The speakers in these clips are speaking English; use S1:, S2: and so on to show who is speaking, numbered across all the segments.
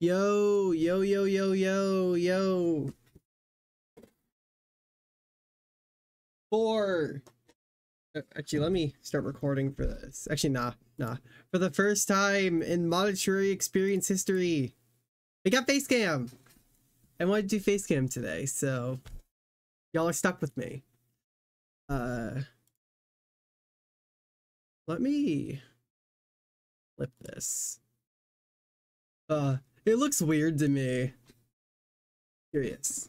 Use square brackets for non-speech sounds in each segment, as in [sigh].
S1: Yo, yo, yo, yo, yo, yo. Four. Uh, Actually, let me start recording for this. Actually, nah, nah. For the first time in Modded Terraria Experience history, we got Facecam. I wanted to do Facecam today, so y'all are stuck with me. Uh, let me flip this. Uh, it looks weird to me. Curious.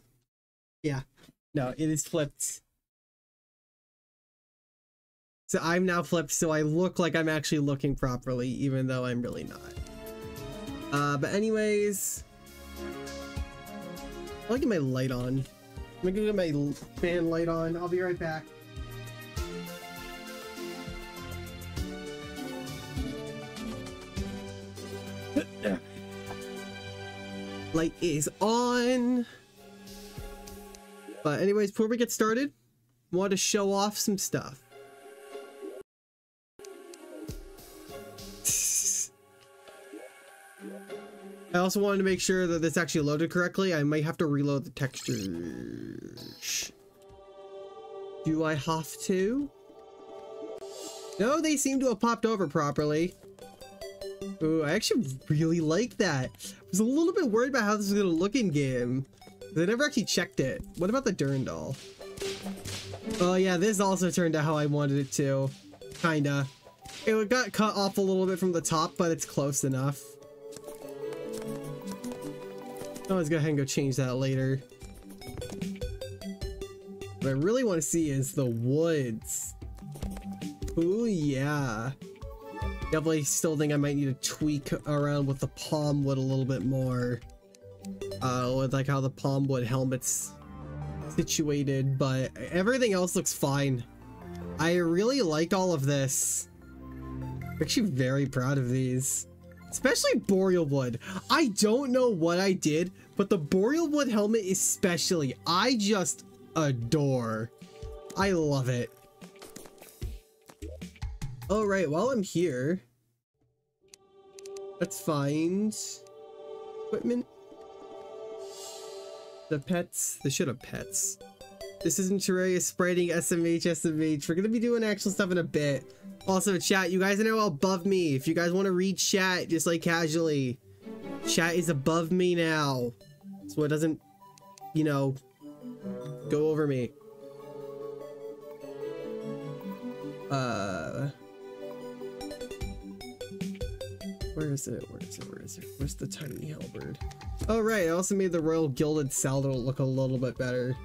S1: Yeah. No, it is flipped. So I'm now flipped, so I look like I'm actually looking properly, even though I'm really not. Uh, but anyways, I'll get my light on. I'm gonna get my fan light on. I'll be right back. Light is on. But anyways, before we get started, want to show off some stuff. [laughs] I also wanted to make sure that this actually loaded correctly. I might have to reload the textures. Do I have to? No, they seem to have popped over properly. Ooh, I actually really like that. I was a little bit worried about how this was gonna look in game. They never actually checked it. What about the Durandal? Oh yeah, this also turned out how I wanted it to. Kinda. It got cut off a little bit from the top, but it's close enough. Just go ahead and go change that later. What I really want to see is the woods. Ooh, yeah. Definitely still think I might need to tweak around with the palm wood a little bit more. Uh, with like how the palm wood helmet's situated, but everything else looks fine. I really like all of this. I'm actually very proud of these. Especially Boreal Wood. I don't know what I did, but the Boreal Wood helmet especially, I just adore. I love it. All right, while I'm here, let's find equipment. The pets, the should have pets. This isn't Terraria spreading SMH, SMH. We're gonna be doing actual stuff in a bit. Also, chat, you guys are now above me. If you guys want to read chat, just like casually, chat is above me now. So it doesn't, you know, go over me. Uh, where is it? Where is it? Where is it? Where's the tiny halberd? Oh, right. I also made the Royal Gilded Saddle look a little bit better.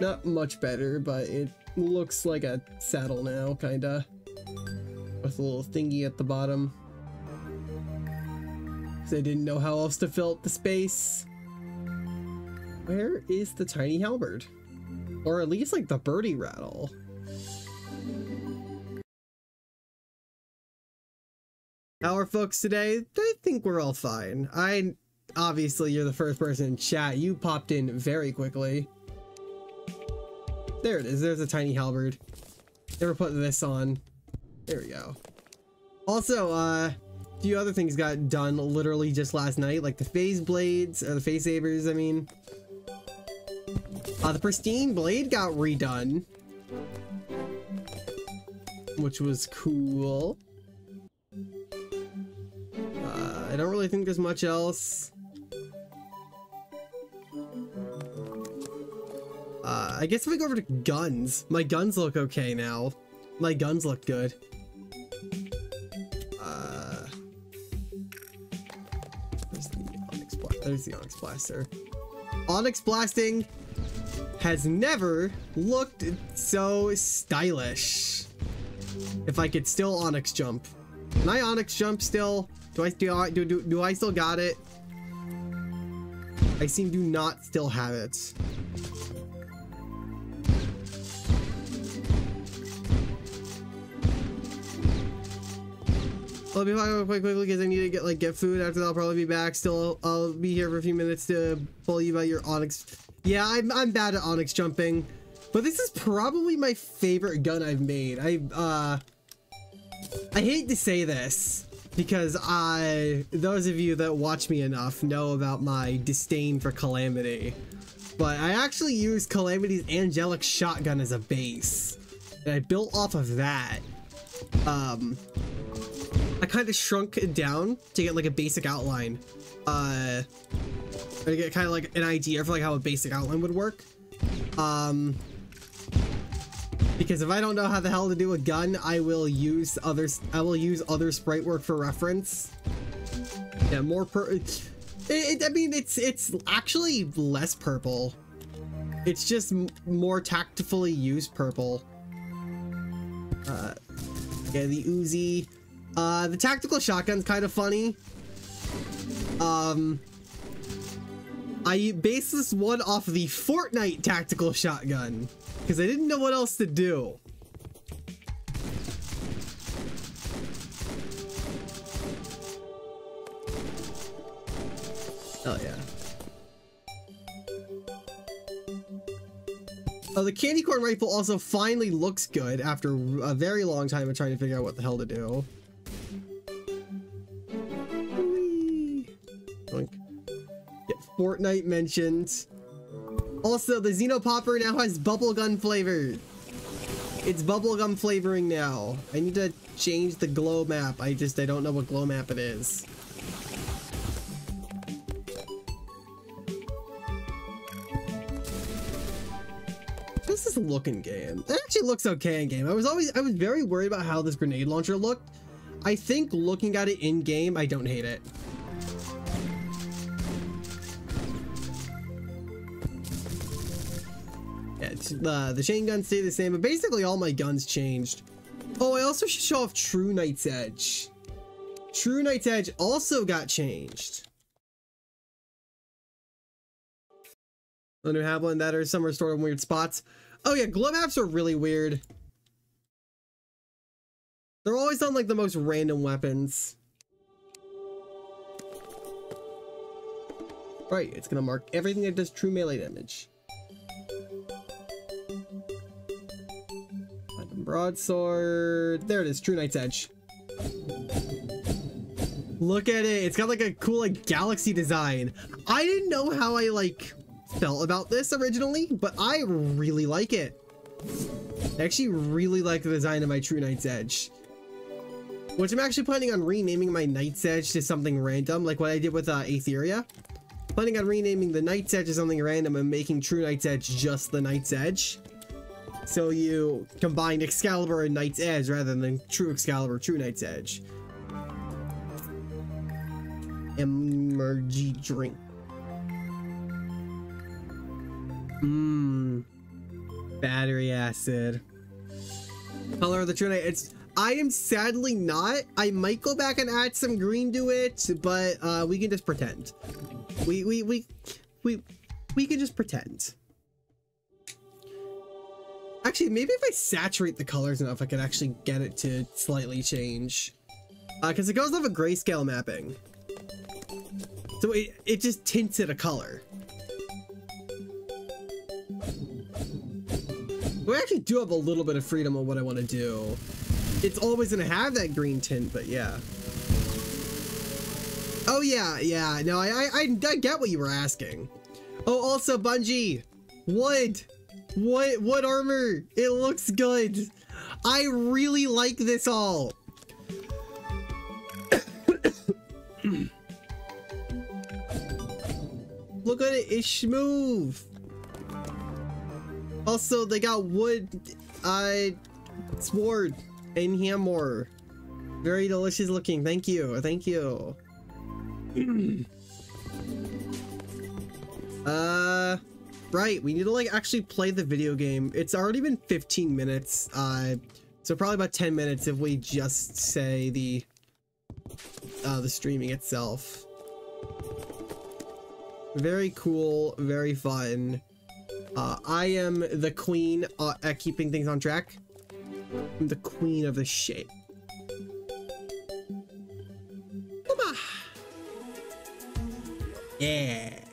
S1: Not much better, but it looks like a saddle now, kinda. With a little thingy at the bottom. Cause I didn't know how else to fill up the space. Where is the tiny halberd? Or at least like the birdie rattle. Are folks today? I think we're all fine. I obviously you're the first person in chat. You popped in very quickly. There it is. There's a tiny halberd. Never put this on. There we go. Also, uh, a few other things got done literally just last night, like the phase blades, or the phase sabers, I mean. Uh, the pristine blade got redone. Which was cool. I don't really think there's much else. Uh, I guess if we go over to guns, my guns look okay now. My guns look good. Uh, where's the Onyx? There's the Onyx Blaster. Onyx Blasting has never looked so stylish. If I could still Onyx Jump. Can I Onyx Jump still? Do I, I, do, do, do I still got it? I seem to not still have it. I'll be back quite quickly because I need to get like get food. After that, I'll probably be back. Still, I'll be here for a few minutes to pull you about your Onyx. Yeah, I'm I'm bad at Onyx jumping, but this is probably my favorite gun I've made. I uh, I hate to say this, because I, those of you that watch me enough know about my disdain for Calamity. But I actually used Calamity's Angelic Shotgun as a base. And I built off of that. Um, I kind of shrunk it down to get like a basic outline. Uh, to get kind of like an idea for like how a basic outline would work. Um, because if I don't know how the hell to do a gun, I will use others. I will use other sprite work for reference. Yeah, more per. It, it, I mean, it's it's actually less purple. It's just more tactfully used purple. Uh, yeah, the Uzi. Uh, the tactical shotgun's kind of funny. Um, I based this one off the Fortnite tactical shotgun because I didn't know what else to do. Oh yeah. Oh, the candy corn rifle also finally looks good after a very long time of trying to figure out what the hell to do. Get Fortnite mentioned. Also, the Xenopopper now has bubblegum flavor. It's bubblegum flavoring now. I need to change the glow map. I just, I don't know what glow map it is. This is looking game. It actually looks okay in game. I was always, I was very worried about how this grenade launcher looked. I think looking at it in game, I don't hate it. Uh, the chain guns stay the same, but basically all my guns changed. Oh, I also should show off True Knight's Edge. True Knight's Edge also got changed. The new Haviland that are some are stored in weird spots. Oh yeah, glow maps are really weird. They're always on like the most random weapons. Right, it's gonna mark everything that does true melee damage. Broadsword. There it is, True Knight's Edge. Look at it. It's got like a cool like galaxy design. I didn't know how I like felt about this originally, but I really like it. I actually really like the design of my True Knight's Edge. Which I'm actually planning on renaming my Knight's Edge to something random, like what I did with uh, Aetheria. Planning on renaming the Knight's Edge to something random and making True Knight's Edge just the Knight's Edge. So you combine Excalibur and Knight's Edge rather than True Excalibur, True Knight's Edge. Emergy drink. Mmm. Battery acid. Color of the True Knight. It's I am sadly not. I might go back and add some green to it, but uh, we can just pretend. We we we we we can just pretend. Actually, maybe if I saturate the colors enough, I could actually get it to slightly change. Because uh, it goes off a grayscale mapping. So it, it just tints it a color. We actually do have a little bit of freedom on what I want to do. It's always going to have that green tint, but yeah. Oh yeah, yeah, no, I, I, I get what you were asking. Oh, also Bungie, wood. What what armor? It looks good. I really like this all. [coughs] Look at it, it's smooth. Also, they got wood, uh, sword and hammer. Very delicious looking. Thank you. Thank you. [coughs] uh, Right, we need to like actually play the video game. It's already been 15 minutes, uh, so probably about 10 minutes if we just say the, uh, the streaming itself. Very cool, very fun. Uh, I am the queen uh, at keeping things on track. I'm the queen of the shape. Yeah.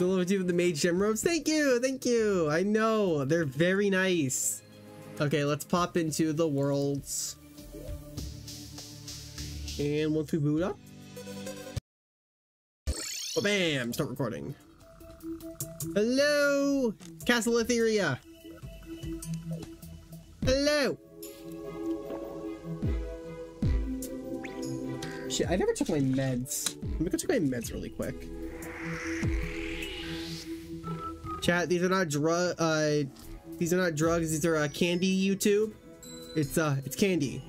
S1: You with the mage gem robes. Thank you, thank you. I know they're very nice. Okay, let's pop into the worlds. And once we boot up, oh, bam, start recording. Hello, Castle Etheria. Hello. Shit, I never took my meds. Let me go take my meds really quick. Chat, these are not drug. Uh, these are not drugs. These are uh, candy. YouTube. It's uh, it's candy.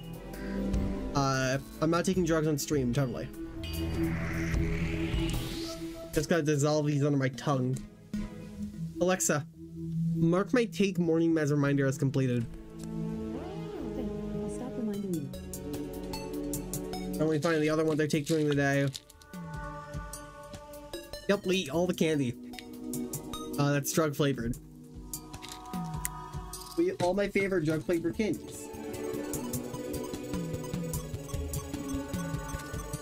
S1: Uh, I'm not taking drugs on stream, totally. Just gotta dissolve these under my tongue. Alexa, mark my take morning meds reminder as completed.
S2: Okay, I'll stop reminding you.
S1: And we find the other ones I take during the day. Yep, we eat all the candy. Uh, that's drug flavored. We all my favorite drug flavored candies.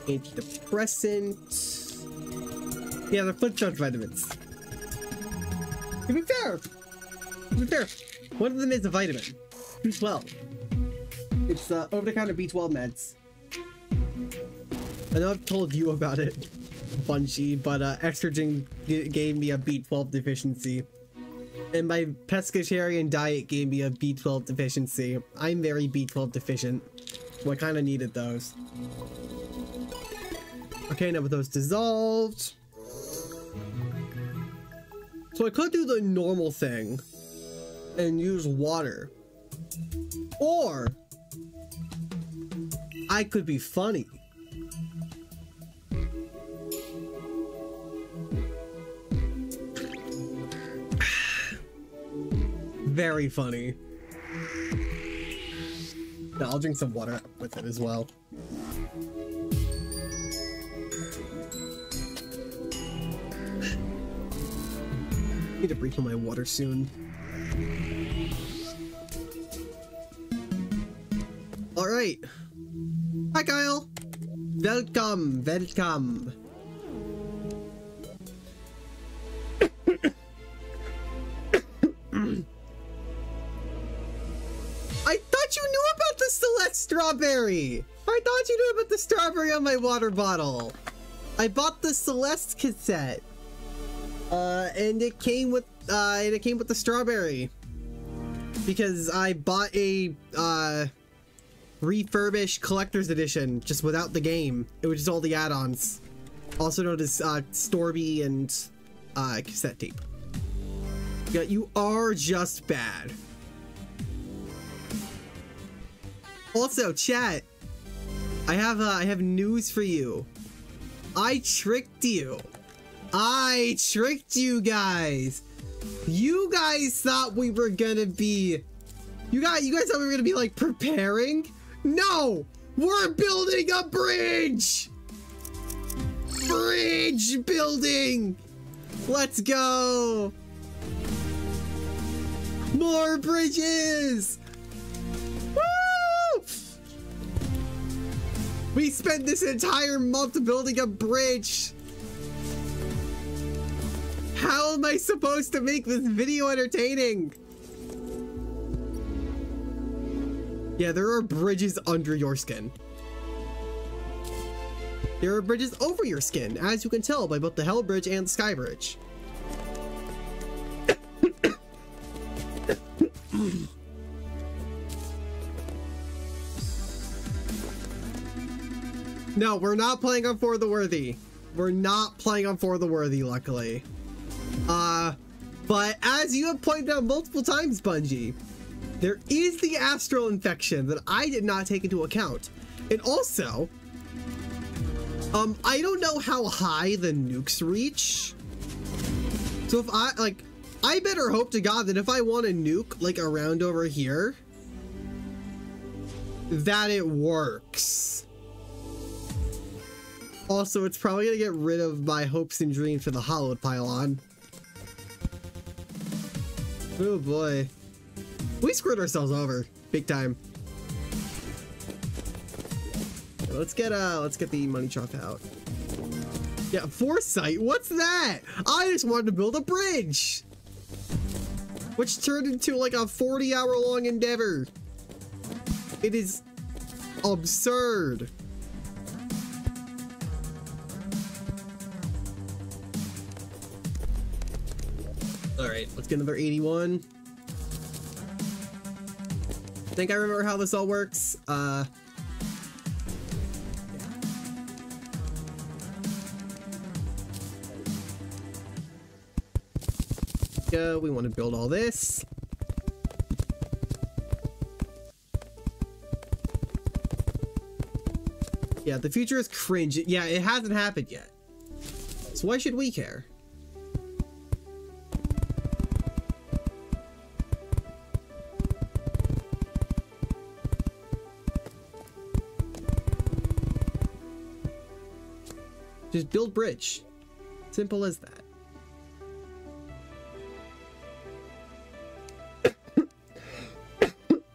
S1: Antidepressant. Yeah, they're foot junk vitamins. To be fair, to be fair, one of them is a vitamin. B12. It's uh, over-the-counter B12 meds. I know I've told you about it, But uh, gave me a B12 deficiency. And my pescatarian diet gave me a B12 deficiency. I'm very B12 deficient. So I kind of needed those. Okay, now with those dissolved. So I could do the normal thing and use water. Or I could be funny. Very funny. Yeah, I'll drink some water with it as well. Need to refill my water soon. All right. Hi, Kyle. Welcome, welcome. Strawberry. I thought you knew about the strawberry on my water bottle. I bought the Celeste cassette. Uh, and it came with, uh, and it came with the strawberry. Because I bought a, uh, refurbished collector's edition just without the game. It was just all the add-ons. Also known as, uh, Storby and, uh, cassette tape. Yeah, you are just bad. Also, chat. I have uh, I have news for you. I tricked you. I tricked you guys. You guys thought we were gonna be. You guys, you guys thought we were gonna be like preparing. No, we're building a bridge. Bridge building. Let's go. More bridges. We spent this entire month building a bridge. How am I supposed to make this video entertaining? Yeah, there are bridges under your skin. There are bridges over your skin, as you can tell by both the Hell Bridge and the Sky Bridge. No, we're not playing on For the Worthy. We're not playing on For the Worthy, luckily. Uh, but as you have pointed out multiple times, Bungie, there is the astral infection that I did not take into account. And also, um, I don't know how high the nukes reach. So if I, like, I better hope to God that if I want a nuke, like, around over here, that it works. Also, it's probably gonna get rid of my hopes and dreams for the hollowed pylon. Oh boy. We screwed ourselves over. Big time. Let's get uh let's get the money trough out. Yeah, foresight. What's that? I just wanted to build a bridge. Which turned into like a 40 hour long endeavor. It is absurd. All right, let's get another 81. I think I remember how this all works. Uh. We want to build all this. Yeah, the future is cringe. Yeah, it hasn't happened yet. So why should we care? Just build bridge. Simple as that.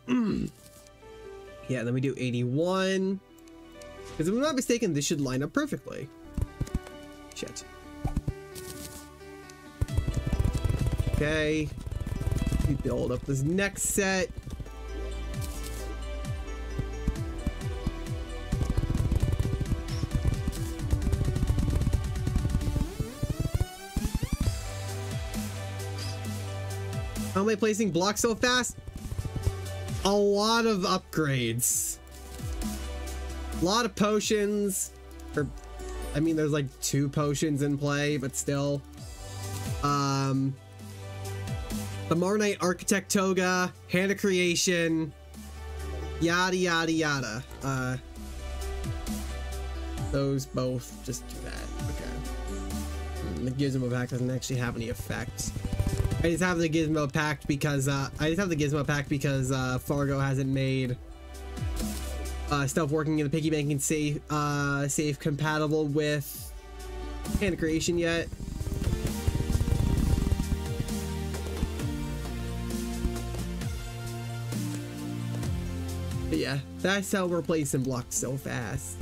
S1: [coughs] yeah, then we do 81. Because if I'm not mistaken, this should line up perfectly. Shit. Okay. We build up this next set. How am I placing blocks so fast? A lot of upgrades. A lot of potions. Or, I mean, there's like two potions in play, but still. Um, the Marnite Architect Toga, Hand of Creation, yada yada yada. Uh, those both just do that. Okay. The Gizmo pack doesn't actually have any effect. I just have the Gizmo pack because uh, I just have the Gizmo pack because uh, Fargo hasn't made uh, stuff working in the piggy banking safe uh, safe compatible with hand creation yet. But yeah, that's how we're placing blocks so fast.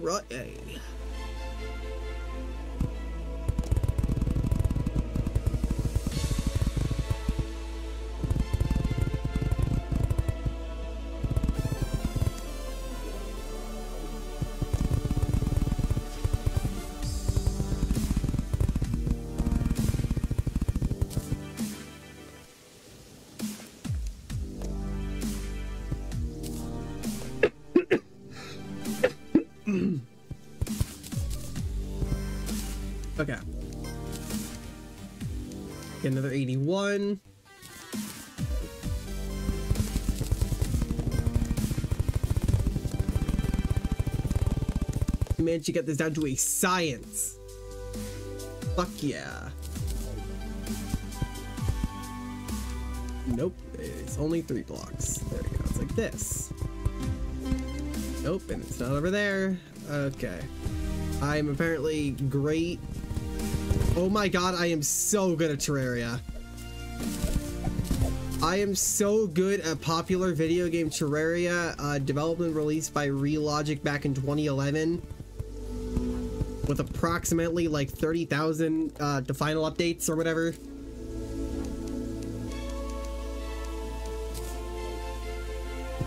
S1: Right. Okay. Eh? Another 81. We managed to get this down to a science. Fuck yeah. Nope, it's only three blocks. There we go, it's like this. Nope, and it's not over there. Okay. I'm apparently great. Oh my god, I am so good at Terraria. I am so good at popular video game Terraria, uh, development released by Re-Logic back in 2011. With approximately like 30,000 uh, to final updates or whatever.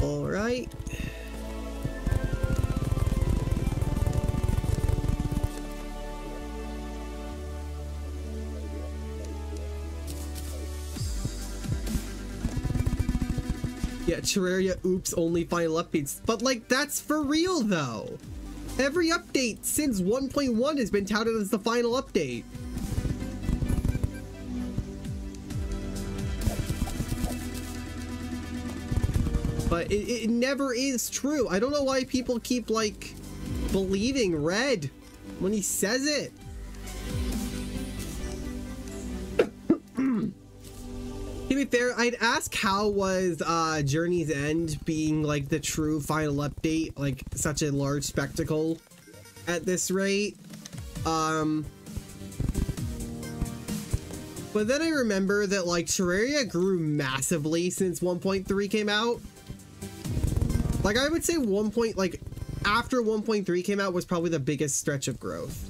S1: Alright. Yeah, Terraria oops only final updates. But like that's for real though. Every update since 1.1 has been touted as the final update. But it, it never is true. I don't know why people keep like believing Red when he says it. To be fair, I'd ask how was uh, Journey's End being like the true final update, like such a large spectacle at this rate. Um, But then I remember that like Terraria grew massively since 1.3 came out. Like I would say 1. Point, like after 1.3 came out was probably the biggest stretch of growth.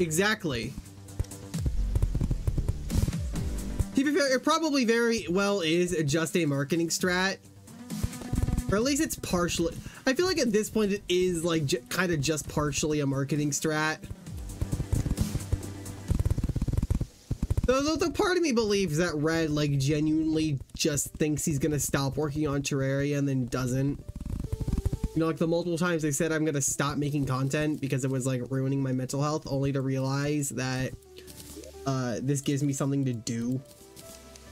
S1: Exactly. To be fair, it probably very well is just a marketing strat. Or at least it's partially. I feel like at this point it is like kind of just partially a marketing strat. Though the part of me believes that Red like genuinely just thinks he's gonna stop working on Terraria and then doesn't. You know, like the multiple times they said I'm gonna stop making content because it was like ruining my mental health, only to realize that uh, this gives me something to do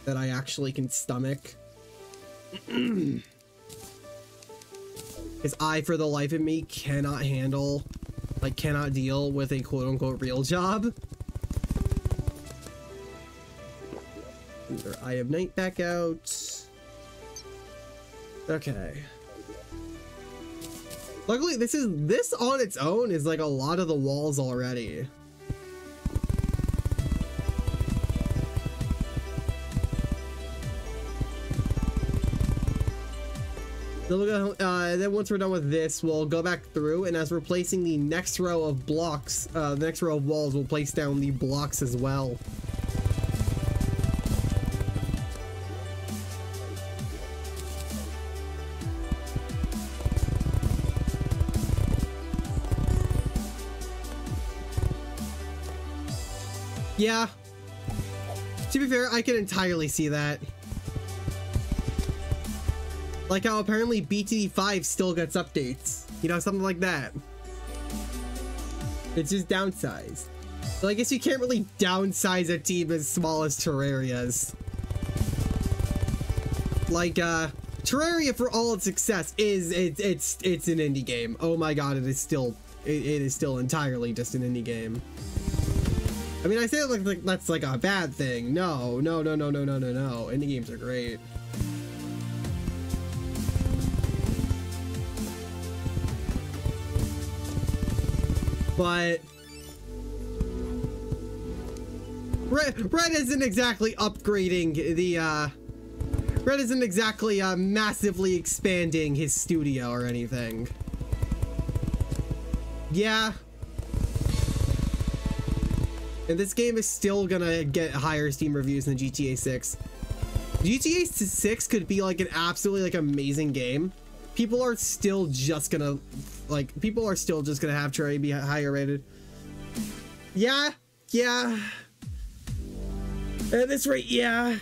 S1: that I actually can stomach. [clears throat] Because I, for the life of me, cannot handle, like, cannot deal with a quote unquote real job. Either Eye of Night back out. Okay. Luckily, this is this on its own is like a lot of the walls already. Then, uh, then once we're done with this, we'll go back through, and as we're placing the next row of blocks, uh, the next row of walls, we'll place down the blocks as well. Yeah. To be fair, I can entirely see that. Like how apparently BTD5 still gets updates. You know, something like that. It's just downsized. So I guess you can't really downsize a team as small as Terraria's. Like, uh, Terraria, for all its success, is it's it's it's an indie game. Oh my god, it is still it, it is still entirely just an indie game. I mean, I say it like, like that's like a bad thing. No, no, no, no, no, no, no, no. Indie games are great. but Red, Red isn't exactly upgrading the, uh, Red isn't exactly, uh, massively expanding his studio or anything. Yeah. And this game is still gonna get higher Steam reviews than GTA 6. GTA 6 could be like an absolutely like amazing game. People are still just gonna like, people are still just gonna have Trey be higher rated. Yeah, yeah. At this rate, yeah.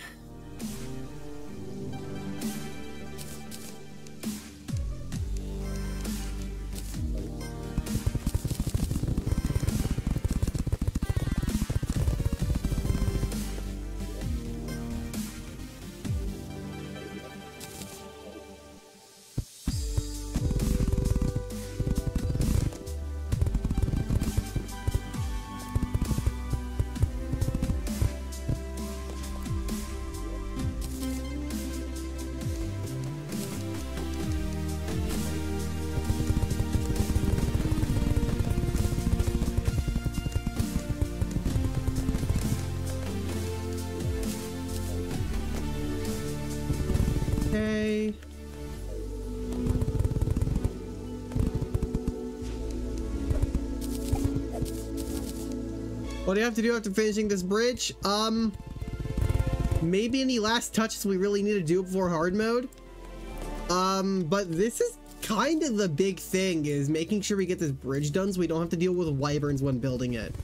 S1: Have to do after finishing this bridge? Um, maybe any last touches we really need to do before hard mode. Um, but this is kind of the big thing is making sure we get this bridge done so we don't have to deal with wyverns when building it.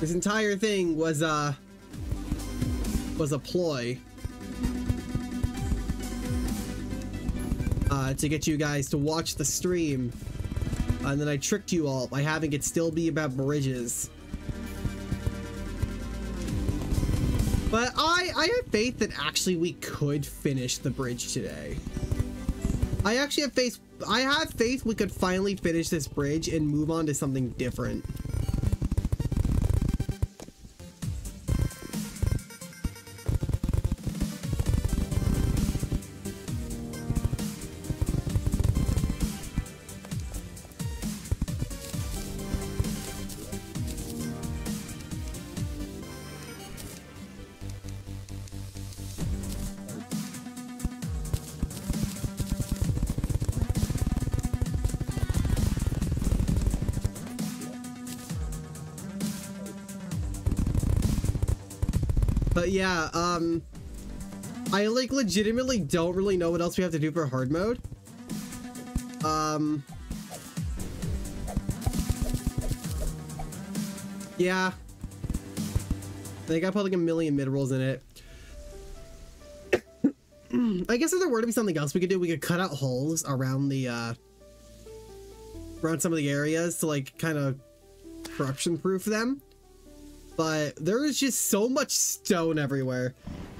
S1: This entire thing was, uh, was a ploy. Uh, to get you guys to watch the stream Uh, and then I tricked you all by having it still be about bridges. But I, I have faith that actually we could finish the bridge today. I actually have faith, I have faith we could finally finish this bridge and move on to something different. But yeah, um, I like legitimately don't really know what else we have to do for hard mode. Um, yeah, I think I put like a million mid rolls in it. [coughs] I guess if there were to be something else we could do, we could cut out holes around the uh around some of the areas to like kind of corruption proof them. But there is just so much stone everywhere.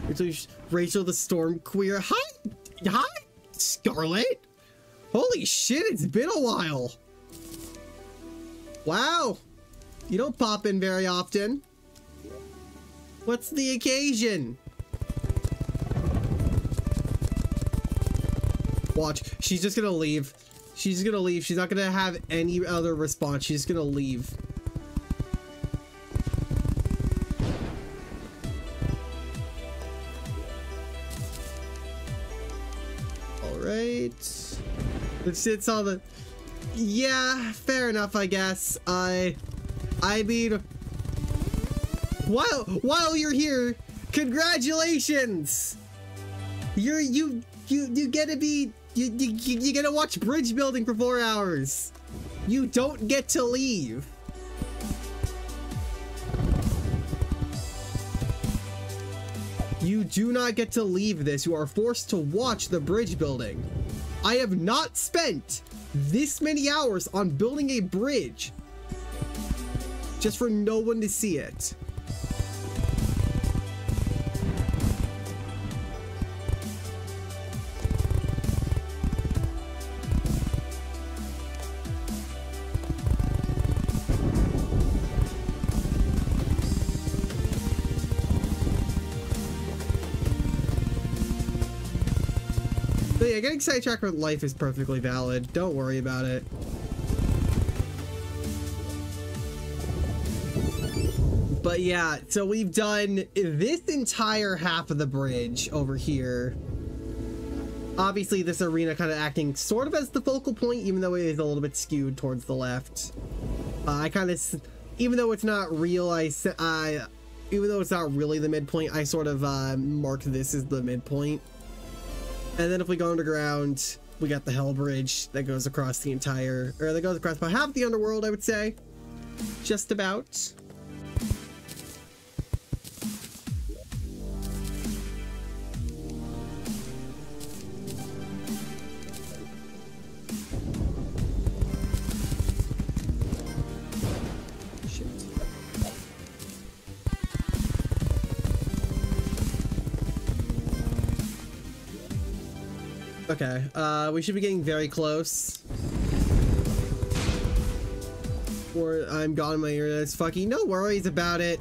S1: Rachel, Rachel the Storm Queer. Hi, hi, Scarlet. Holy shit, it's been a while. Wow. You don't pop in very often. What's the occasion? Watch, she's just gonna leave. She's gonna leave. She's not gonna have any other response. She's gonna leave. Alright. It's, it's all the... Yeah, fair enough, I guess. I... I mean... While, while you're here, congratulations! You're, you, you, you get to be you, you, you get to watch bridge building for four hours. You don't get to leave. You do not get to leave this. You are forced to watch the bridge building. I have not spent this many hours on building a bridge just for no one to see it. Yeah, getting sidetracked with life is perfectly valid. Don't worry about it. But yeah, so we've done this entire half of the bridge over here. Obviously, this arena kind of acting sort of as the focal point, even though it is a little bit skewed towards the left. Uh, I kind of, even though it's not real, I, I, even though it's not really the midpoint, I sort of uh, mark this as the midpoint. And then if we go underground, we got the Hell Bridge that goes across the entire, or that goes across about half the underworld, I would say. Just about. Okay, uh, we should be getting very close. Or I'm gone in my ear. It's fucking no worries about it.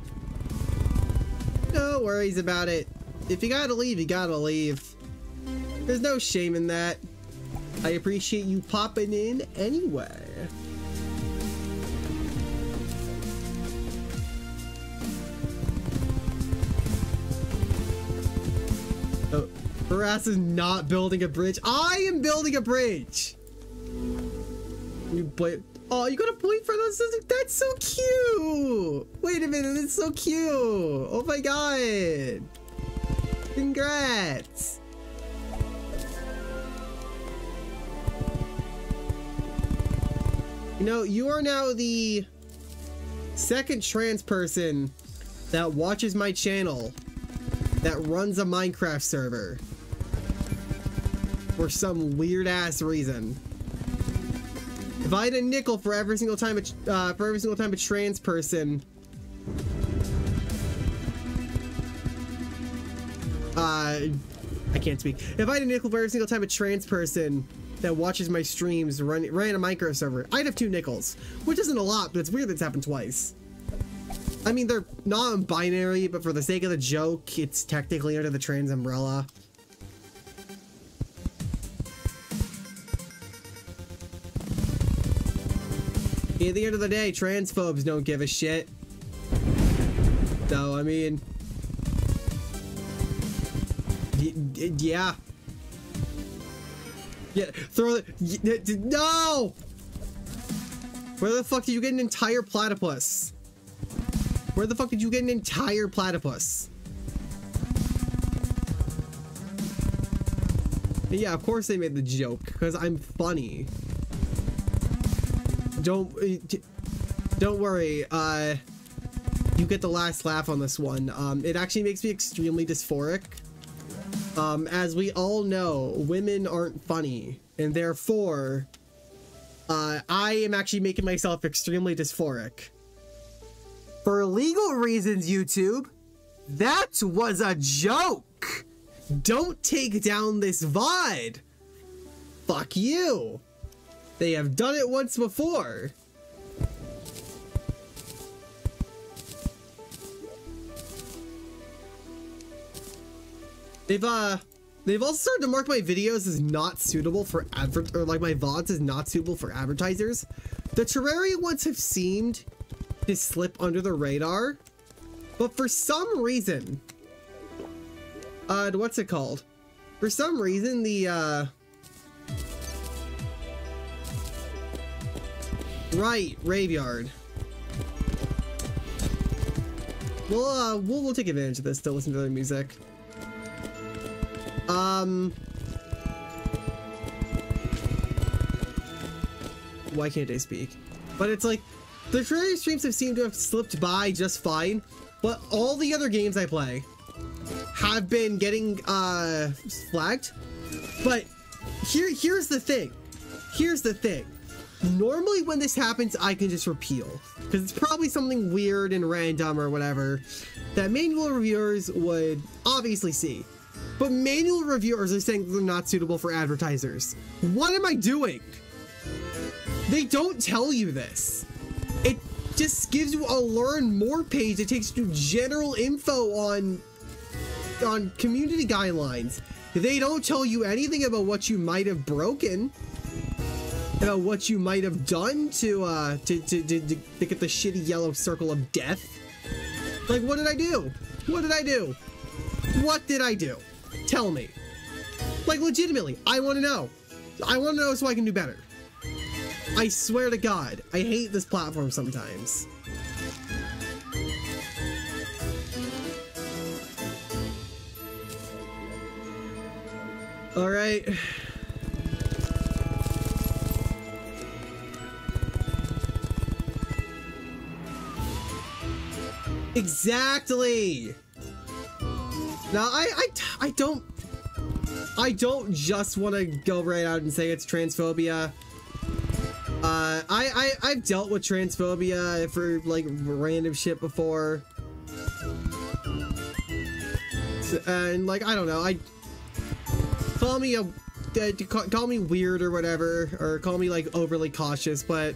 S1: No worries about it. If you gotta leave, you gotta leave. There's no shame in that. I appreciate you popping in anyway. Harass is not building a bridge. I am building a bridge. You play. Oh, you got a point for those? That's so cute. Wait a minute, it's so cute. Oh my god. Congrats. You know, you are now the second trans person that watches my channel that runs a Minecraft server for some weird ass reason. If I had a nickel for every single time a, uh, for every single time a trans person uh I can't speak. If I had a nickel for every single time a trans person that watches my streams run ran a Minecraft server, I'd have two nickels, which isn't a lot, but it's weird that it's happened twice. I mean, they're non-binary, but for the sake of the joke, it's technically under the trans umbrella. at the end of the day, transphobes don't give a shit. Though I mean... yeah. Yeah, throw the- No! Where the fuck did you get an entire platypus? Where the fuck did you get an entire platypus? Yeah, of course they made the joke, because I'm funny. Don't... uh, Don't worry, uh... You get the last laugh on this one. Um, it actually makes me extremely dysphoric. Um, as we all know, women aren't funny, and therefore, uh, I am actually making myself extremely dysphoric. For legal reasons, YouTube, that was a joke! Don't take down this VOD! Fuck you! They have done it once before. They've uh they've also started to mark my videos as not suitable for adver or like my VODs as not suitable for advertisers. The Terraria ones have seemed to slip under the radar, but for some reason, uh, what's it called? For some reason, the uh, right Raveyard. We'll uh, we'll we'll take advantage of this to listen to their music. Um. Why can't I speak? But it's like, the Terraria streams have seemed to have slipped by just fine, but all the other games I play have been getting, uh, flagged. But here, here's the thing. Here's the thing. Normally when this happens, I can just repeal. Because it's probably something weird and random or whatever that manual reviewers would obviously see. But manual reviewers are saying they're not suitable for advertisers. What am I doing? They don't tell you this. It just gives you a learn more page that takes you general info on on community guidelines. They don't tell you anything about what you might have broken, about what you might have done to uh to to, to, to get the shitty yellow circle of death. Like what did I do? What did I do? What did I do? Tell me. Like, legitimately, I want to know. I want to know so I can do better. I swear to God, I hate this platform sometimes. All right. Exactly. Now, I, I, I don't, I don't just want to go right out and say it's transphobia. Uh, I, I, I've dealt with transphobia for like random shit before. And like, I don't know, I, call me a, uh, call me weird or whatever, or call me like overly cautious, but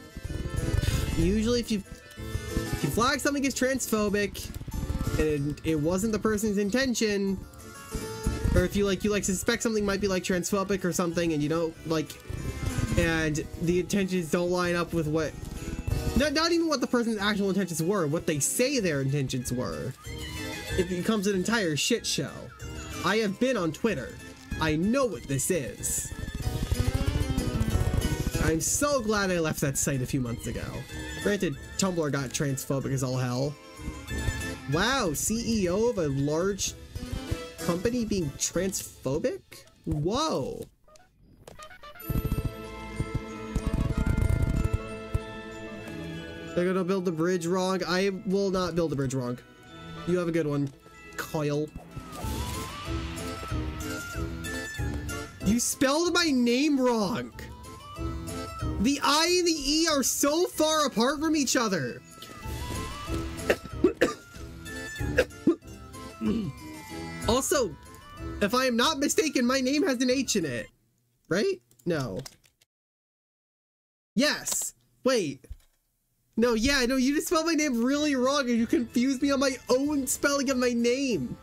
S1: usually if you, if you flag something as transphobic, and it, wasn't the person's intention. Or if you like you like suspect something might be like transphobic or something and you don't like and the intentions don't line up with what not, not even what the person's actual intentions were what they say their intentions were. It becomes an entire shit show. I have been on twitter. I know what this is i'm so glad i left that site a few months ago granted tumblr got transphobic as all hell Wow, CEO of a large company being transphobic? Whoa. They're gonna build the bridge wrong. I will not build the bridge wrong. You have a good one, Kyle. You spelled my name wrong. The I and the E are so far apart from each other. [coughs] also, if I am not mistaken, my name has an H in it. Right? No. Yes. Wait. No, yeah, no, you just spelled my name really wrong and you confused me on my own spelling of my name.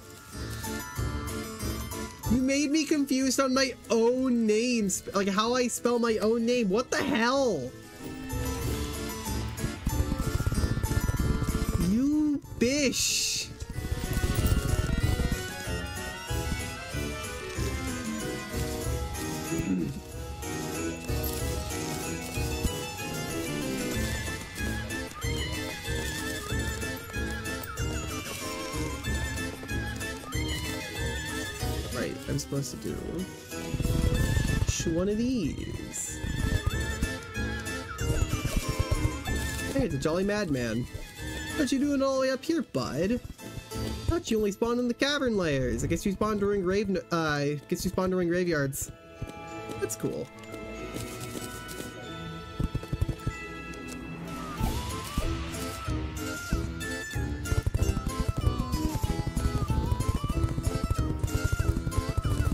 S1: You made me confused on my own name, like how I spell my own name. What the hell? You bish. I'm supposed to do one of these. Hey, it's a Jolly Madman. What you doing all the way up here, bud? Thought you only spawned in the cavern layers. I guess you spawn during grave. Uh, I guess you spawn during graveyards. That's cool.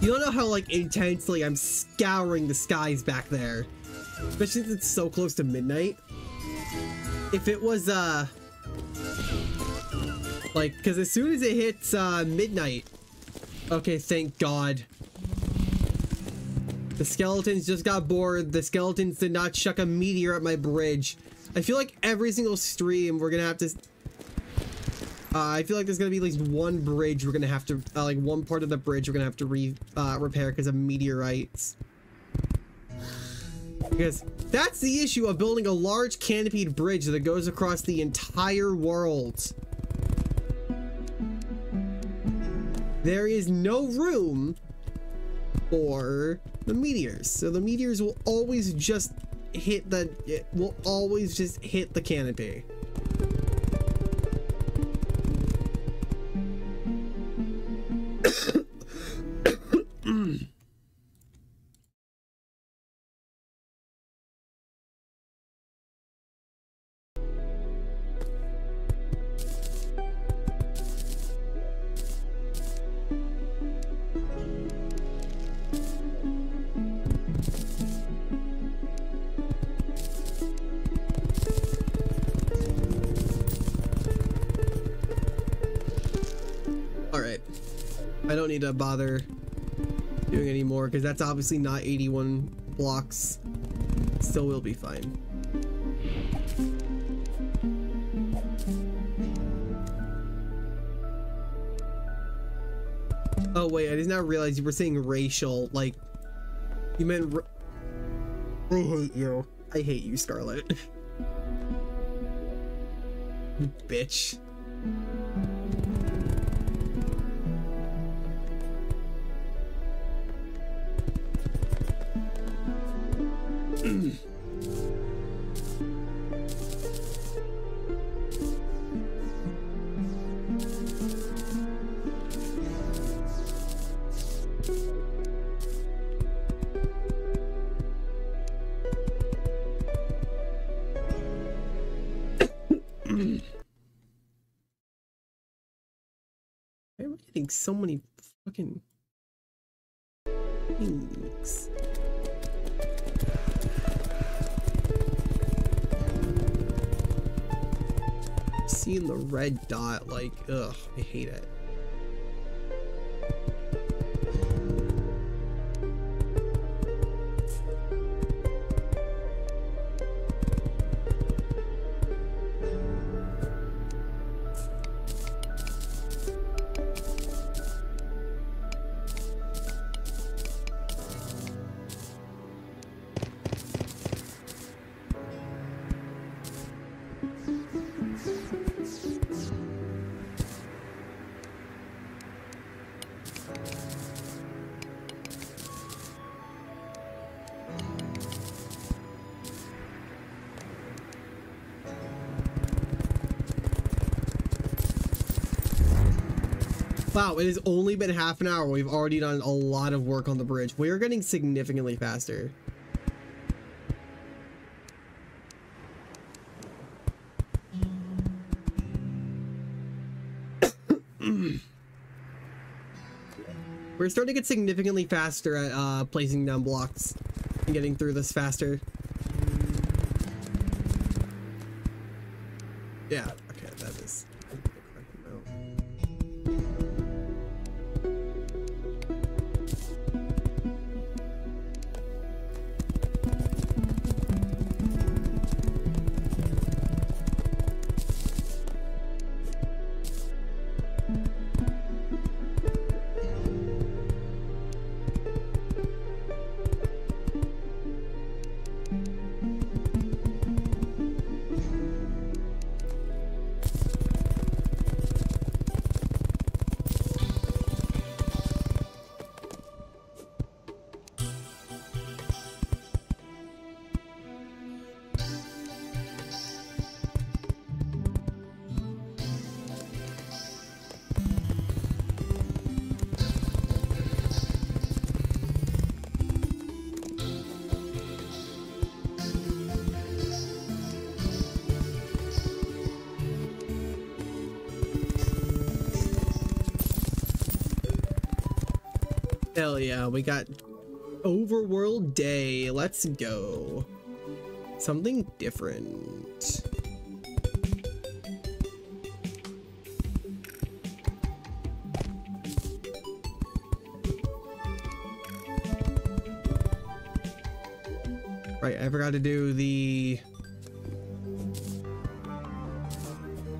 S1: You don't know how like intensely I'm scouring the skies back there. Especially since it's so close to midnight. If it was uh like because as soon as it hits uh midnight okay thank god the skeletons just got bored the skeletons did not chuck a meteor at my bridge i feel like every single stream we're gonna have to uh, I feel like there's gonna be at least one bridge we're gonna have to, uh, like one part of the bridge we're gonna have to re uh, repair because of meteorites. Because that's the issue of building a large canopied bridge that goes across the entire world. There is no room for the meteors. So the meteors will always just hit the, it will always just hit the canopy. Need to bother doing any more because that's obviously not 81 blocks. Still will be fine. Oh wait, I did not realize you were saying racial, like you meant I hate you. I hate you, Scarlet. [laughs] Bitch. So many fucking things? Seeing the red dot, like, ugh, I hate it. Wow, it has only been half an hour. We've already done a lot of work on the bridge. We're getting significantly faster. We're starting to get significantly faster at uh, placing down blocks and getting through this faster. We got Overworld Day. Let's go. Something different. Right, I forgot to do the...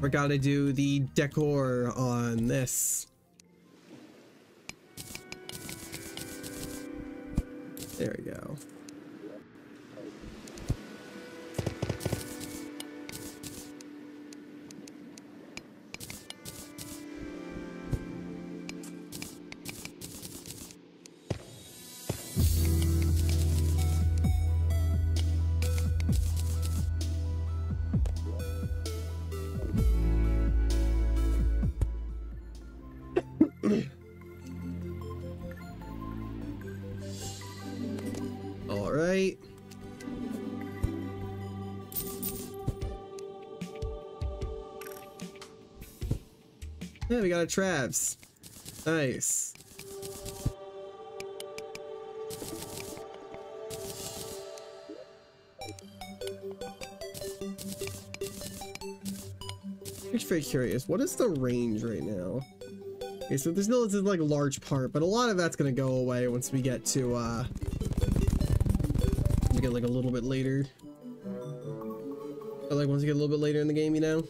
S1: Forgot to do the decor on this. A traps. Nice. I'm just very curious. What is the range right now? Okay, so there's no this is like a large part, but a lot of that's gonna go away once we get to uh we get like a little bit later. But like once you get a little bit later in the game, you know?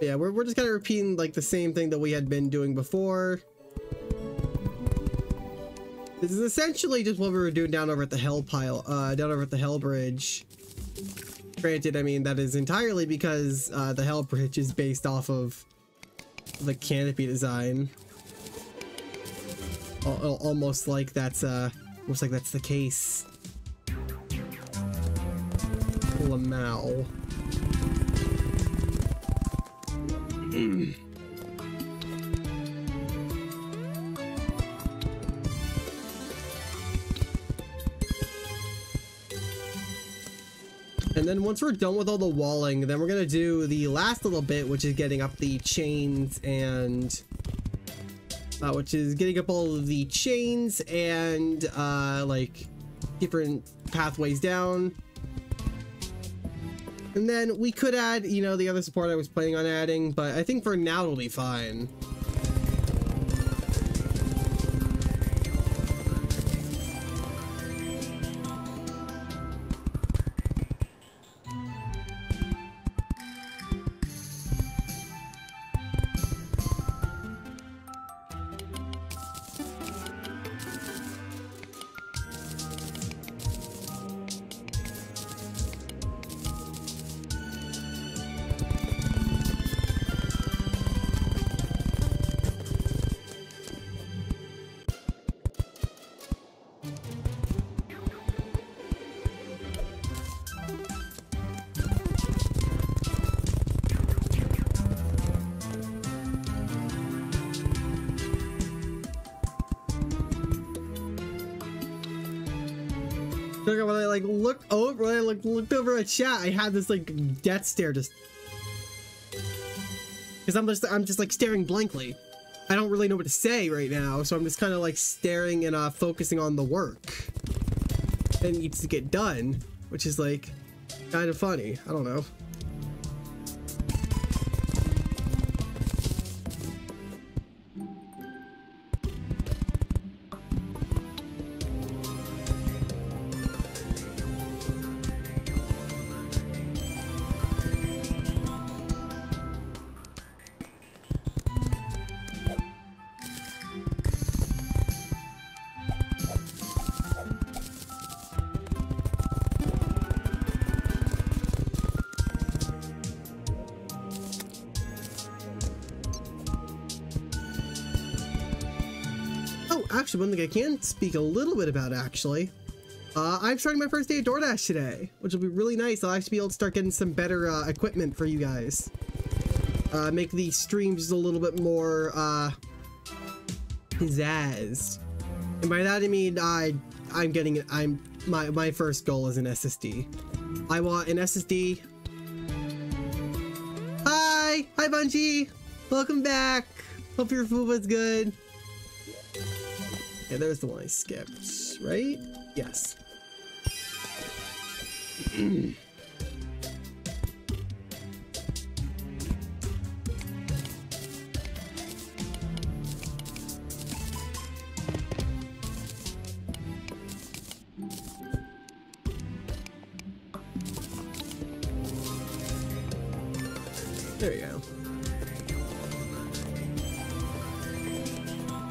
S1: Yeah, we're, we're just kind of repeating like the same thing that we had been doing before. This is essentially just what we were doing down over at the Hell Pile, uh, down over at the Hell Bridge. Granted, I mean, that is entirely because uh, the Hell Bridge is based off of the canopy design. Al al almost like that's, uh, almost like that's the case. And then once we're done with all the walling, then we're gonna do the last little bit, which is getting up the chains and uh, which is getting up all of the chains and uh, like different pathways down. And then we could add, you know, the other support I was planning on adding, but I think for now it'll be fine. Like looked over at chat, I had this like death stare just because I'm just I'm just like staring blankly. I don't really know what to say right now, so I'm just kind of like staring and uh, focusing on the work that needs to get done, which is like kind of funny. I don't know. I can speak a little bit about actually. Uh, I'm starting my first day at DoorDash today, which will be really nice. I'll actually be able to start getting some better uh, equipment for you guys. Uh, make these streams a little bit more uh, pizzazz. And by that I mean I I'm getting it. I'm my my first goal is an SSD. I want an SSD. Hi, hi Bungie, welcome back. Hope your food was good. Yeah, there's the one I skipped, right? Yes. Hmm.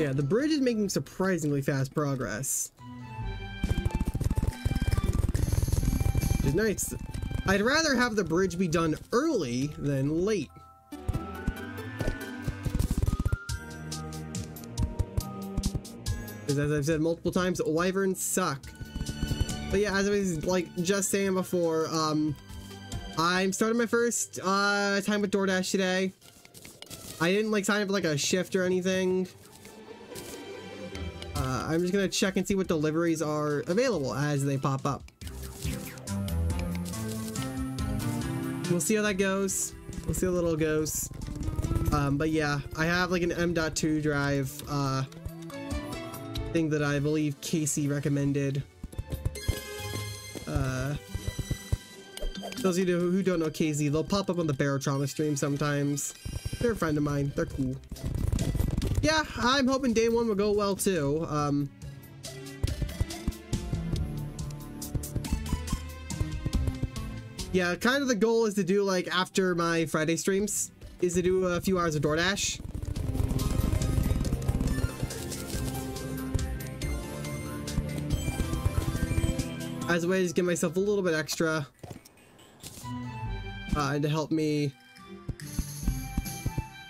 S1: Yeah, the bridge is making surprisingly fast progress. Which is nice. I'd rather have the bridge be done early than late. Because as I've said multiple times, wyverns suck. But yeah, as I was like just saying before, um, I'm starting my first uh, time with DoorDash today. I didn't like sign up for like a shift or anything. Uh, I'm just gonna check and see what deliveries are available as they pop up. We'll see how that goes. We'll see how little it goes. Um, but yeah, I have like an M.2 drive uh, thing that I believe Casey recommended. Uh, those of you who don't know Casey, they'll pop up on the Barotrauma stream sometimes. They're a friend of mine. They're cool. Yeah, I'm hoping day one will go well too. Um, yeah, kind of the goal is to do like after my Friday streams is to do a few hours of DoorDash. As a way to give myself a little bit extra uh, and to help me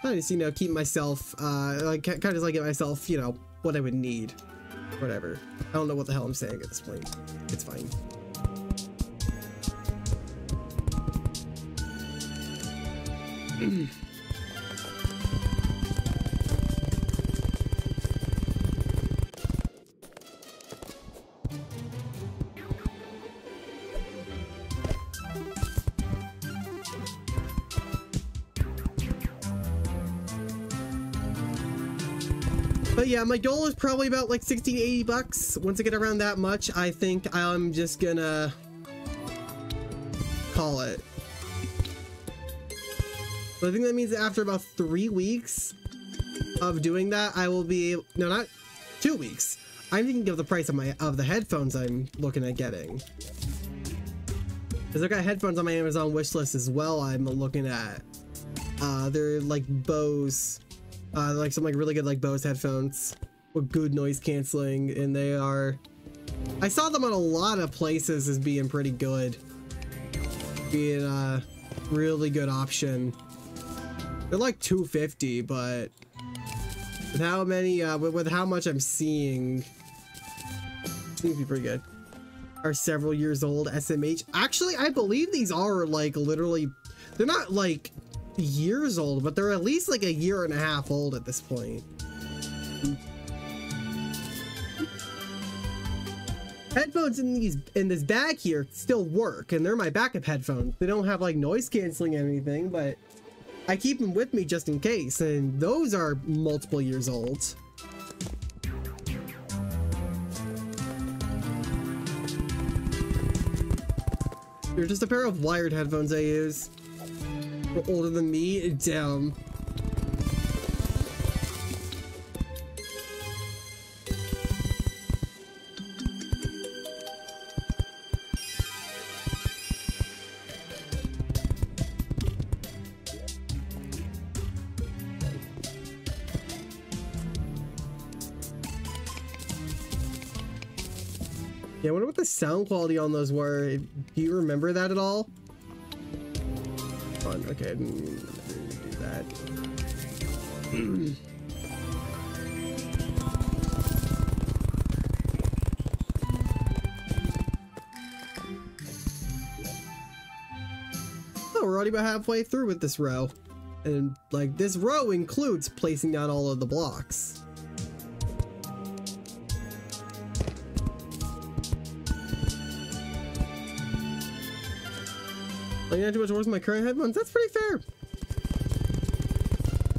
S1: I just, you know, keep myself, uh, like, kind of like get myself, you know, what I would need. Whatever. I don't know what the hell I'm saying at this point. It's fine. [clears throat] yeah, my goal is probably about like 60 to 80 bucks. Once I get around that much, I think I'm just gonna call it. I think that means that after about three weeks of doing that, I will be no, not two weeks. I'm thinking of the price of my of the headphones I'm looking at getting. Cause I've got headphones on my Amazon wish list as well. I'm looking at. Uh, they're like Bose uh, like some like really good like Bose headphones with good noise canceling, and they are. I saw them on a lot of places as being pretty good, being a really good option. They're like 250, but with how many, uh, with, with how much I'm seeing, seems to be pretty good. Are several years old SMH. Actually, I believe these are like literally, they're not like years old, but they're at least like a year and a half old at this point. Headphones in these in this bag here still work, and they're my backup headphones. They don't have like noise canceling or anything, but I keep them with me just in case, and those are multiple years old. They're just a pair of wired headphones I use older than me. Damn. Yeah, I wonder what the sound quality on those were. Do you remember that at all? on. Okay, mm, let me do that. [clears throat] oh, we're already about halfway through with this row. And, like, this row includes placing down all of the blocks. Like not too much worse than my current headphones. That's pretty fair.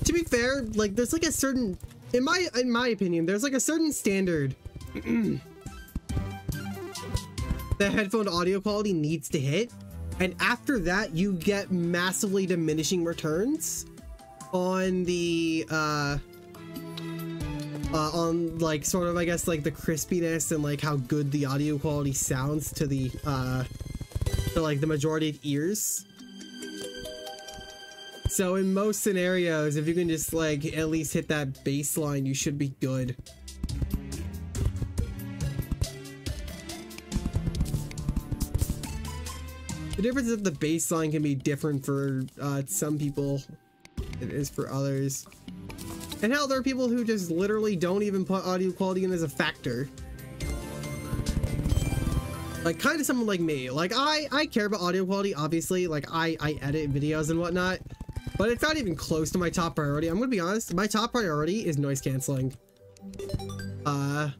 S1: To be fair, like there's like a certain in my in my opinion, there's like a certain standard [clears throat] the headphone audio quality needs to hit. And after that, you get massively diminishing returns on the uh uh, on like sort of I guess like the crispiness and like how good the audio quality sounds to the uh like the majority of ears. So in most scenarios, if you can just like at least hit that baseline, you should be good. The difference is that the baseline can be different for uh, some people. It is for others. And hell, there are people who just literally don't even put audio quality in as a factor. Like, kind of someone like me. Like, I, I care about audio quality, obviously. Like, I, I edit videos and whatnot. But it's not even close to my top priority. I'm gonna be honest, my top priority is noise canceling. Uh...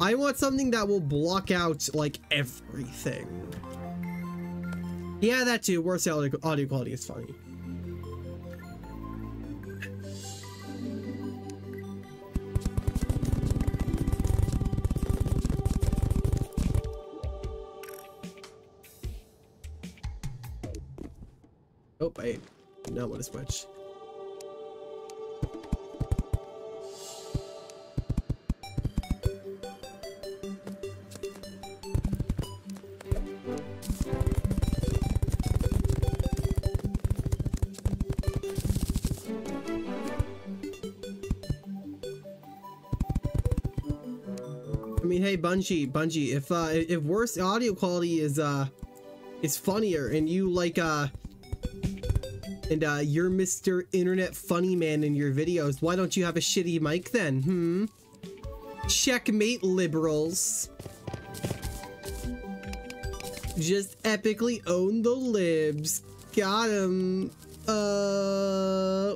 S1: I want something that will block out, like, everything. Yeah, that too. Worse audio, audio quality is funny. Oh, wait. not want to switch. I mean, hey, Bungie, Bungie, if uh, if worse audio quality is uh, is funnier, and you like uh, and uh, you're Mr. Internet Funny Man in your videos, why don't you have a shitty mic then? Hmm. Checkmate, liberals. Just epically own the libs. Got him. Uh.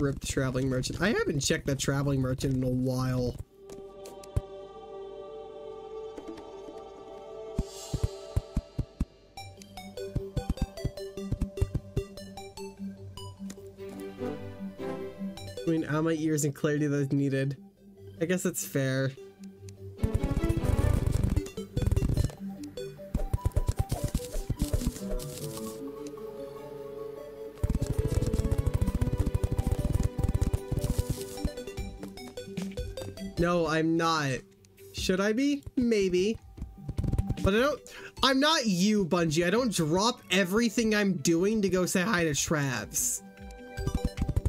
S1: Rip the traveling merchant. I haven't checked that traveling merchant in a while. I mean, out my ears and clarity that's needed. I guess that's fair. No, I'm not. Should I be? Maybe. But I don't- I'm not you, Bungie. I don't drop everything I'm doing to go say hi to Travs.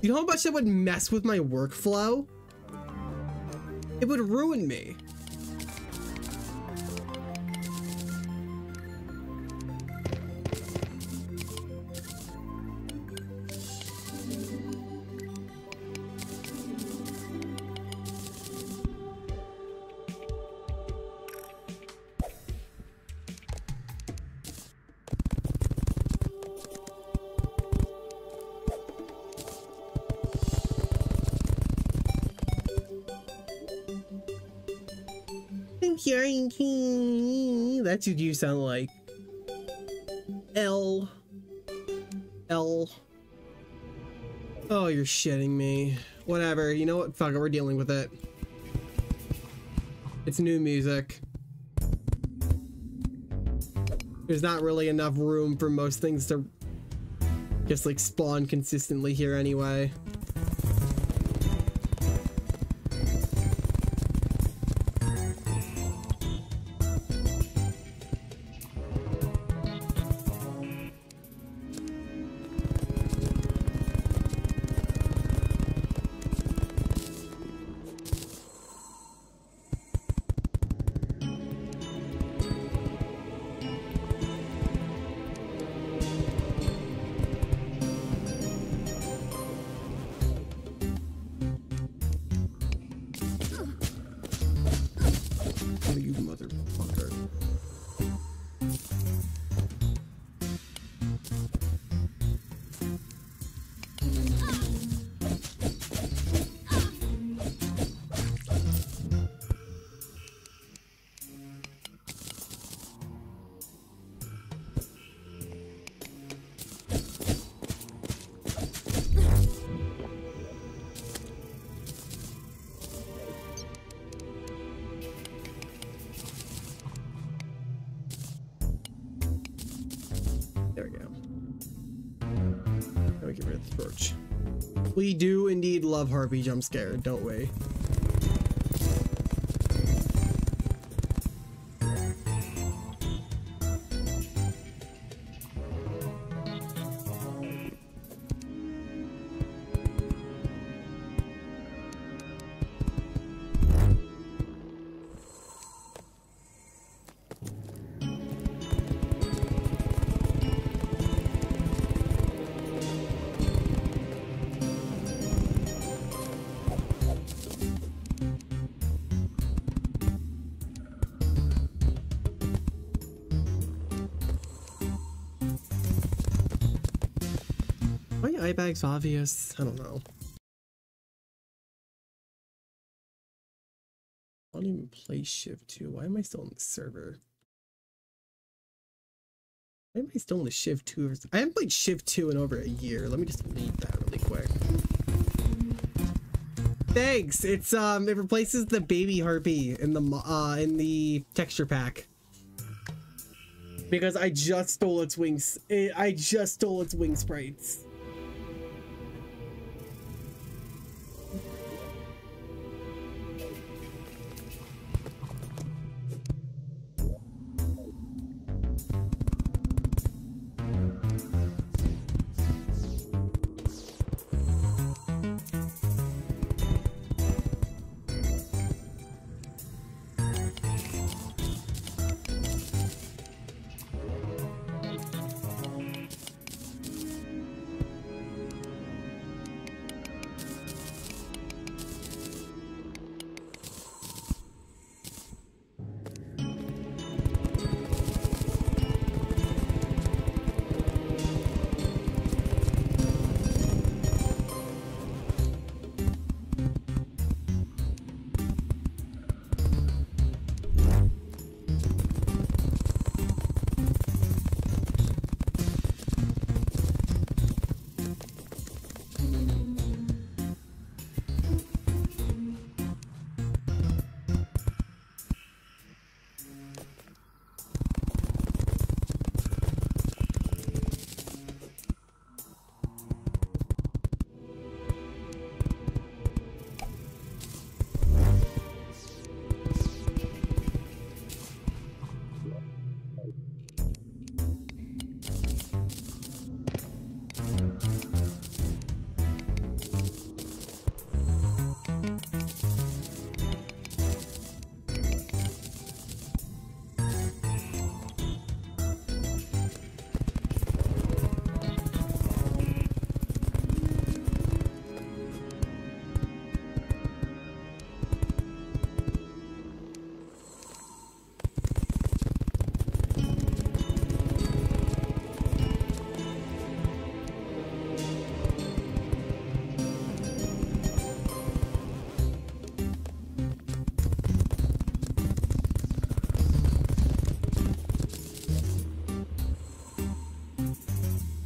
S1: You know how much that would mess with my workflow? It would ruin me. That's what you sound like. L. L. Oh, you're shitting me. Whatever. You know what? Fuck it. We're dealing with it. It's new music. There's not really enough room for most things to just like spawn consistently here anyway. Love Harpy jump scare, don't we? Bag's obvious. I don't know. I don't even play shift 2. Why am I still on the server? Why am I still in the Shiv 2? I haven't played shift 2 in over a year. Let me just read that really quick. Thanks. It's um it replaces the baby harpy in the uh in the texture pack. Because I just stole its wings. eh, I just stole its wing sprites.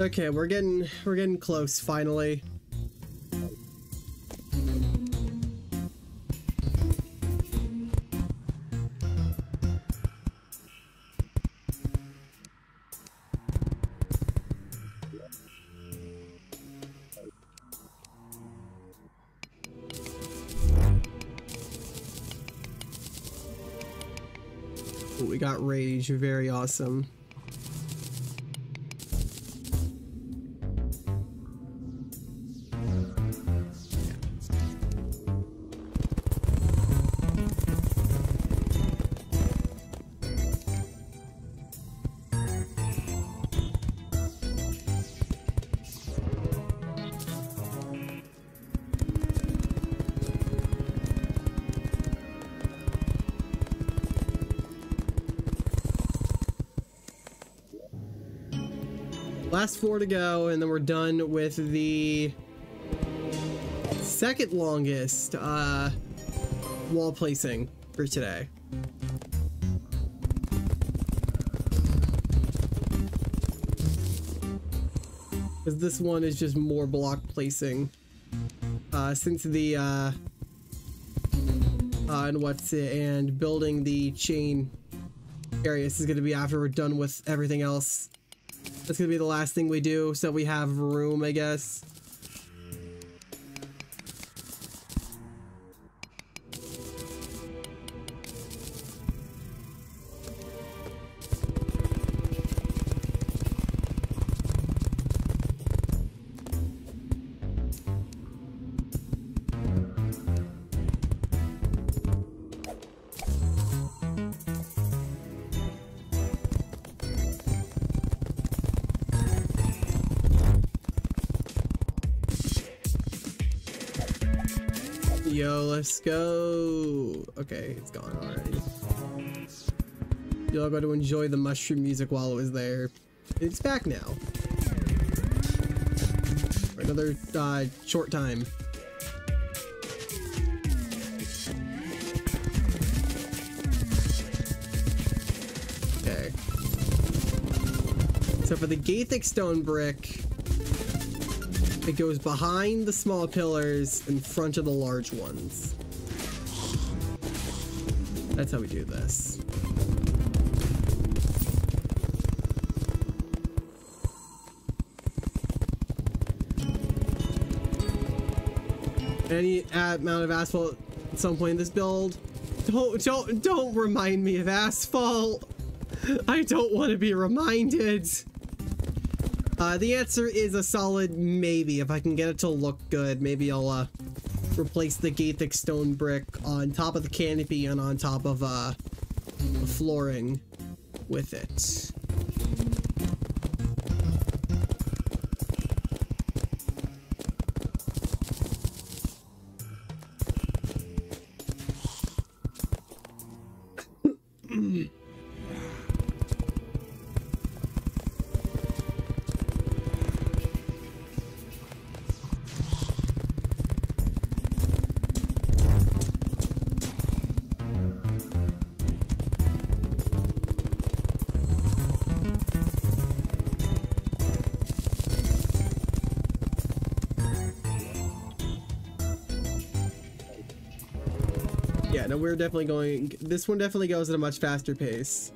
S1: Okay, we're getting we're getting close finally. We got rage, very awesome. Last four to go, and then we're done with the second longest uh, wall placing for today. Because this one is just more block placing. Uh, since the uh, uh, and what's it, and building the chain area. This is going to be after we're done with everything else That's gonna be the last thing we do, so we have room, I guess. Go. Okay, it's gone already. Y'all got to enjoy the mushroom music while it was there. It's back now. For another uh, short time. Okay. So for the Gathic stone brick, it goes behind the small pillars in front of the large ones. That's how we do this. Any amount of asphalt at some point in this build. Don't don't don't remind me of asphalt. I don't want to be reminded. Uh, the answer is a solid maybe. If I can get it to look good, maybe I'll uh, replace the Gathic stone brick on top of the canopy and on top of uh, the flooring with it. We're definitely going. This one definitely goes at a much faster pace.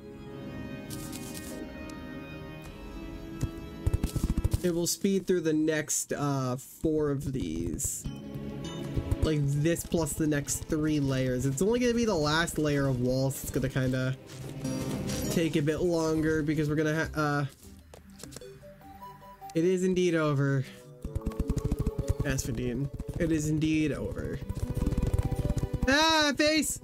S1: It will speed through the next uh, four of these. Like this plus the next three layers. It's only going to be the last layer of walls. It's going to kind of take a bit longer because we're going to uh, It is indeed over. Asphodine. It is indeed over. Ah, face!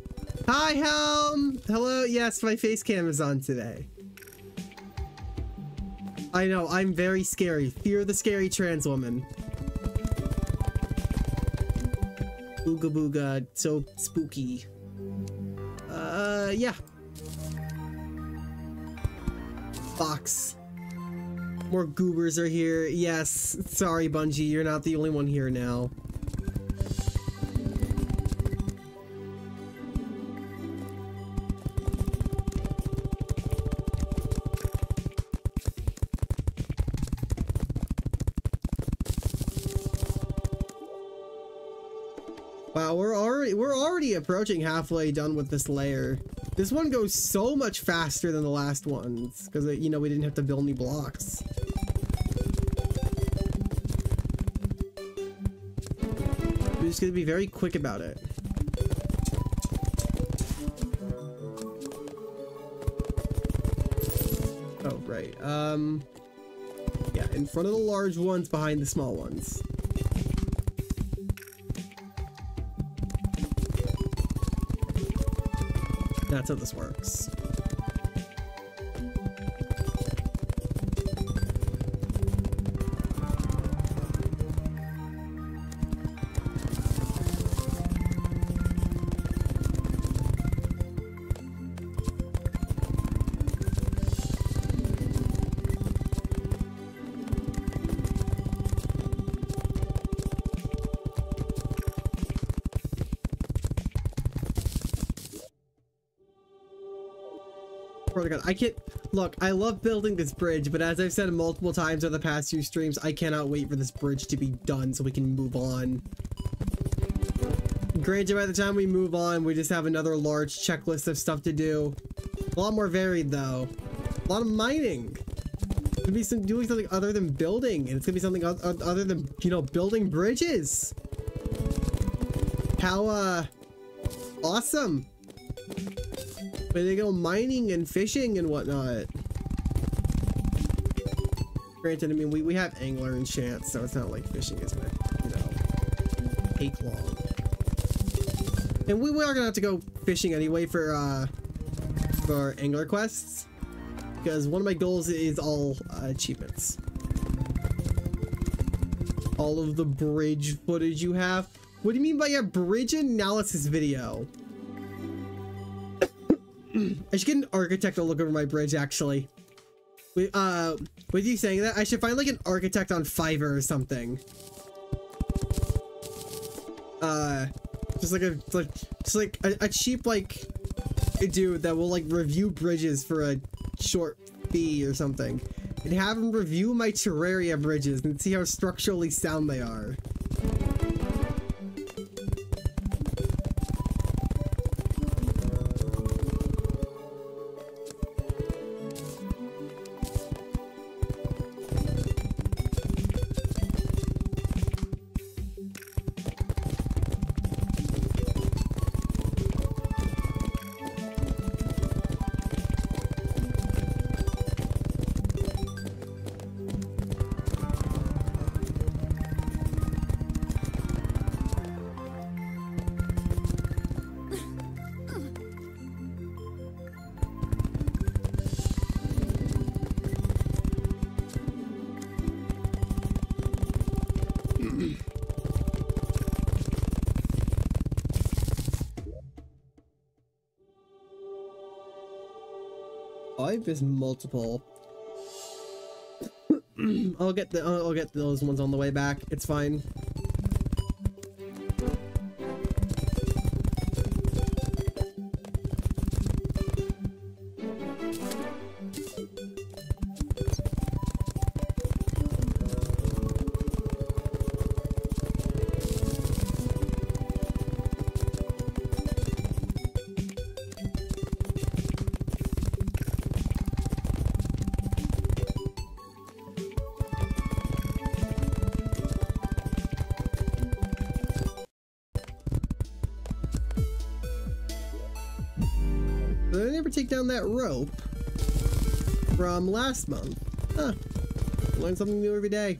S1: Hi, Helm! Hello, yes, my face cam is on today. I know, I'm very scary. Fear the scary trans woman. Booga booga, so spooky. Uh, yeah. Fox. More goobers are here. Yes, sorry, Bungie, you're not the only one here now. Approaching halfway done with this layer. This one goes so much faster than the last ones because you know we didn't have to build any blocks. We're just gonna be very quick about it. Oh right. Um. Yeah, in front of the large ones, behind the small ones. That's how this works. I can't look. I love building this bridge, but as I've said multiple times over the past few streams, I cannot wait for this bridge to be done so we can move on. Granted, by the time we move on, we just have another large checklist of stuff to do. A lot more varied, though. A lot of mining. Could be some doing something other than building, and it's gonna be something other than you know building bridges. How uh awesome! Where they go mining and fishing and whatnot. Granted, I mean we we have angler and chance, so it's not like fishing is gonna you know take long. And we, we are gonna have to go fishing anyway for uh for angler quests because one of my goals is all uh, achievements. All of the bridge footage you have. What do you mean by a bridge analysis video? I should get an architect to look over my bridge actually. With, uh, with you saying that, I should find like an architect on Fiverr or something. Uh, just like a, like, just like a, a cheap like dude that will like review bridges for a short fee or something and have him review my Terraria bridges and see how structurally sound they are. Five is multiple. [clears throat] I'll get the I'll get those ones on the way back. It's fine. That rope from last month. Huh. Learn something new every day.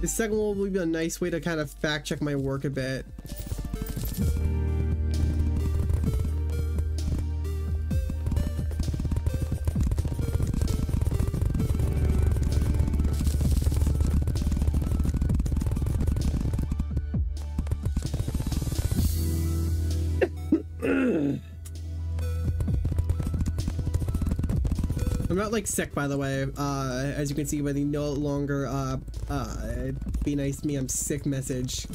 S1: This second one will be a nice way to kind of fact check my work a bit. Like sick, by the way. Uh, as you can see by the no longer uh, uh, be nice to me, I'm sick message.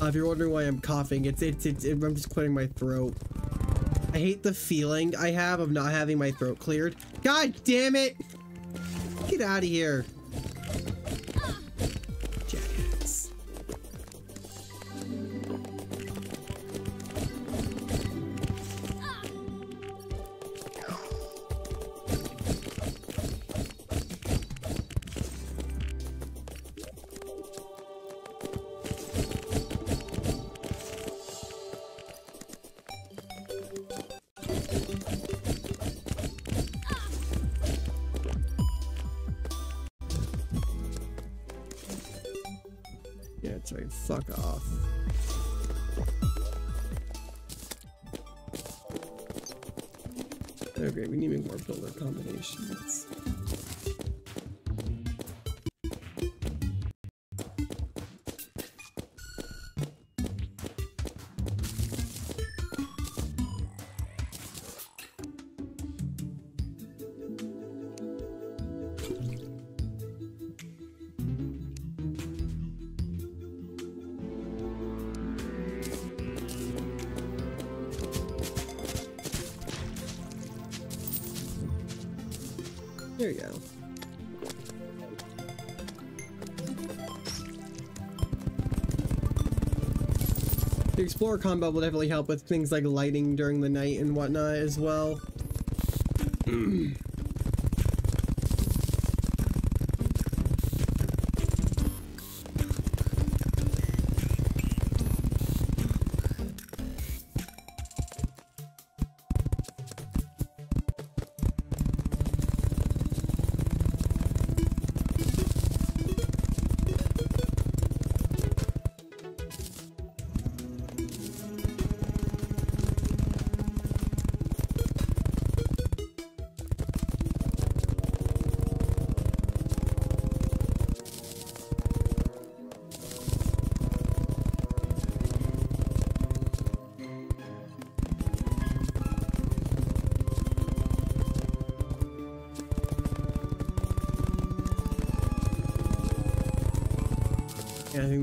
S1: Uh, if you're wondering why I'm coughing, it's, it's, it's, it, I'm just clearing my throat. I hate the feeling I have of not having my throat cleared. God damn it! Get out of here. questions. Explorer combo will definitely help with things like lighting during the night and whatnot as well. [clears throat]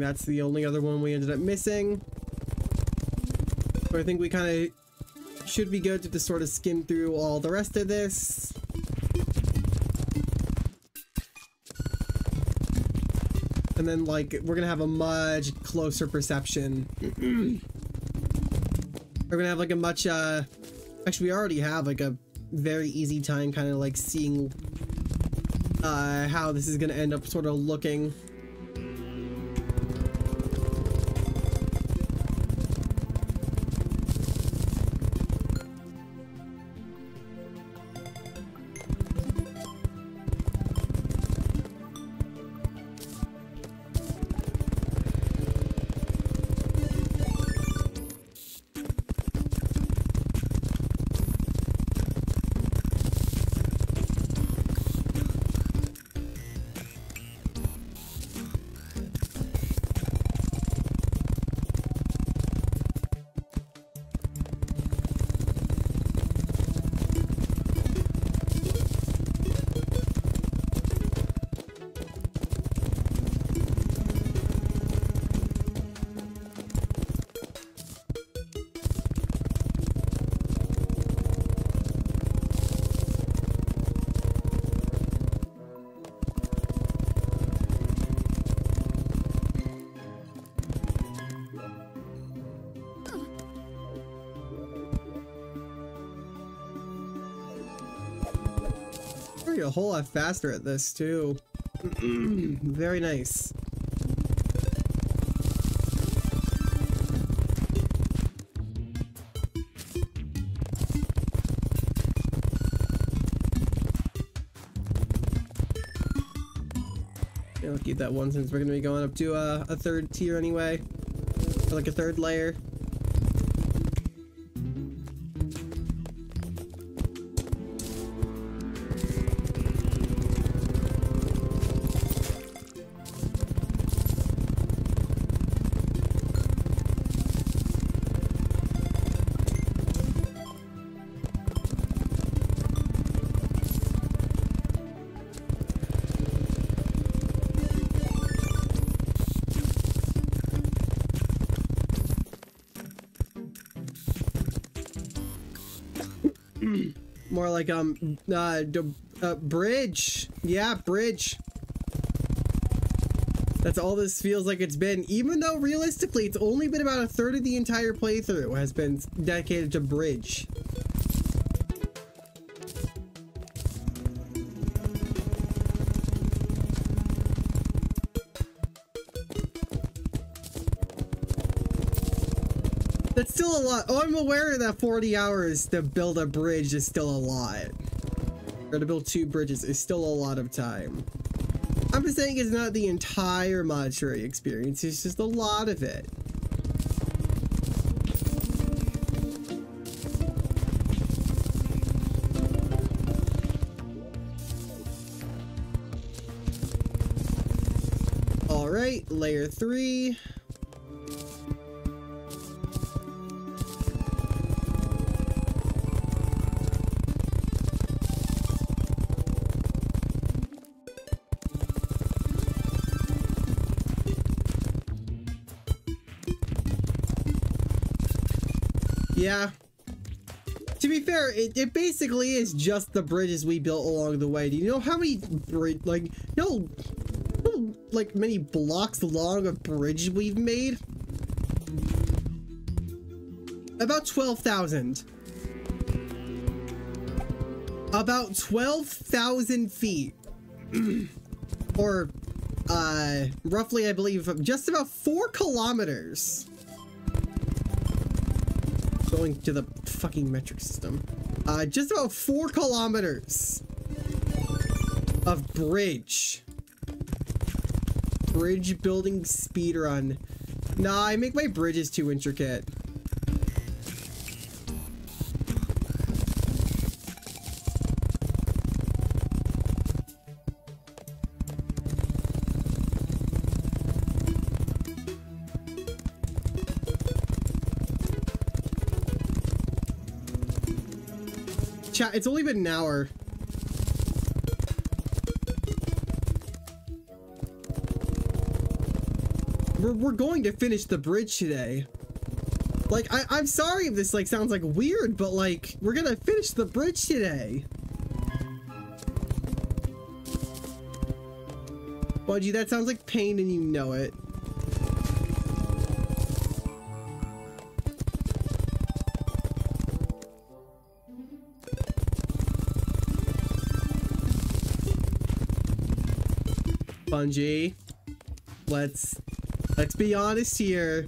S1: that's the only other one we ended up missing. So I think we kind of should be good to just sort of skim through all the rest of this. And then, like, we're gonna have a much closer perception. we're gonna have, like, a much, uh... Actually, we already have, like, a very easy time kind of, like, seeing uh, how this is gonna end up sort of looking. Whole lot faster at this too. [clears throat] Very nice. Yeah, I'll keep that one since we're gonna be going up to uh, a third tier anyway. Or like a third layer. Like um uh, uh bridge. Yeah, bridge. That's all this feels like it's been, even though realistically it's only been about a third of the entire playthrough has been dedicated to bridge. Lot. Oh, I'm aware that 40 hours to build a bridge is still a lot. Or to build two bridges is still a lot of time. I'm just saying it's not the entire Modded Terraria experience, it's just a lot of it. Alright, layer three. Yeah. To be fair, it, it basically is just the bridges we built along the way. Do you know how many bridge, like, know, how, like many blocks long of bridge we've made? About 12,000. About 12,000 feet. [clears throat] or, uh, roughly, I believe, just about four kilometers going to the fucking metric system. Uh, just about four kilometers of bridge. Bridge building speed run. Nah, I make my bridges too intricate. It's only been an hour. We're, we're going to finish the bridge today. Like, I, I'm sorry if this, like, sounds, like, weird, but, like, we're gonna finish the bridge today. Budgie, that sounds like pain and you know it. Bungie, let's let's be honest here.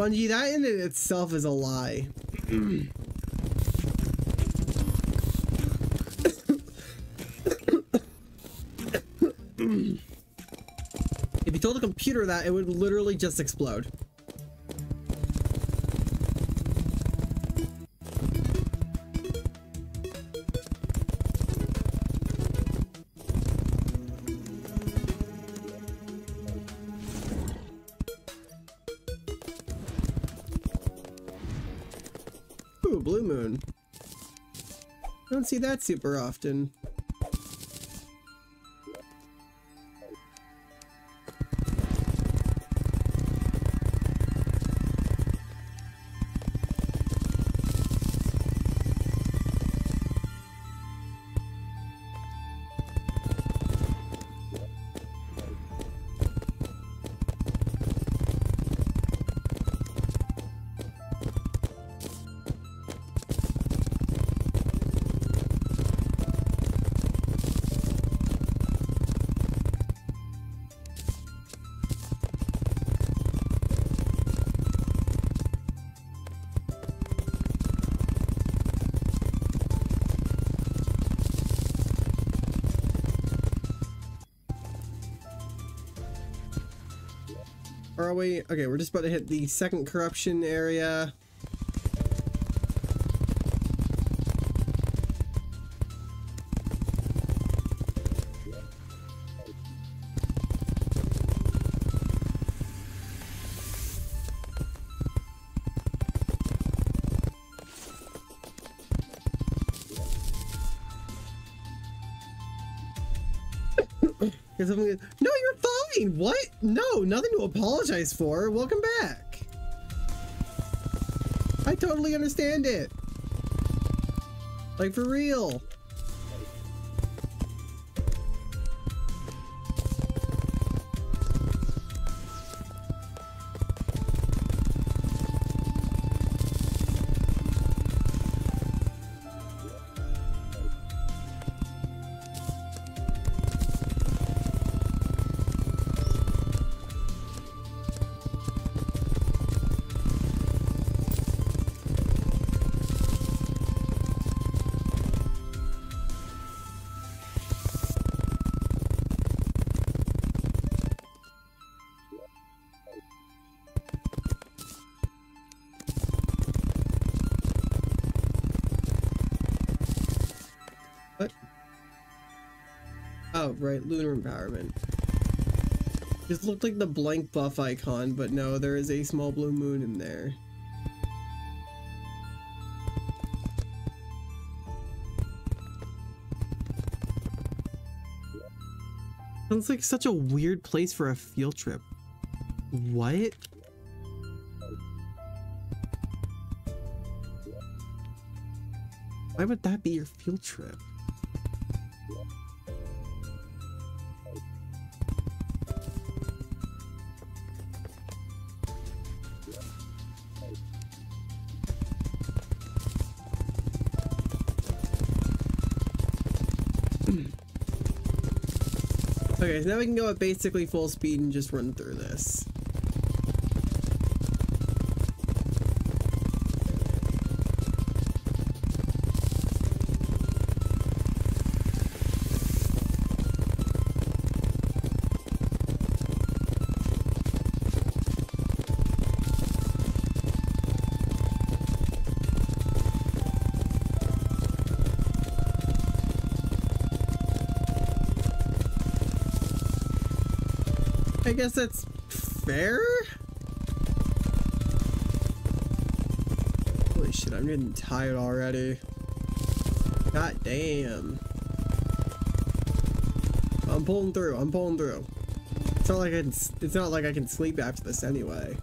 S1: Bungie, that in it itself is a lie. if you told a computer that, it would literally just explode. That super often. Okay, we're just about to hit the second corruption area. [coughs] No, you're fine. What? No, nothing to apologize for. Welcome back. I totally understand it. Like for real. Right, lunar empowerment. This looked like the blank buff icon, but no, there is a small blue moon in there. Sounds like such a weird place for a field trip. What? Why would that be your field trip? So now we can go at basically full speed and just run through this. Guess that's fair? Holy shit, I'm getting tired already. God damn. I'm pulling through, I'm pulling through. It's not like I can, it's not like I can sleep after this anyway.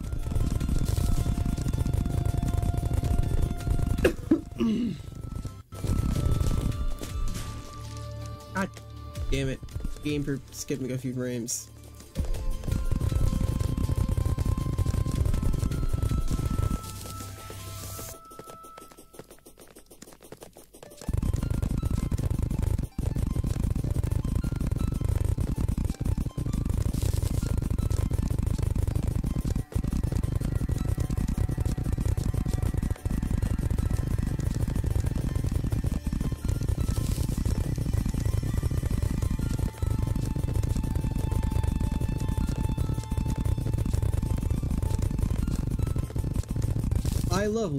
S1: [coughs] God damn it. Game for skipping a few frames.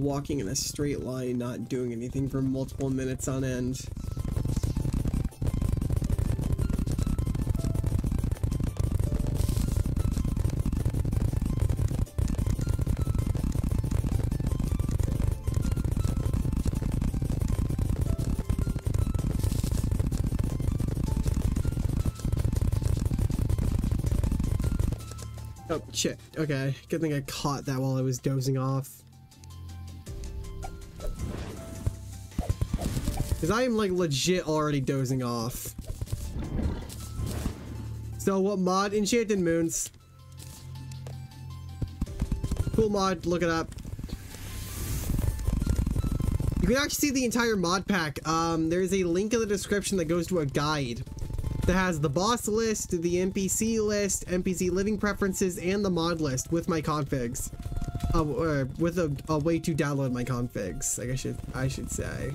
S1: Walking in a straight line, not doing anything for multiple minutes on end. Oh, shit. Okay. Good thing I caught that while I was dozing off. Because I am like legit already dozing off. So what mod? Enchanted Moons. Cool mod, look it up. You can actually see the entire mod pack. Um, there's a link in the description that goes to a guide that has the boss list, the NPC list, NPC living preferences, and the mod list with my configs. Uh, with a, a way to download my configs, like I should I should say.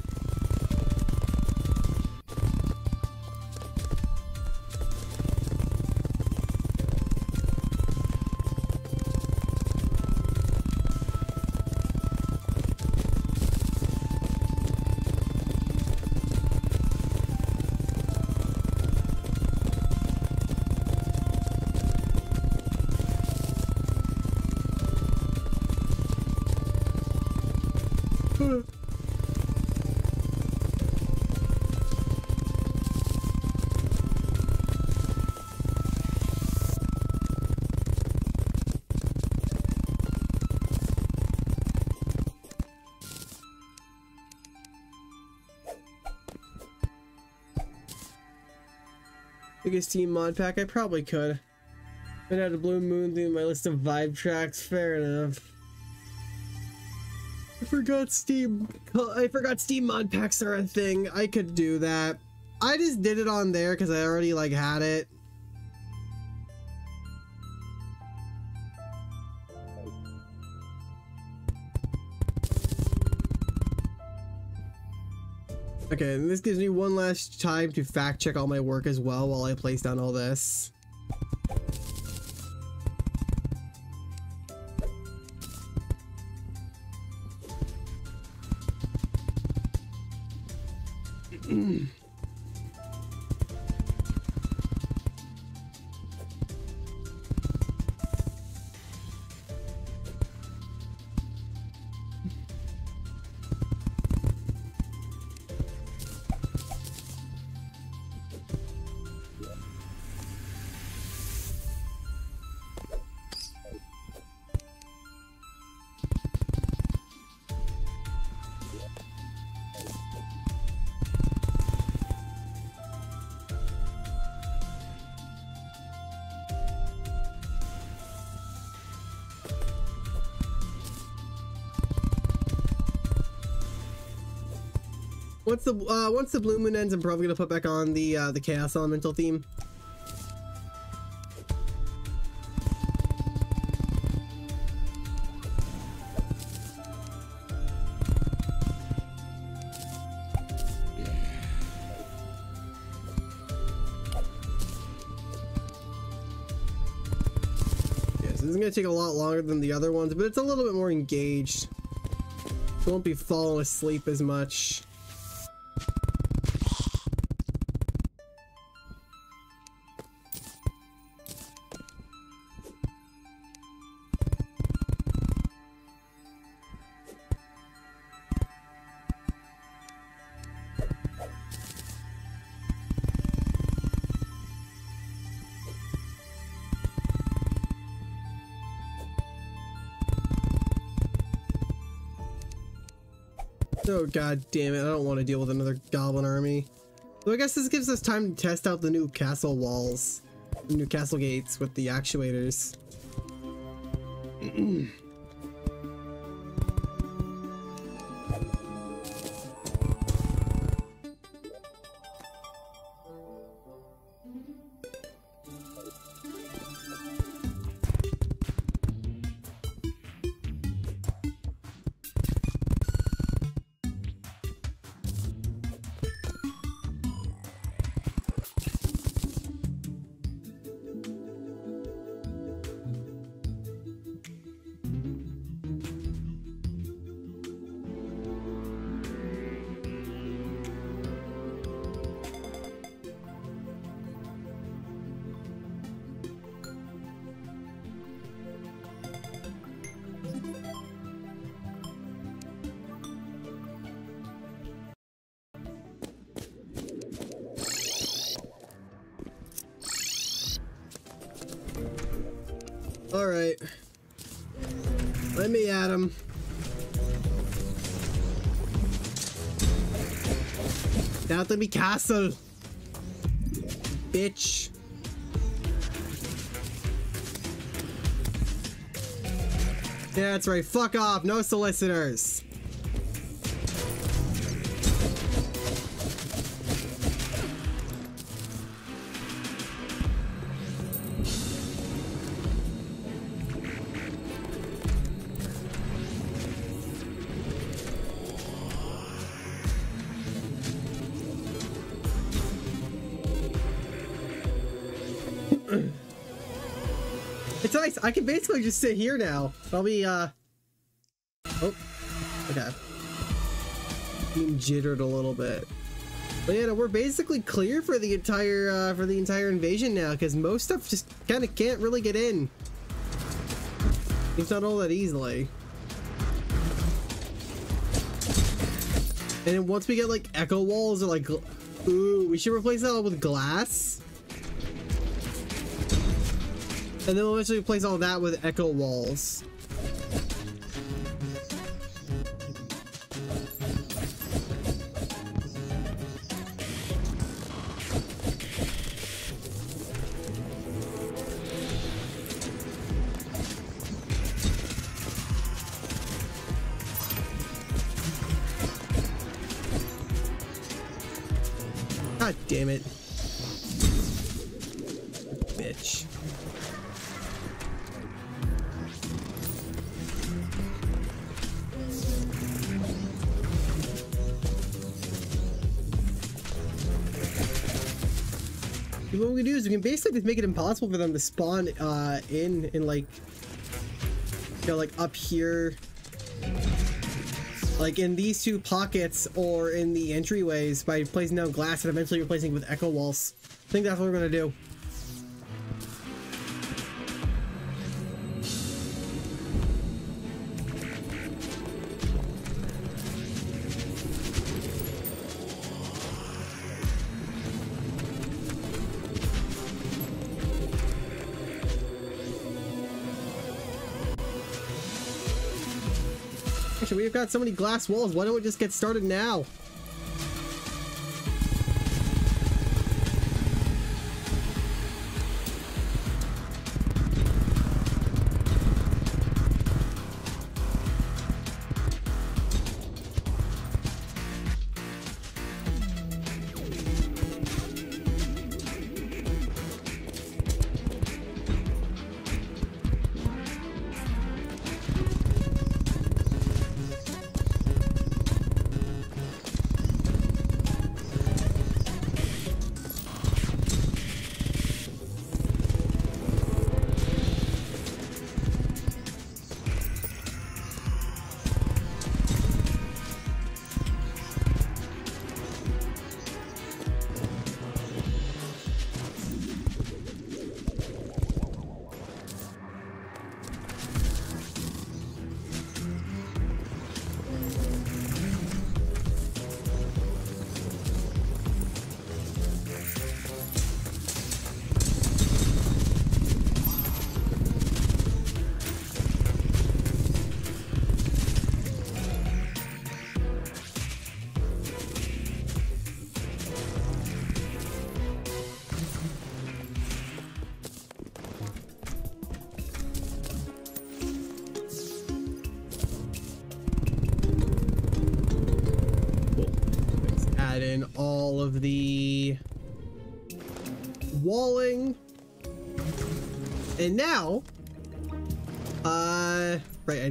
S1: Biggest team mod pack? I probably could. I'd add a blue moon through my list of vibe tracks. Fair enough. I forgot Steam. I forgot Steam mod packs are a thing. I could do that. I just did it on there because I already like had it. Okay, and this gives me one last time to fact check all my work as well while I place down all this. Once the uh, once the blue moon ends, I'm probably gonna put back on the uh, the chaos elemental theme. Gonna take a lot longer than the other ones, but it's a little bit more engaged. Won't be falling asleep as much. Oh god damn it, I don't want to deal with another goblin army. So I guess this gives us time to test out the new castle walls. New castle gates with the actuators. [clears throat] Fuck off. No solicitors. It's nice. I can basically just sit here now. I'll be, uh... jittered a little bit. But yeah, we're basically clear for the entire, uh, for the entire invasion now, because most stuff just kind of can't really get in. It's not all that easily. And then once we get, like, echo walls or, like, ooh, we should replace that with glass. And then we'll eventually replace all that with echo walls. Basically just make it impossible for them to spawn uh, in in like you know like up here like in these two pockets or in the entryways by placing down glass and eventually replacing it with echo walls. I think that's what we're gonna do. Got so many glass walls. Why don't we just get started now?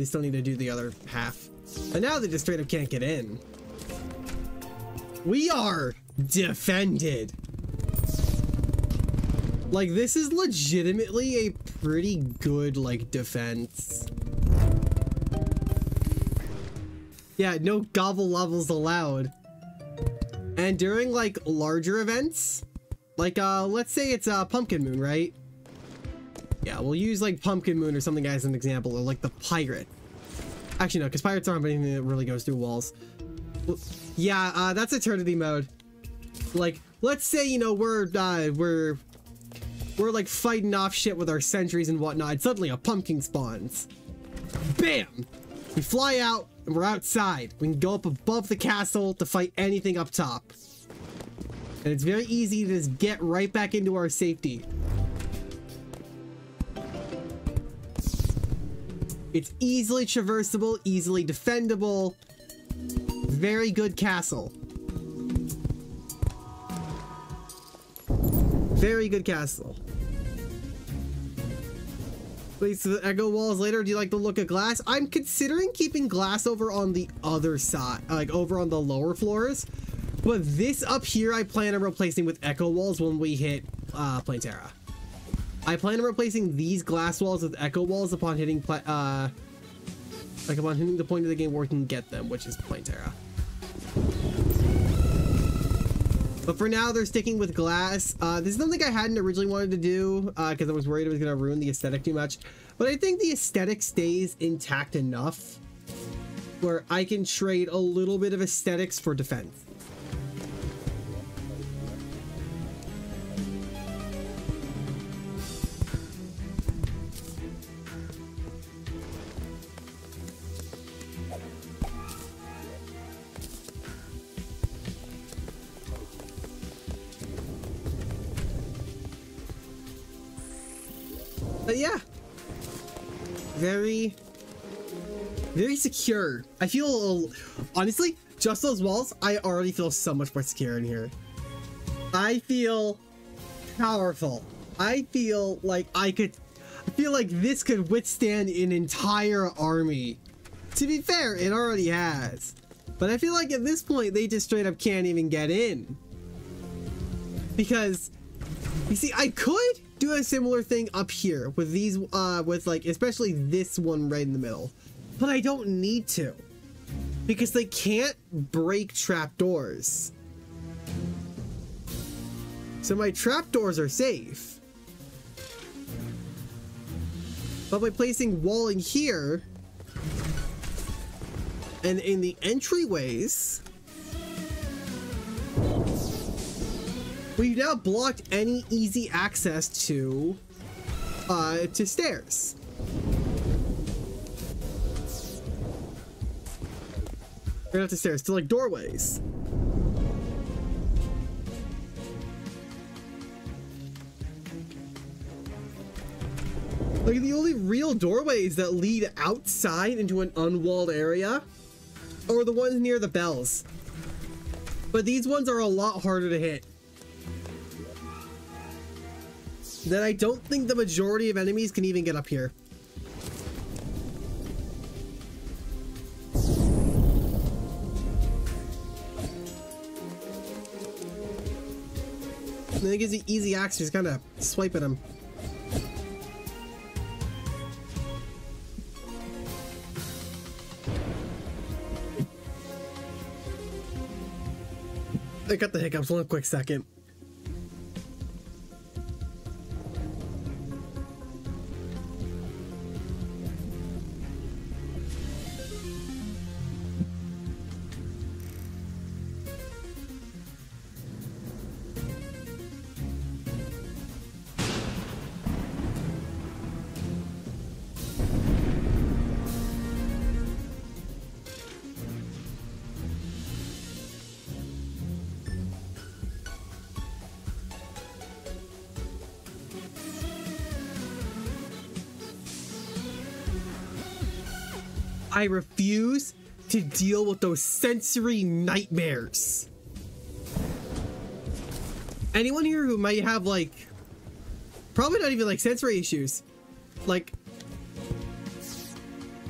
S1: Just still need to do the other half. And now they just straight up can't get in. We are defended. Like, this is legitimately a pretty good, like, defense. Yeah, no gobble levels allowed. And during, like, larger events, like, uh, let's say it's, uh, Pumpkin Moon, right? We'll use, like, Pumpkin Moon or something as an example, or, like, the Pirate. Actually, no, because Pirates aren't anything that really goes through walls. Yeah, uh, that's Eternity Mode. Like, let's say, you know, we're, uh, we're we're like fighting off shit with our sentries and whatnot. Suddenly a pumpkin spawns. Bam! We fly out and we're outside. We can go up above the castle to fight anything up top. And it's very easy to just get right back into our safety. It's easily traversable, easily defendable. Very good castle. Very good castle. Place the echo walls later. Do you like the look of glass? I'm considering keeping glass over on the other side, like over on the lower floors. But this up here, I plan on replacing with echo walls when we hit uh, Plantera. I plan on replacing these glass walls with echo walls upon hitting, uh, like upon hitting the point of the game where we can get them, which is Plantera. But for now, they're sticking with glass. Uh, this is something I hadn't originally wanted to do because uh, I was worried it was going to ruin the aesthetic too much. But I think the aesthetic stays intact enough where I can trade a little bit of aesthetics for defense. But yeah, very, very secure. I feel, honestly, just those walls, I already feel so much more secure in here. I feel powerful. I feel like I could, I feel like this could withstand an entire army. To be fair, it already has. But I feel like at this point, they just straight up can't even get in. Because, you see, I could do a similar thing up here with these, uh, with like, especially this one right in the middle. But I don't need to. Because they can't break trapdoors. So my trapdoors are safe. But by placing walling here, and in the entryways, we've now blocked any easy access to, uh, to stairs. Or not to stairs, to like doorways. Like the only real doorways that lead outside into an unwalled area are the ones near the bells. But these ones are a lot harder to hit. Then I don't think the majority of enemies can even get up here. And then it gives you easy access, just kind of swipe at them. I got the hiccups. One quick second. I refuse to deal with those sensory nightmares. anyone here who might have like probably not even like sensory issues like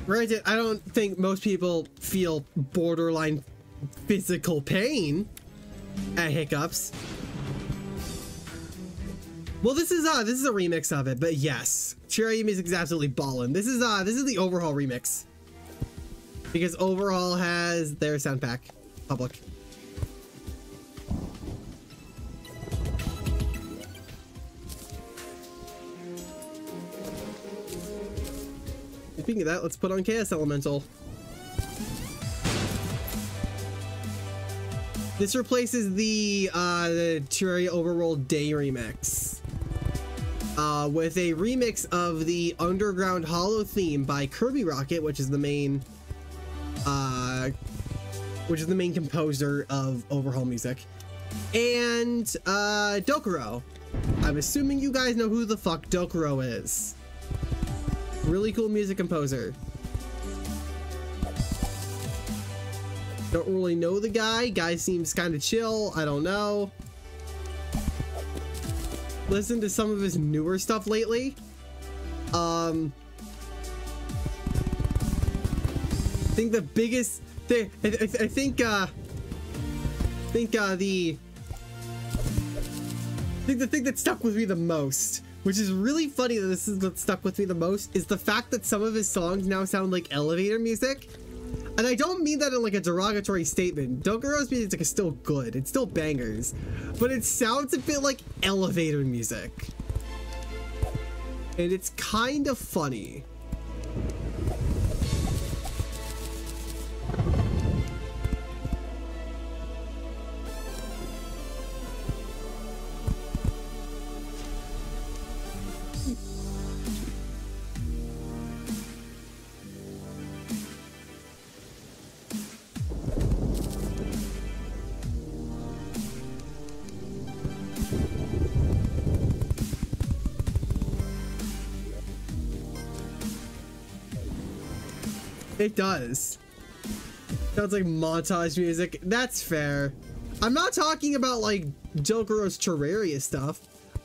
S1: granted i don't think most people feel borderline physical pain at hiccups. Well this is uh this is a remix of it but yes cherry music is absolutely ballin. This is uh this is the overhaul remix because overhaul has their sound pack public Speaking of that, let's put on Chaos Elemental. This replaces the, uh, the Terraria Overworld Day remix. Uh, with a remix of the Underground Hollow theme by Kirby Rocket, which is the main, uh, which is the main composer of Overhaul music, and uh, Dokuro. I'm assuming you guys know who the fuck Dokuro is. Really cool music composer. Don't really know the guy. Guy seems kind of chill. I don't know. Listen to some of his newer stuff lately. Um, I think the biggest thing, I, I, I think, uh, I think, uh, the, I think the thing that stuck with me the most which is really funny that this is what stuck with me the most is the fact that some of his songs now sound like elevator music and I don't mean that in like a derogatory statement. Dokuro's music is still good. It's still bangers. But it sounds a bit like elevator music. And it's kind of funny. It does. Sounds like montage music. That's fair. I'm not talking about like Dokuro's Terraria stuff.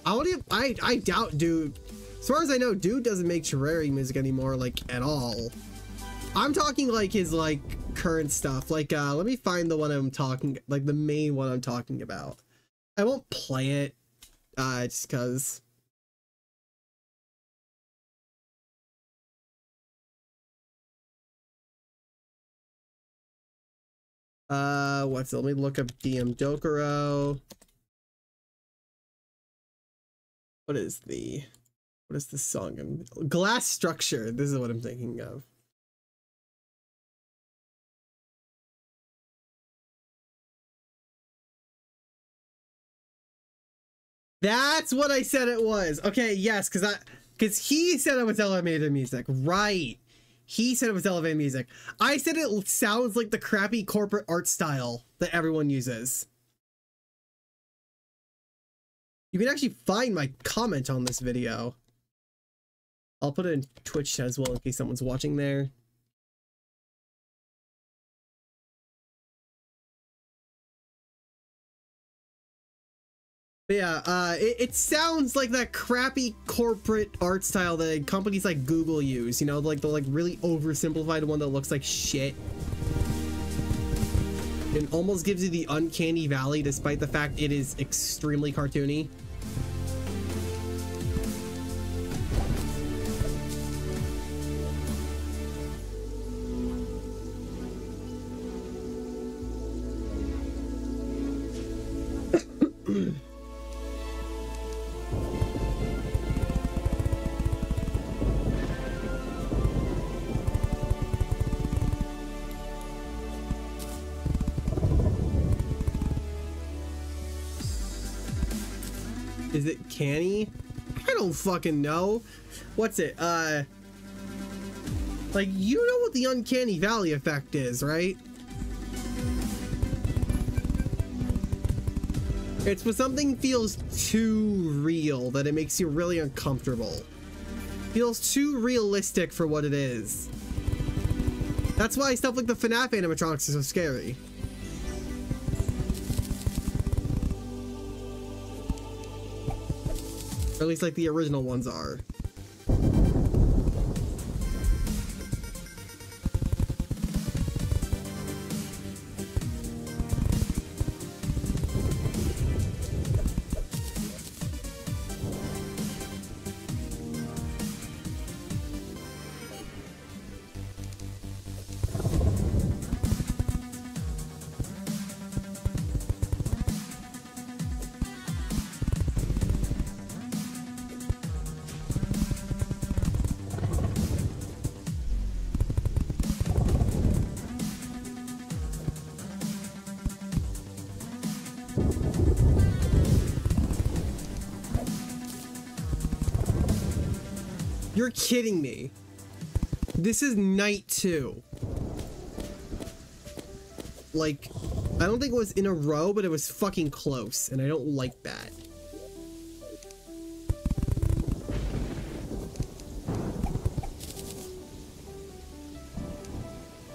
S1: I would I I doubt dude. As far as I know, dude doesn't make Terraria music anymore, like at all. I'm talking like his like current stuff. Like uh let me find the one I'm talking like the main one I'm talking about. I won't play it uh just cuz Uh, what's it? Let me look up DM Dokuro. What is the, what is the song? I'm, Glass Structure. This is what I'm thinking of. That's what I said it was. Okay, yes, because I, because he said it was elevator music. Right. He said it was elevated music. I said it sounds like the crappy corporate art style that everyone uses. You can actually find my comment on this video. I'll put it in Twitch as well in case someone's watching there. But yeah, uh, it, it, sounds like that crappy corporate art style that companies like Google use. You know, like the like really oversimplified one that looks like shit. It almost gives you the uncanny valley, despite the fact it is extremely cartoony. Canny? I don't fucking know. What's it? Uh, like, you know what the uncanny valley effect is, right? It's when something feels too real that it makes you really uncomfortable. Feels too realistic for what it is. That's why stuff like the FNAF animatronics is so scary. Or at least like the original ones are. You're kidding me. This is night two. Like, I don't think it was in a row, but it was fucking close, and I don't like that.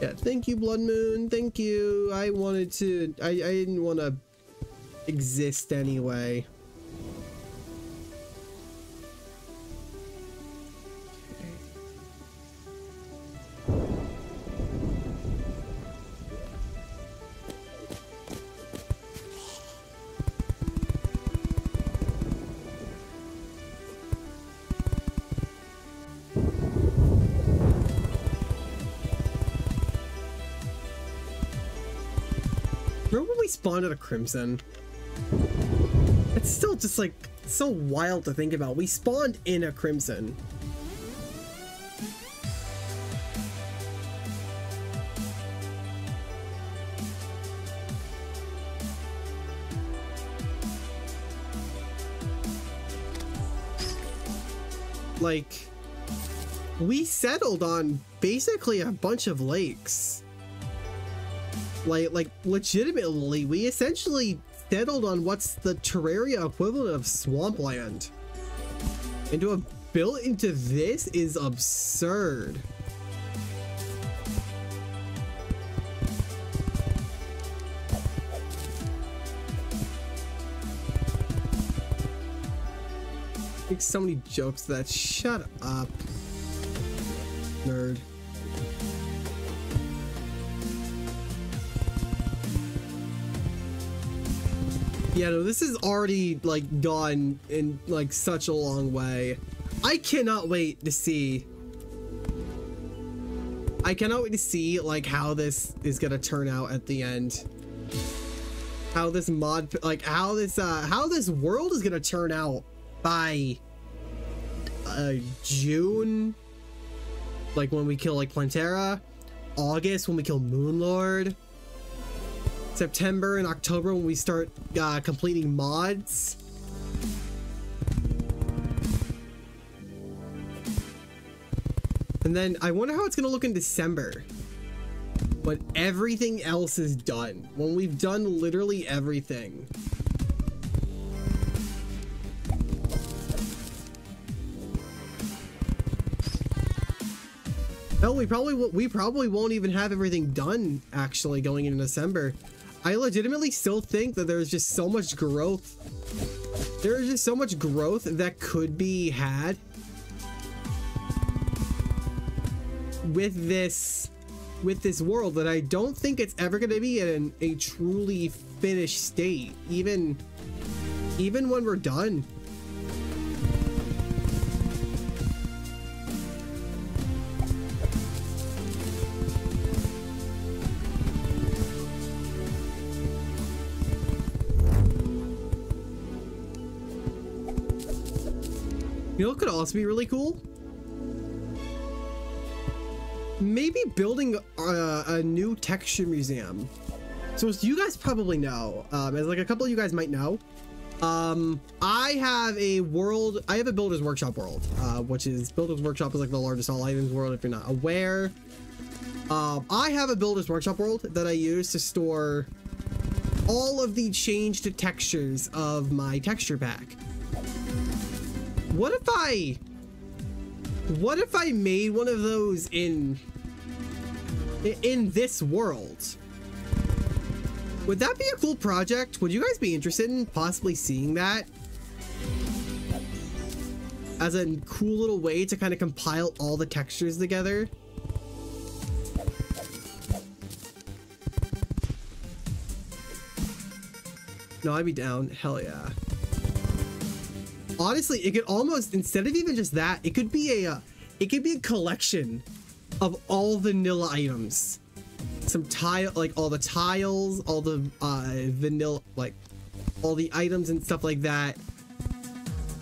S1: Yeah, thank you, Blood Moon. Thank you. I wanted to. I, I didn't want to exist anyway. Spawned at a Crimson? It's still just like so wild to think about. We spawned in a Crimson. Like, we settled on basically a bunch of lakes like like legitimately we essentially settled on what's the terraria equivalent of swampland. And to have built into this is absurd. Make so many jokes that shut up. Nerd Yeah, no, this is already like gone in like such a long way. I cannot wait to see. I cannot wait to see like how this is gonna turn out at the end. How this mod, like how this, uh, how this world is gonna turn out by uh, June, like when we kill like Plantera, August when we kill Moonlord. September and October when we start uh, completing mods. And then I wonder how it's going to look in December. When everything else is done. When we've done literally everything. No, we probably we probably won't even have everything done actually going into December. I legitimately still think that there's just so much growth. There is just so much growth that could be had with this with this world that I don't think it's ever going to be in a truly finished state even even when we're done. You know what could also be really cool? Maybe building a, a new texture museum. So as you guys probably know, um, as like a couple of you guys might know, um, I have a world, I have a Builder's Workshop world, uh, which is Builder's Workshop is like the largest all items world if you're not aware. Um, I have a Builder's Workshop world that I use to store all of the changed textures of my texture pack. What if I... What if I made one of those in... In this world? Would that be a cool project? Would you guys be interested in possibly seeing that? as a cool little way to kind of compile all the textures together. No, I'd be down. Hell yeah. Honestly, it could almost instead of even just that, it could be a uh, it could be a collection of all vanilla items. Some tile like all the tiles, all the uh vanilla like all the items and stuff like that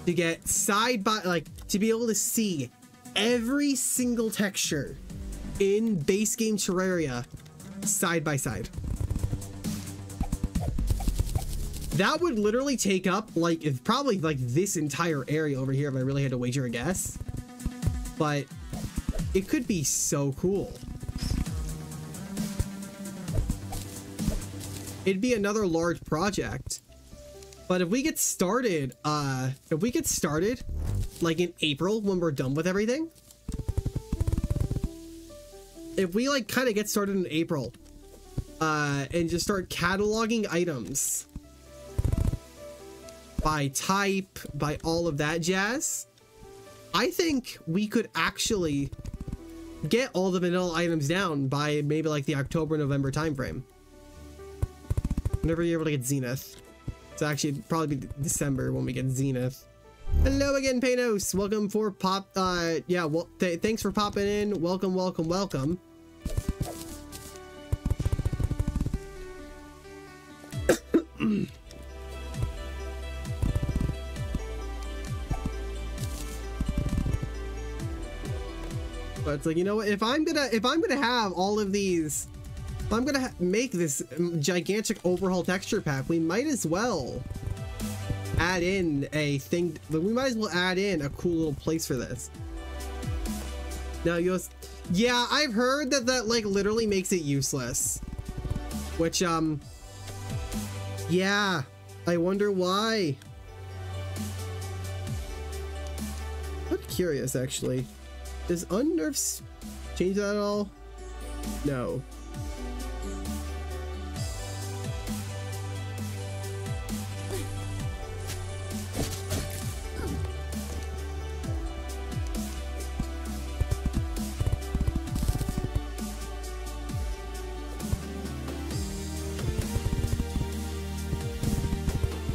S1: to get side by like to be able to see every single texture in base game Terraria side by side. That would literally take up like probably like this entire area over here if I really had to wager a guess. But it could be so cool. It'd be another large project. But if we get started, uh, if we get started like in April when we're done with everything, if we like kind of get started in April, uh, and just start cataloging items by type, by all of that jazz, I think we could actually get all the vanilla items down by maybe like the October, November timeframe. Whenever you're able to get Zenith. It's actually probably be December when we get Zenith. Hello again, Panos. Welcome for pop. Uh, yeah. Well, th thanks for popping in. Welcome, welcome, welcome. But it's like you know what? If I'm gonna if I'm gonna have all of these, if I'm gonna make this gigantic overhaul texture pack, we might as well add in a thing. We might as well add in a cool little place for this. Now you yeah, I've heard that that like literally makes it useless. Which um, yeah, I wonder why. I'm curious actually. Does unnerfs change that at all? No.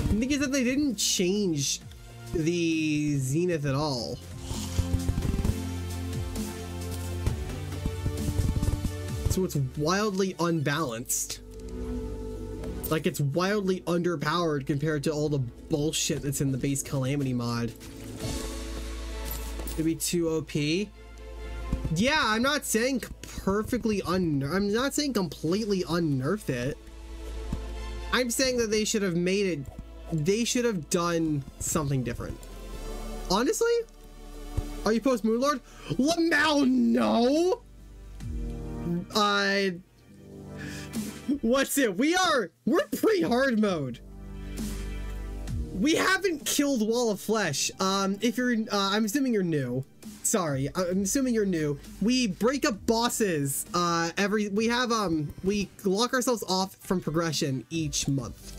S1: The thing is that they didn't change the Zenith at all. So it's wildly unbalanced. Like it's wildly underpowered compared to all the bullshit that's in the base Calamity mod. Maybe too OP. Yeah, I'm not saying perfectly un. I'm not saying completely unnerf it. I'm saying that they should have made it. They should have done something different. Honestly, are you post Moonlord? Lamau, no. Uh, what's it? We are. We're pre-hard mode. We haven't killed Wall of Flesh. Um, if you're, uh, I'm assuming you're new. Sorry, I'm assuming you're new. We break up bosses. Uh, every we have um, we lock ourselves off from progression each month.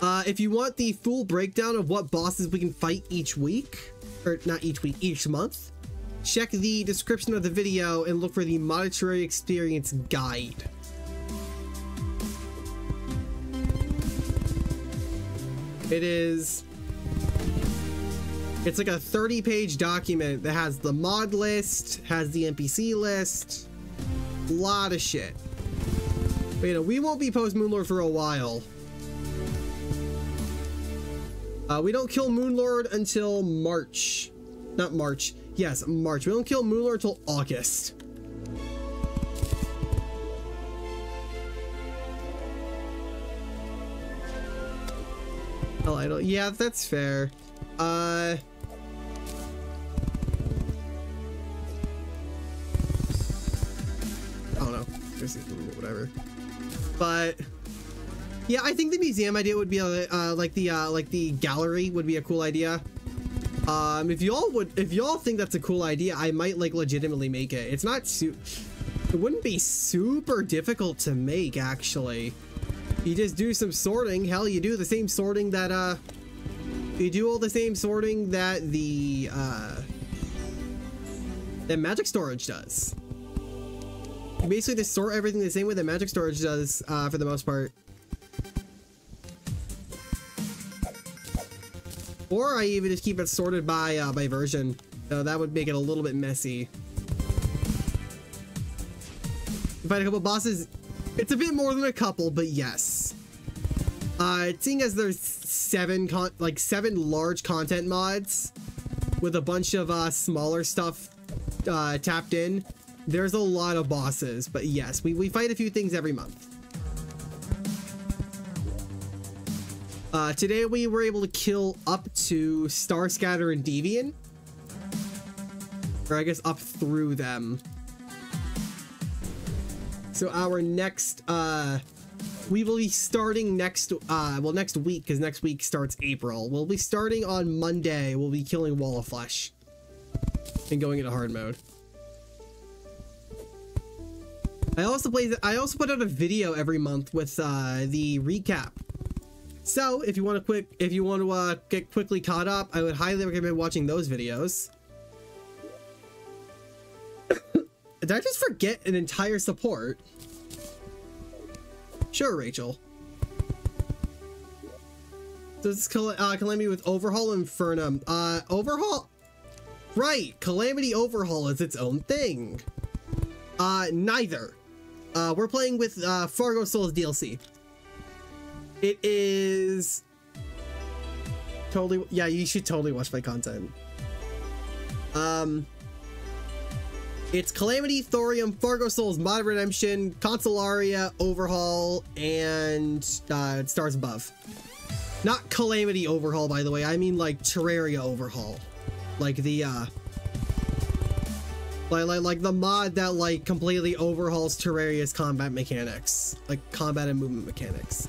S1: Uh, if you want the full breakdown of what bosses we can fight each week, or not each week, each month, check the description of the video and look for the Modded Terraria Experience Guide. It is... It's like a 30 page document that has the mod list, has the NPC list, a lot of shit. But, you know, we won't be post Moonlord for a while. Uh, we don't kill Moonlord until March. Not March. Yes, March. We don't kill Moonlord until August. I don't. Yeah, that's fair. Uh. I don't know. Whatever. But. Yeah, I think the museum idea would be uh, uh, like the uh, like the gallery would be a cool idea. Um, if y'all would, if y'all think that's a cool idea, I might like legitimately make it. It's not su- it wouldn't be super difficult to make actually. you just do some sorting. Hell, you do the same sorting that, uh, you do all the same sorting that the, uh, that magic storage does. You basically just sort everything the same way that magic storage does, uh, for the most part. Or I even just keep it sorted by, uh, by version. So that would make it a little bit messy. Fight a couple bosses. It's a bit more than a couple, but yes. Uh, seeing as there's seven con like seven large content mods with a bunch of uh, smaller stuff uh, tapped in, there's a lot of bosses. But yes, we, we fight a few things every month. Uh, today we were able to kill up to Star Scouter and Deviantt. Or I guess up through them. So our next, uh, we will be starting next, uh, well, next week, because next week starts April. We'll be starting on Monday. We'll be killing Wall of Flesh and going into hard mode. I also play, I also put out a video every month with, uh, the recap. So if you want to quick, if you want to, uh, get quickly caught up, I would highly recommend watching those videos. [coughs] Did I just forget an entire support? Sure, Rachel. This uh, Calamity with Overhaul Infernum. Uh, Overhaul? Right, Calamity Overhaul is its own thing. Uh, neither. Uh, we're playing with uh, Fargo Souls DLC. It is totally, yeah, you should totally watch my content. Um, it's Calamity, Thorium, Fargo Souls, Mod Redemption, Consolaria, Overhaul, and uh, Stars Above. Not Calamity Overhaul, by the way. I mean like Terraria Overhaul. Like the, uh... Like, like, like the mod that like completely overhauls Terraria's combat mechanics. Like combat and movement mechanics.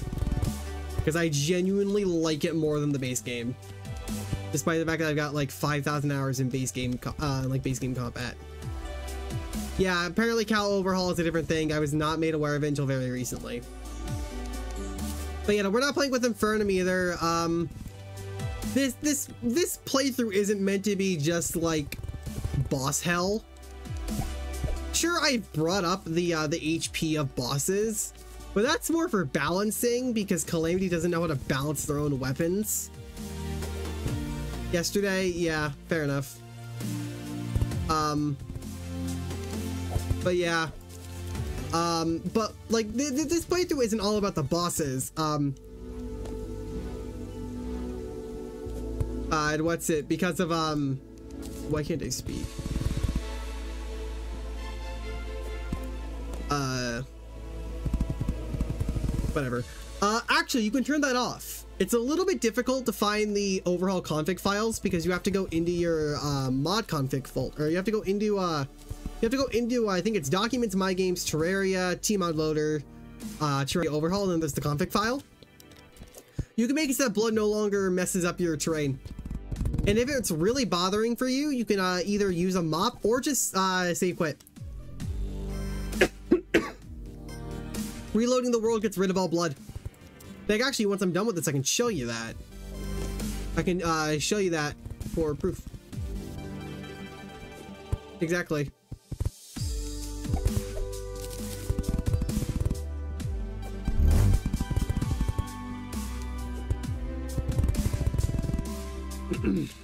S1: Because I genuinely like it more than the base game. Despite the fact that I've got like 5,000 hours in base game, uh, like base game combat. Yeah, apparently Cal Overhaul is a different thing. I was not made aware of it until very recently. But yeah, we're not playing with Infernum either. Um, this this this playthrough isn't meant to be just like boss hell. Sure, I've brought up the uh, the HP of bosses, but that's more for balancing because Calamity doesn't know how to balance their own weapons. Yesterday, yeah, fair enough. Um, but yeah. Um, but like th th this playthrough isn't all about the bosses. Um, uh, and what's it? Because of um, why can't I speak? Whatever. Uh, actually, you can turn that off. It's a little bit difficult to find the overhaul config files because you have to go into your uh, mod config folder, or you have to go into uh, you have to go into, I think it's Documents, My Games, Terraria, tModLoader, uh, Terraria Overhaul, and then there's the config file. You can make it so that blood no longer messes up your terrain. And if it's really bothering for you, you can uh, either use a mop or just uh, save quit. Reloading the world gets rid of all blood. Like, actually, once I'm done with this, I can show you that. I can uh, show you that for proof. Exactly. [clears throat]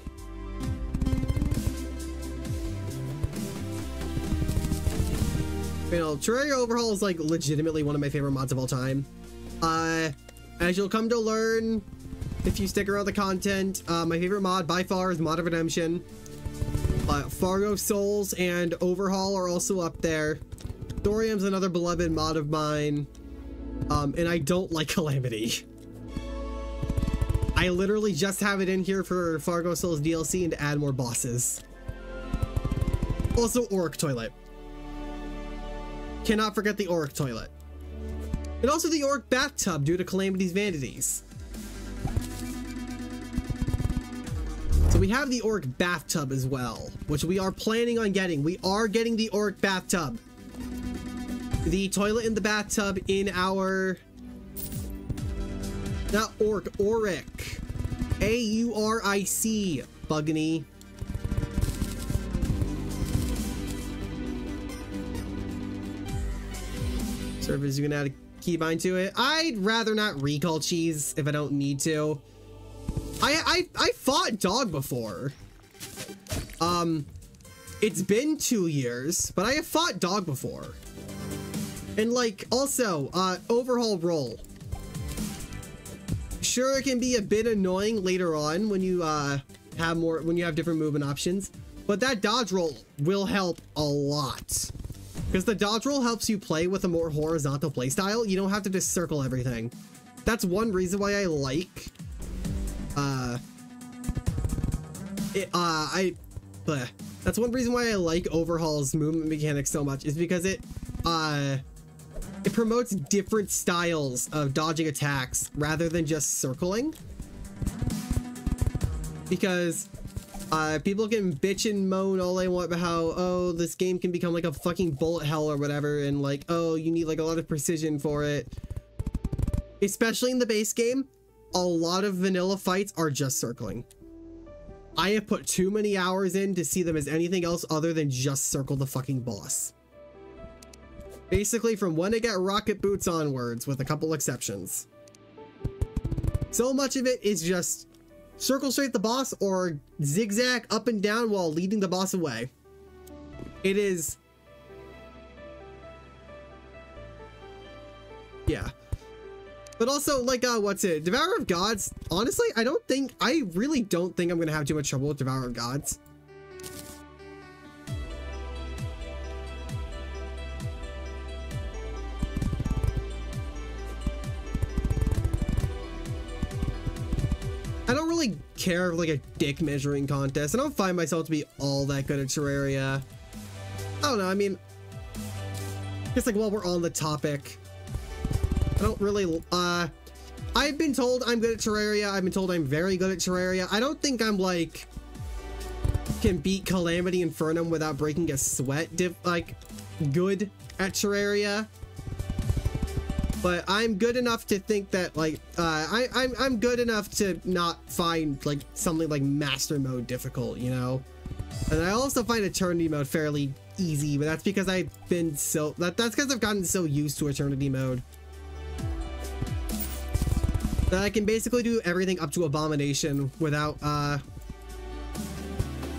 S1: know, Terraria Overhaul is like legitimately one of my favorite mods of all time. Uh, as you'll come to learn if you stick around the content, uh, my favorite mod by far is Mod of Redemption. Uh, Fargo Souls and Overhaul are also up there. Thorium's another beloved mod of mine. Um, and I don't like [laughs] Calamity. I literally just have it in here for Fargo Souls DLC and to add more bosses. Also, Orc Toilet. Cannot forget the Orc Toilet. And also the Orc Bathtub due to Calamity's Vanities. So we have the Orc Bathtub as well, which we are planning on getting. We are getting the Orc Bathtub. The toilet in the bathtub in our Not Orc, Auric. A-U-R-I-C, Bugany. Servers, you can add a keybind to it. I'd rather not recall cheese if I don't need to. I I I fought dog before. Um, it's been two years, but I have fought dog before. And like, also, uh, overhaul roll. Sure, it can be a bit annoying later on when you uh, have more, when you have different movement options, but that dodge roll will help a lot. Because the dodge roll helps you play with a more horizontal playstyle. You don't have to just circle everything. That's one reason why I like, uh, it, uh, I, bleh. that's one reason why I like Overhaul's movement mechanics so much is because it, uh, it promotes different styles of dodging attacks rather than just circling. Because uh, people can bitch and moan all they want about how, oh, this game can become like a fucking bullet hell or whatever, and like, oh, you need like a lot of precision for it. Especially in the base game, a lot of vanilla fights are just circling. I have put too many hours in to see them as anything else other than just circle the fucking boss. Basically from when I get rocket boots onwards, with a couple exceptions. So much of it is just circle straight the boss or zigzag up and down while leading the boss away. It is... Yeah. But also, like, uh, what's it? Devourer of Gods, honestly, I don't think, I really don't think I'm gonna have too much trouble with Devourer of Gods. I don't really care for like a dick measuring contest. I don't find myself to be all that good at Terraria. I don't know, I mean, just like while we're on the topic, I don't really, uh, I've been told I'm good at Terraria. I've been told I'm very good at Terraria. I don't think I'm like, can beat Calamity Infernum without breaking a sweat, dip, like, good at Terraria but I'm good enough to think that like uh, I, I'm I'm good enough to not find like something like master mode difficult, you know. And I also find eternity mode fairly easy, but that's because I've been so that that's because I've gotten so used to eternity mode that I can basically do everything up to abomination without uh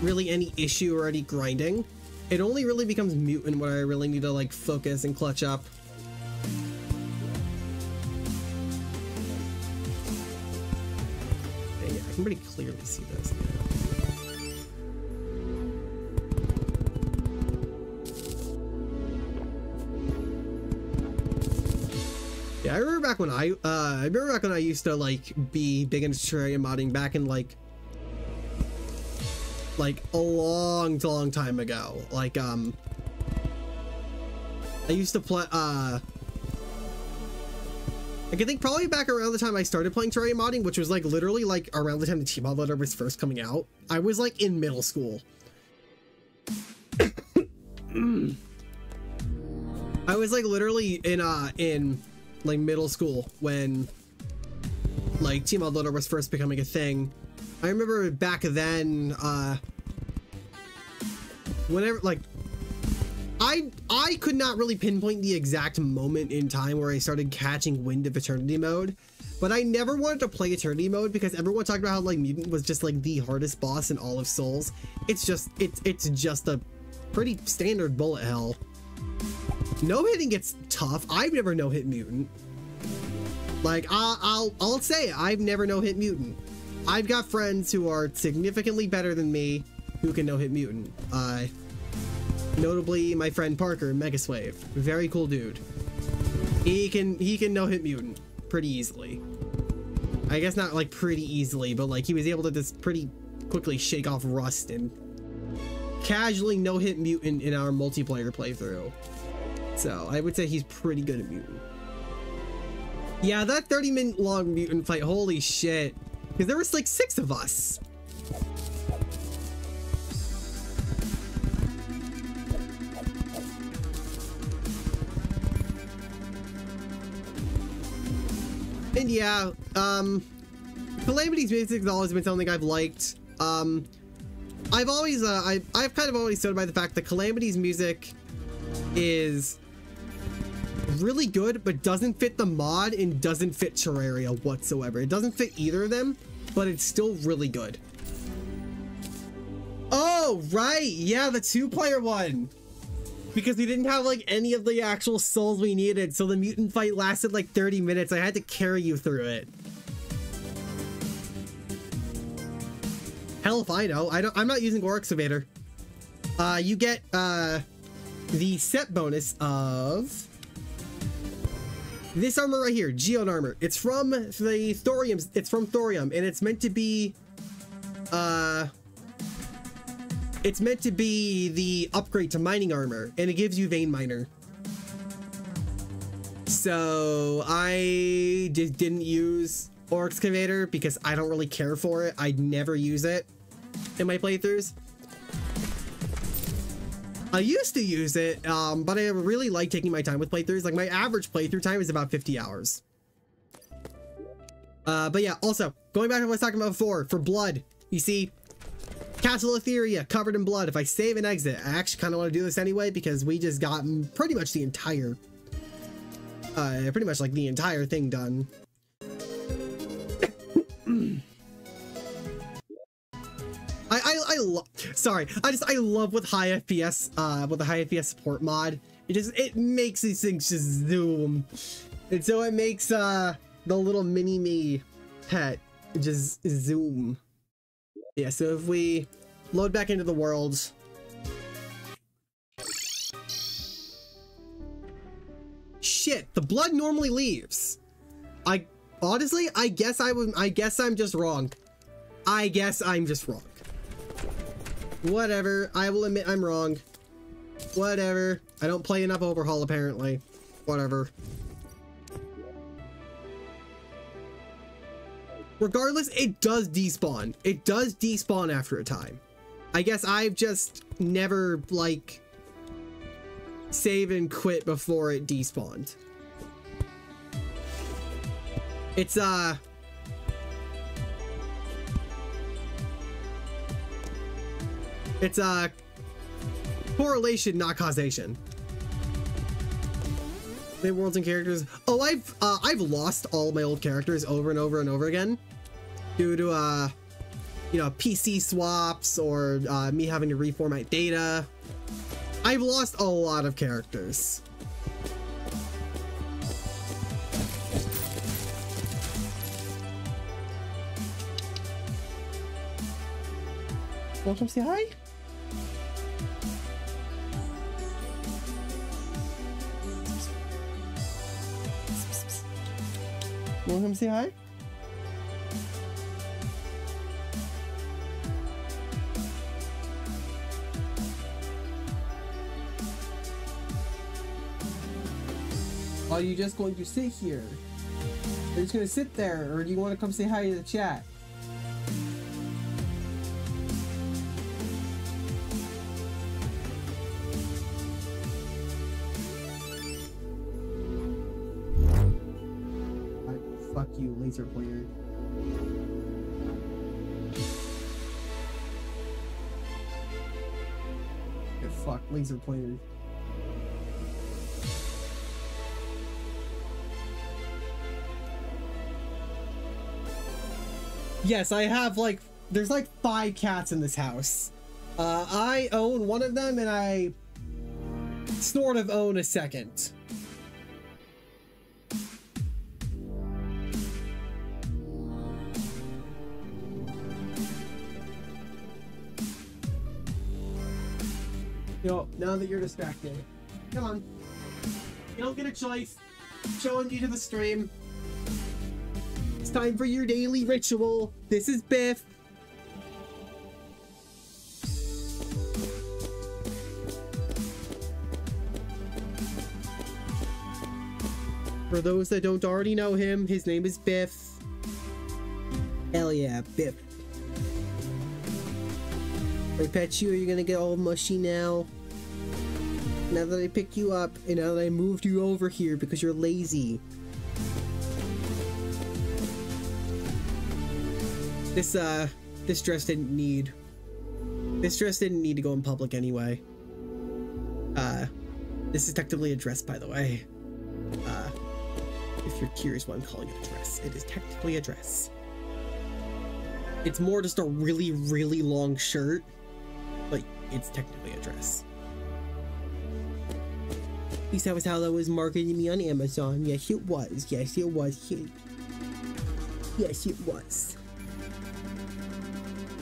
S1: really any issue or any grinding. It only really becomes mutant when I really need to like focus and clutch up. Can pretty clearly see this. Yeah, I remember back when I, uh, I remember back when I used to like be big into Terraria modding back in like, like a long, long time ago. Like, um, I used to play, uh, like, I think probably back around the time I started playing Terraria modding, which was like literally like around the time the tModLoader was first coming out, I was like in middle school. [coughs] I was like literally in uh in like middle school when like tModLoader was first becoming a thing. I remember back then, uh whenever like I I could not really pinpoint the exact moment in time where I started catching wind of Eternity mode, but I never wanted to play Eternity mode because everyone talked about how like Mutant was just like the hardest boss in all of Souls. It's just it's it's just a pretty standard bullet hell. No hitting gets tough. I've never no hit Mutant. Like I'll I'll I'll say I've never no hit Mutant. I've got friends who are significantly better than me who can no hit Mutant. Uh, Notably, my friend Parker, Megaswave. Very cool dude. He can he can no hit mutant pretty easily. I guess not like pretty easily, but like he was able to just pretty quickly shake off rust and casually no hit mutant in our multiplayer playthrough. So I would say he's pretty good at mutant. Yeah, that 30 minute long mutant fight, holy shit. Because there was like six of us. And yeah, um, Calamity's music has always been something I've liked. Um, I've always, uh, I, I've kind of always stood by the fact that Calamity's music is really good, but doesn't fit the mod and doesn't fit Terraria whatsoever. It doesn't fit either of them, but it's still really good. Oh, right. Yeah, the two-player one. Because we didn't have like any of the actual souls we needed, so the mutant fight lasted like 30 minutes. I had to carry you through it. Hell if I know. I don't I'm not using Ore Excavator. Uh you get uh the set bonus of this armor right here, Geode armor. It's from the Thorium. It's from Thorium, and it's meant to be, uh, it's meant to be the upgrade to mining armor, and it gives you Vein Miner. So I just didn't use Ore Excavator because I don't really care for it. I never use it in my playthroughs. I used to use it, um, but I really like taking my time with playthroughs. Like my average playthrough time is about 50 hours. Uh, but yeah, also, going back to what I was talking about before, for blood, you see, Castle Etheria covered in blood. If I save and exit, I actually kind of want to do this anyway because we just got pretty much the entire, uh, pretty much like the entire thing done. [coughs] I, I, I love, sorry, I just, I love with high FPS, uh, with the high FPS support mod. It just, it makes these things just zoom. And so it makes, uh, the little mini me pet just zoom. Yeah, so if we load back into the world. Shit, the blood normally leaves. I, honestly, I guess I would, I guess I'm just wrong. I guess I'm just wrong. Whatever. I will admit I'm wrong. Whatever. I don't play enough Overhaul, apparently. Whatever. Regardless, it does despawn. It does despawn after a time. I guess I've just never, like, save and quit before it despawned. It's, uh, It's uh correlation, not causation. The worlds and characters. Oh, I've uh, I've lost all my old characters over and over and over again due to uh you know PC swaps or uh, me having to reformat data. I've lost a lot of characters. Welcome, say hi. Want to say hi? Are you just going to sit here? Are you just going to sit there, or do you want to come say hi to the chat? Fuck you, laser pointer. Fuck, laser pointer. Yes, I have like, there's like five cats in this house. Uh, I own one of them and I sort of own a second. Yo, now that you're distracted. Come on. You don't get a choice. showing you to the stream. It's time for your daily ritual. This is Biff. For those that don't already know him, his name is Biff. Hell yeah, Biff. I pet you, you're you gonna get all mushy now? Now that I picked you up, and now that I moved you over here because you're lazy. This uh this dress didn't need this dress didn't need to go in public anyway. Uh this is technically a dress by the way. Uh if you're curious why I'm calling it a dress, it is technically a dress. It's more just a really, really long shirt, but it's technically a dress. At least that was how that was marketed to me on Amazon. Yes, it was. Yes, it was. Yes, it was.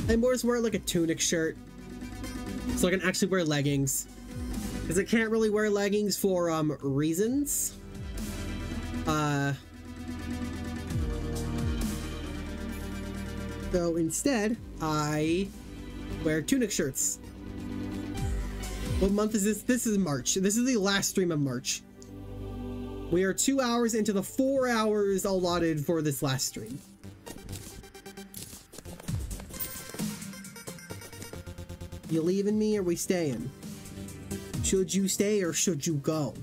S1: I more just wear like a tunic shirt, so I can actually wear leggings. Because I can't really wear leggings for um reasons. Uh. So instead, I wear tunic shirts. What month is this? This is March. This is the last stream of March. We are two hours into the four hours allotted for this last stream. You leaving me or we staying? Should you stay or should you go?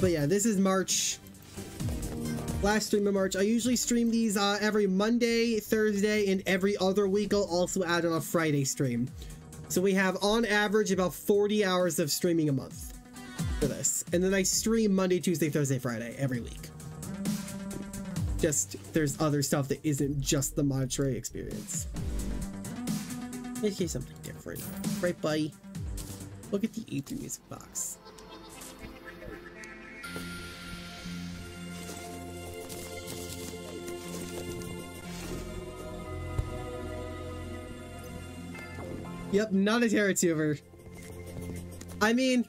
S1: But yeah, this is March. Last stream of March. I usually stream these uh, every Monday, Thursday, and every other week. I'll also add on a Friday stream. So we have on average about 40 hours of streaming a month for this. And then I stream Monday, Tuesday, Thursday, Friday every week. Just there's other stuff that isn't just the Modded Terraria Experience. Let's say something different. Right, buddy? Look at the E3 music box. Yep, not a TerraTuber. I mean,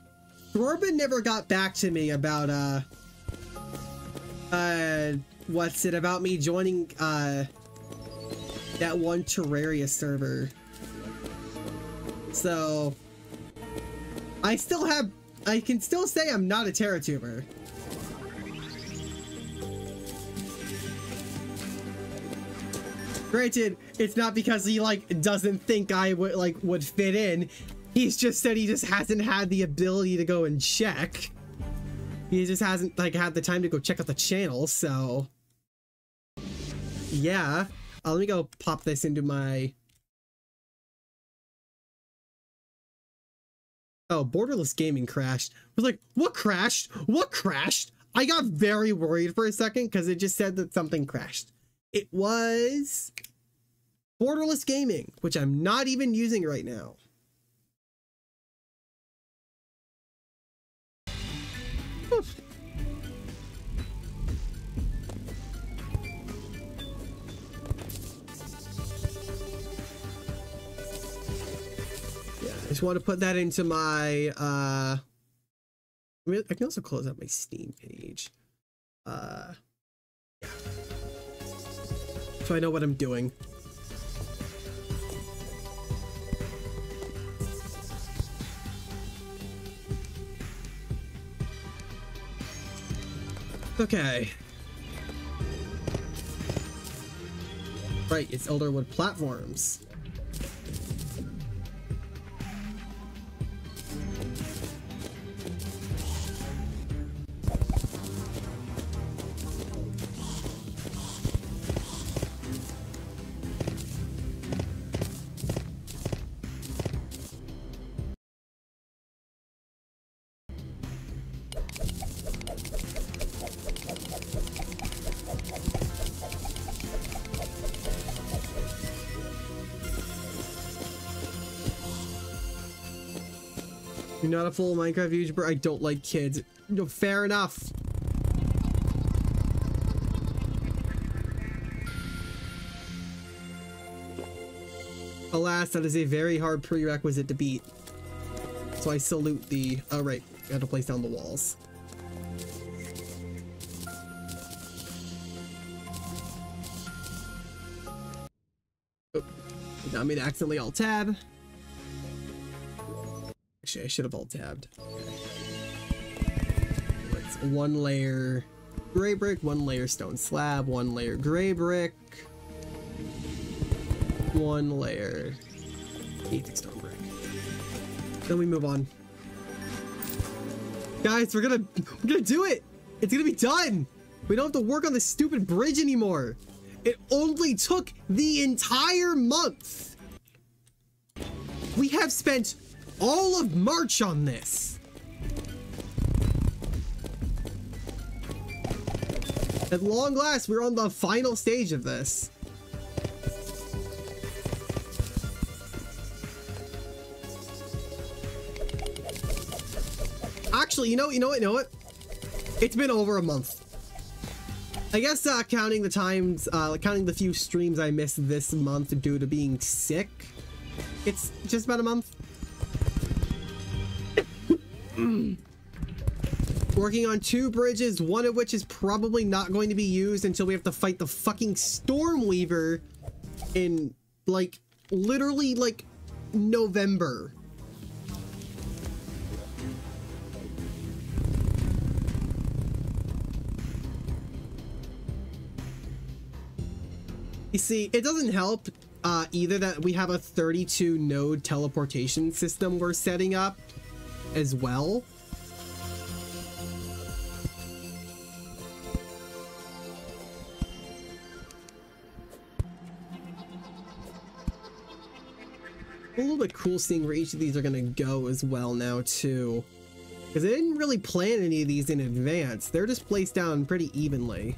S1: Thorben never got back to me about, uh, uh, what's it about me joining, uh, that one Terraria server. So, I still have, I can still say I'm not a TerraTuber. Granted, it's not because he like doesn't think I would like would fit in. He's just said he just hasn't had the ability to go and check. He just hasn't like had the time to go check out the channel, so yeah. Uh, let me go pop this into my Oh, Borderless Gaming crashed. I was like, what crashed? What crashed? I got very worried for a second because it just said that something crashed. It was Borderless Gaming, which I'm not even using right now. Just want to put that into my, uh, I, can also close out my Steam page. Uh. So I know what I'm doing. Okay. Right, it's Elderwood platforms. Not a full Minecraft YouTuber. I don't like kids. No, fair enough. Alas, that is a very hard prerequisite to beat. So I salute the... Oh, right. I have to place down the walls. Oh, now I made accidentally alt I should have alt tabbed. One layer gray brick, one layer stone slab, one layer gray brick, one layer Aetheric stone brick. Then we move on. Guys, we're gonna we're gonna do it! It's gonna be done! We don't have to work on this stupid bridge anymore. It only took the entire month. We have spent all of March on this. At long last, we're on the final stage of this. Actually, you know, you know what, you know what? It's been over a month. I guess uh, counting the times, uh, counting the few streams I missed this month due to being sick, it's just about a month. Working on two bridges, one of which is probably not going to be used until we have to fight the fucking Storm Weaver in, like, literally, like, November. You see, it doesn't help uh, either that we have a 32 node teleportation system we're setting up as well. A little bit cool seeing where each of these are going to go as well now too. Because I didn't really plan any of these in advance. They're just placed down pretty evenly.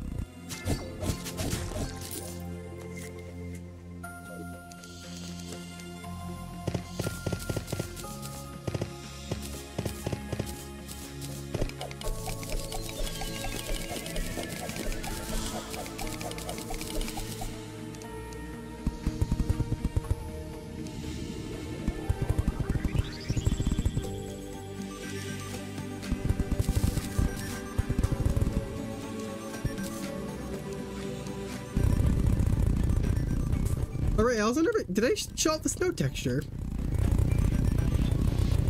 S1: Was did I show off the snow texture?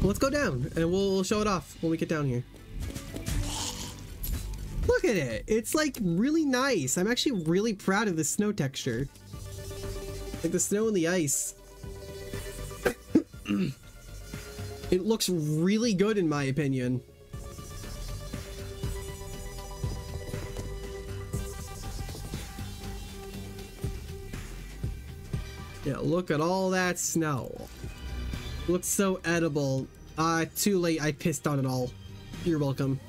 S1: Let's go down and we'll show it off when we get down here. Look at it. It's like really nice. I'm actually really proud of the snow texture. Like the snow and the ice. [coughs] it looks really good in my opinion. Look at all that snow. Looks so edible. Uh, too late. I pissed on it all. You're welcome.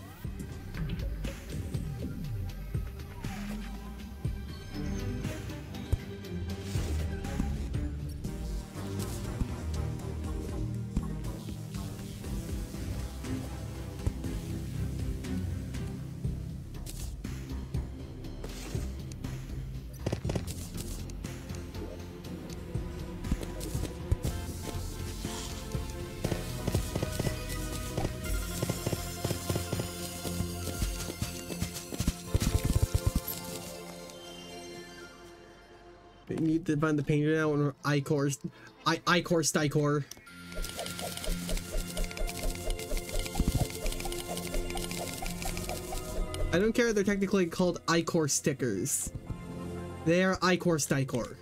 S1: To find the painter now on Icor, I Icor Stykor. I don't care they're technically called Icor stickers. They are Icor Stykor.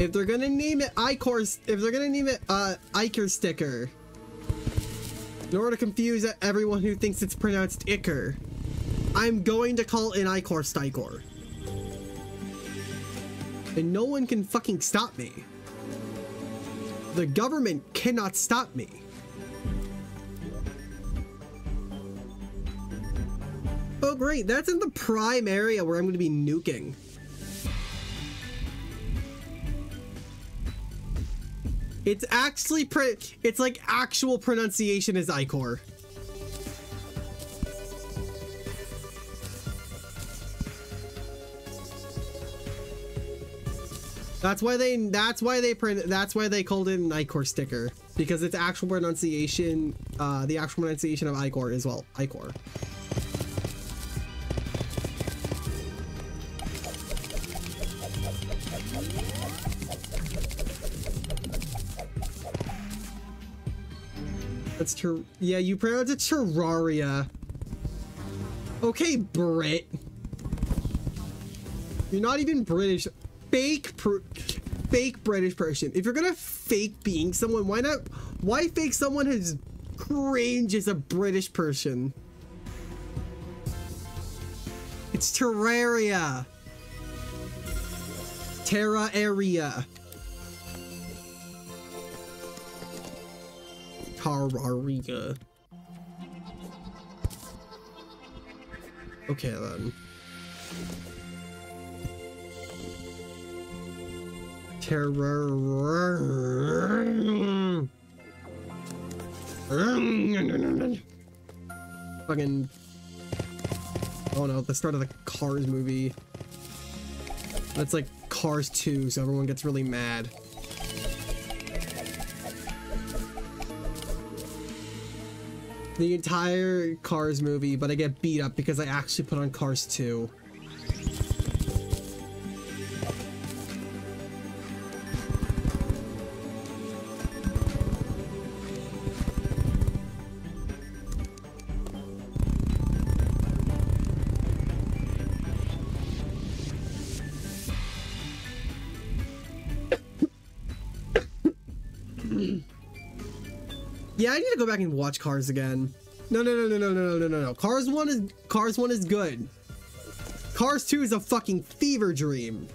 S1: If they're gonna name it Icor, if they're gonna name it uh Iker sticker, in order to confuse everyone who thinks it's pronounced Iker, I'm going to call it an Icor Stykor. And no one can fucking stop me. The government cannot stop me. Oh great, that's in the prime area where I'm going to be nuking. It's actually pre it's like actual pronunciation is Icor. That's why they that's why they print that's why they called it an Icor sticker because its actual pronunciation uh the actual pronunciation of Icor is well Icor. That's ter yeah, you pronounce it Terraria. Okay, Brit. You're not even British. Fake fake British person. If you're gonna fake being someone, why not? Why fake someone who's cringe as a British person? It's Terraria. Terra area. Terraria. Okay then. Terror. Fucking. Oh no, the start of the Cars movie. That's like Cars 2, so everyone gets really mad. The entire Cars movie, but I get beat up because I actually put on Cars 2. Yeah, I need to go back and watch Cars again. No, no, no, no, no, no, no, no, no. Cars 1 is Cars 1 is good. Cars 2 is a fucking fever dream.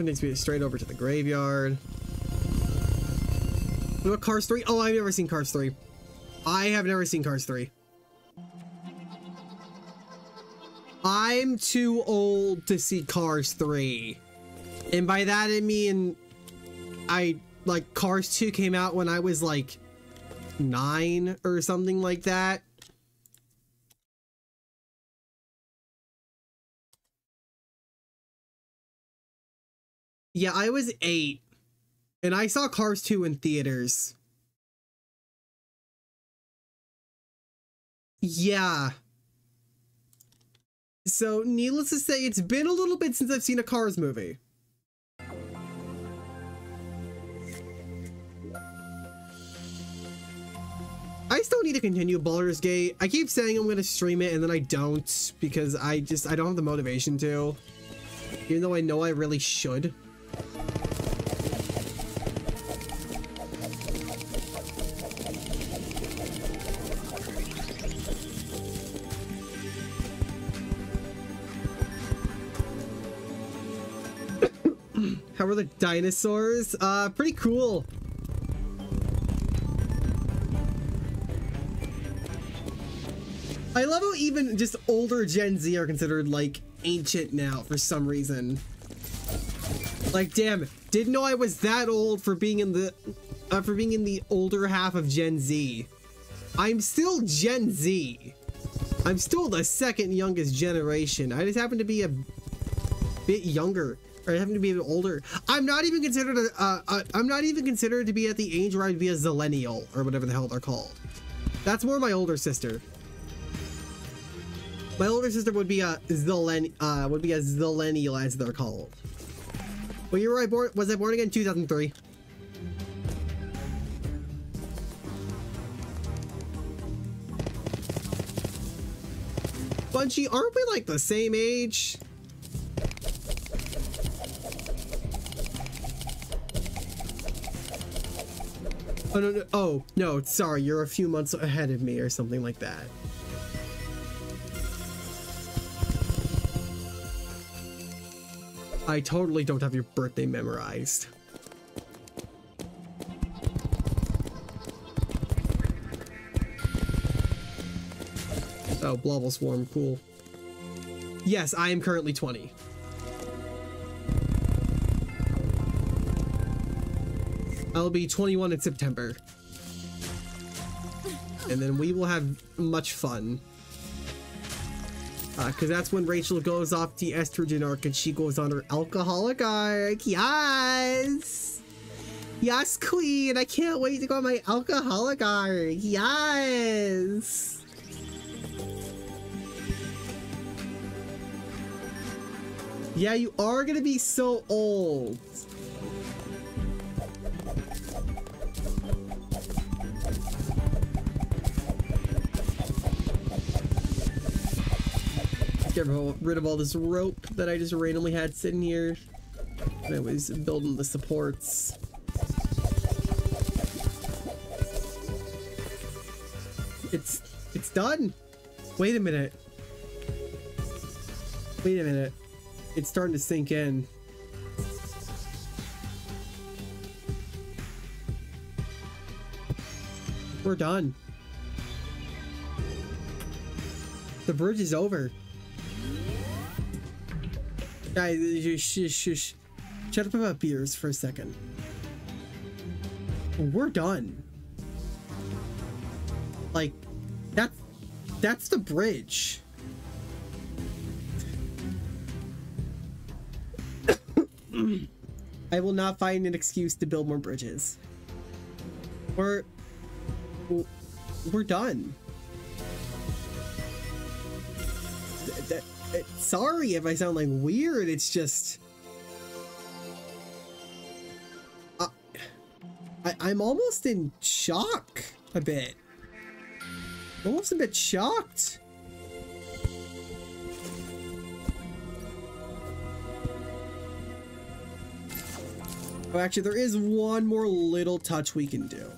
S1: One needs to be straight over to the graveyard. What about Cars 3? Oh, I've never seen Cars 3. I have never seen Cars 3. I'm too old to see Cars 3. And by that I mean I like Cars 2 came out when I was like 9 or something like that. Yeah, I was 8 and I saw Cars 2 in theaters. Yeah. So, needless to say, it's been a little bit since I've seen a Cars movie. I still need to continue Baldur's Gate. I keep saying I'm going to stream it and then I don't because I just, I don't have the motivation to. Even though I know I really should. Dinosaurs? Uh, pretty cool. I love how even just older Gen Z are considered like ancient now for some reason. Like, damn, didn't know I was that old for being in the uh, for being in the older half of Gen Z. I'm still Gen Z. I'm still the second youngest generation. I just happen to be a bit younger or happen to be older. I'm not even considered a, uh, I'm not even considered to be at the age where I'd be a zillennial or whatever the hell they're called. That's more my older sister. My older sister would be a zillen uh would be a zillennial as they're called. Well, you were I born was I born again 2003? Bunchy, aren't we like the same age? Oh, no, no, oh, no, sorry, you're a few months ahead of me or something like that. I totally don't have your birthday memorized. Oh, Blobble Swarm, cool. Yes, I am currently 20. I'll be 21 in September. And then we will have much fun. Because uh, that's when Rachel goes off the estrogen arc and she goes on her alcoholic arc. Yes! Yes, queen! I can't wait to go on my alcoholic arc. Yes! Yeah, you are gonna be so old. Get rid of all this rope that I just randomly had sitting here. I was building the supports. It's it's done. Wait a minute. Wait a minute. It's starting to sink in. We're done. The bridge is over. Guys, shush, shush. Shut up about beers for a second. We're done. Like, that's, that's the bridge. [coughs] I will not find an excuse to build more bridges. We're, we're done. Sorry if I sound like weird, it's just... Uh, I, I'm almost in shock a bit. Almost a bit shocked. Oh, actually, there is one more little touch we can do.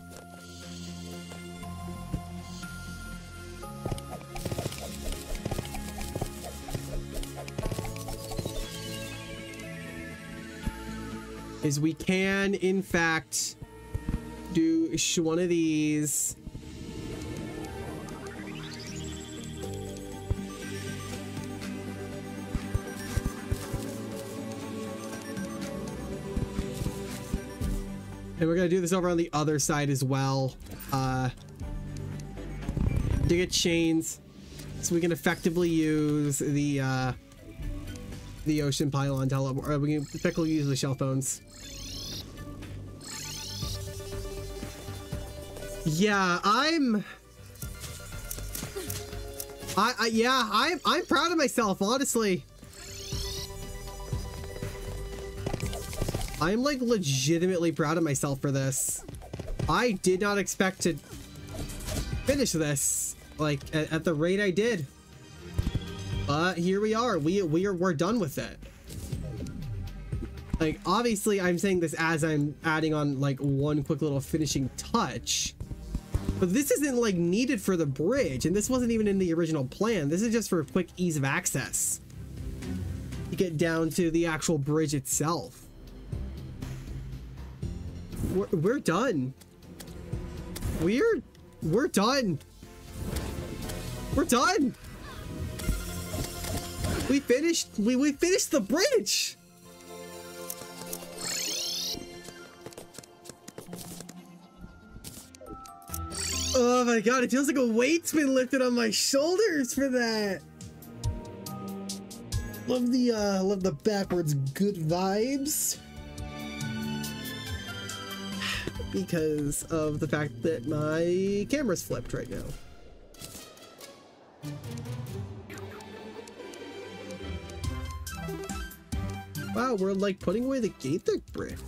S1: Is we can, in fact, do one of these And we're gonna do this over on the other side as well. Uh, to get chains so we can effectively use the uh, the ocean pylon teleport. Uh, we can effectively use the shell phones. Yeah, I'm. I, I yeah, I'm I'm proud of myself, honestly. I'm like legitimately proud of myself for this. I did not expect to finish this like at, at the rate I did. But here we are. We we are we're done with it. Like obviously I'm saying this as I'm adding on like one quick little finishing touch. But this isn't like needed for the bridge and this wasn't even in the original plan. This is just for quick ease of access. To get down to the actual bridge itself. We're, we're done. We're we're done. We're done. We finished. We we finished the bridge. Oh my god, it feels like a weight's been lifted on my shoulders for that. Love the uh love the backwards good vibes. [sighs] because of the fact that my camera's flipped right now. Wow, we're like putting away the gate brick.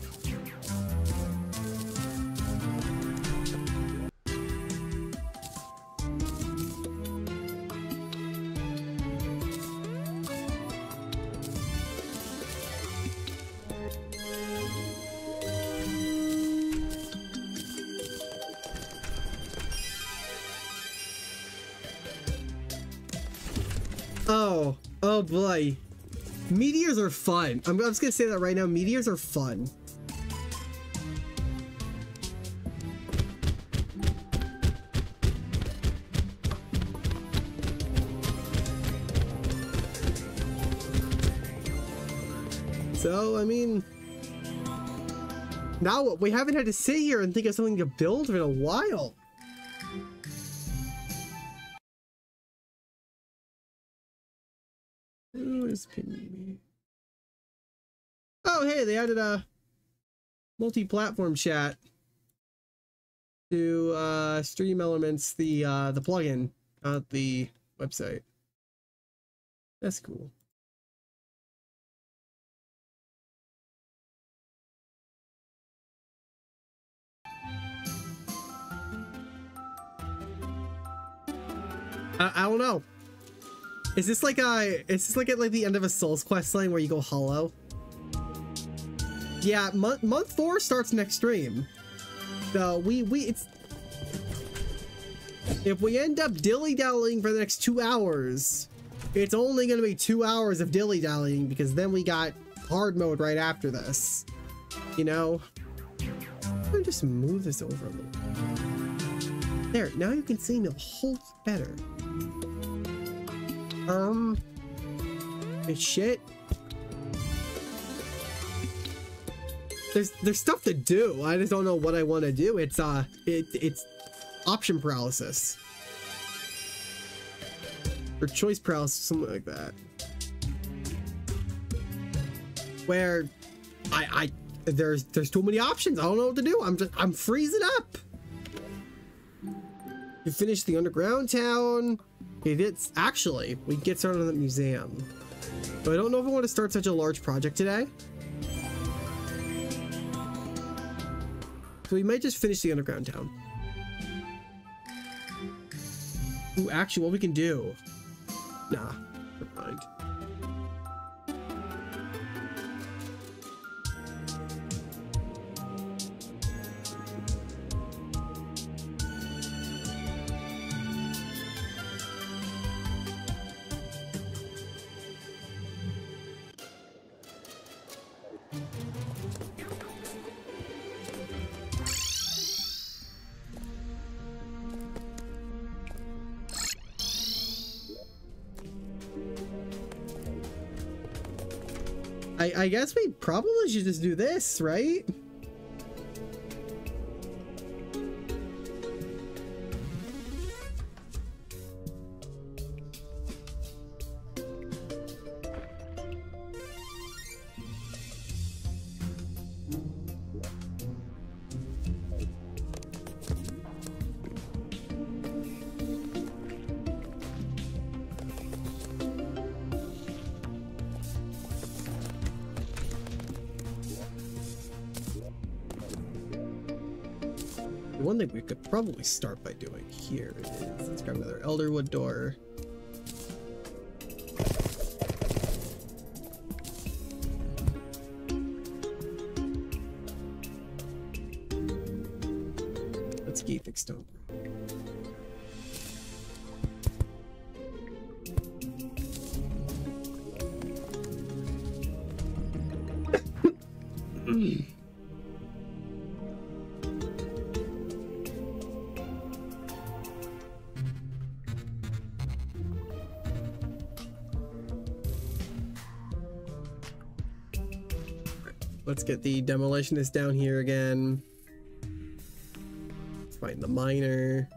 S1: Oh, oh boy. Meteors are fun. I'm, I'm just gonna say that right now. Meteors are fun. So, I mean, Now we haven't had to sit here and think of something to build in a while. Me? Oh, hey, they added a multi-platform chat to uh, Stream Elements, the uh, the plugin, not the website. That's cool. I don't know. Is this like a? Is this like at like the end of a Souls quest line where you go hollow? Yeah, month month four starts next stream. So we we it's if we end up dilly dallying for the next two hours, it's only gonna be two hours of dilly dallying because then we got hard mode right after this. You know. I'm just move this over a little. There, now you can see me a whole better. Um, it's shit. There's there's stuff to do. I just don't know what I want to do. It's uh, it it's option paralysis or choice paralysis, something like that. Where I I there's there's too many options. I don't know what to do. I'm just I'm freezing up. You finished the underground town. It's actually we get started on the museum. But I don't know if I want to start such a large project today. So we might just finish the underground town. Ooh, actually, what we can do? Nah, I, guess we probably should just do this, right? Probably start by doing here is let's grab another Elderwood door. Let's Geethic Stone. The demolitionist down here again. Let's find the miner.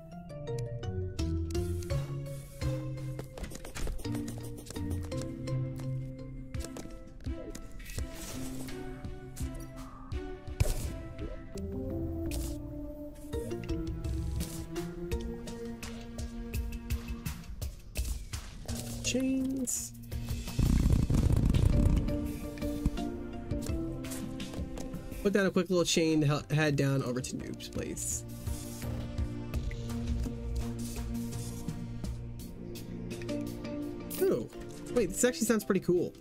S1: Chain head down over to Noob's place. Oh, wait, this actually sounds pretty cool.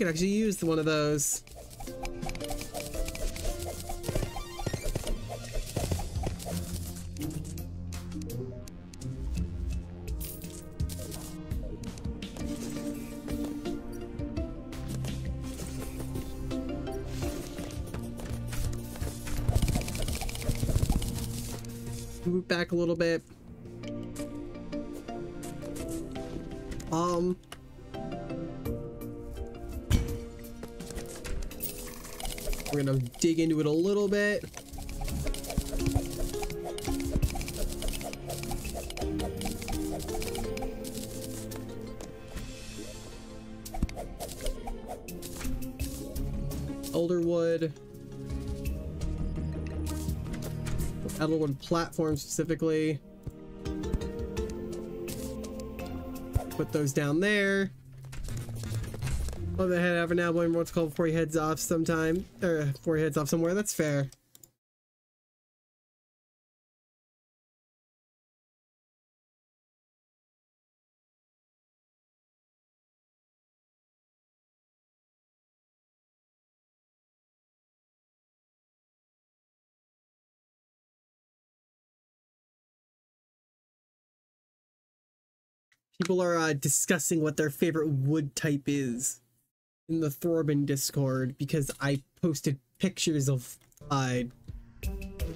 S1: could actually use one of those. Move back a little bit. Elderwood platform specifically. Put those down there. Let the head have an album every what's called before he heads off sometime. Or before he heads off somewhere. That's fair. People are uh, discussing what their favorite wood type is in the Thorben Discord because I posted pictures of uh,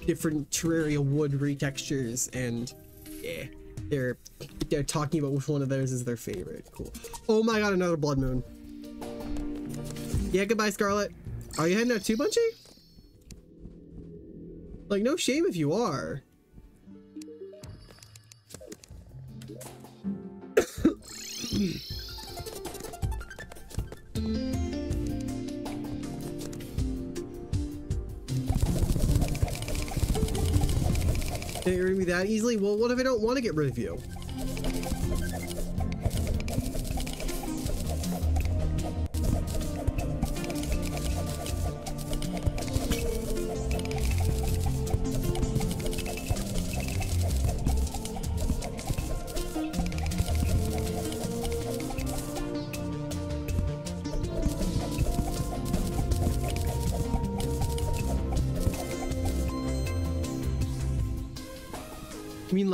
S1: different Terraria wood retextures and yeah, they're they're talking about which one of theirs is their favorite. Cool. Oh my god, another blood moon. Yeah, goodbye, Scarlet. Are you heading out too, Bunchy? Like, no shame if you are. Get rid of me that easily? Well, what if I don't want to get rid of you?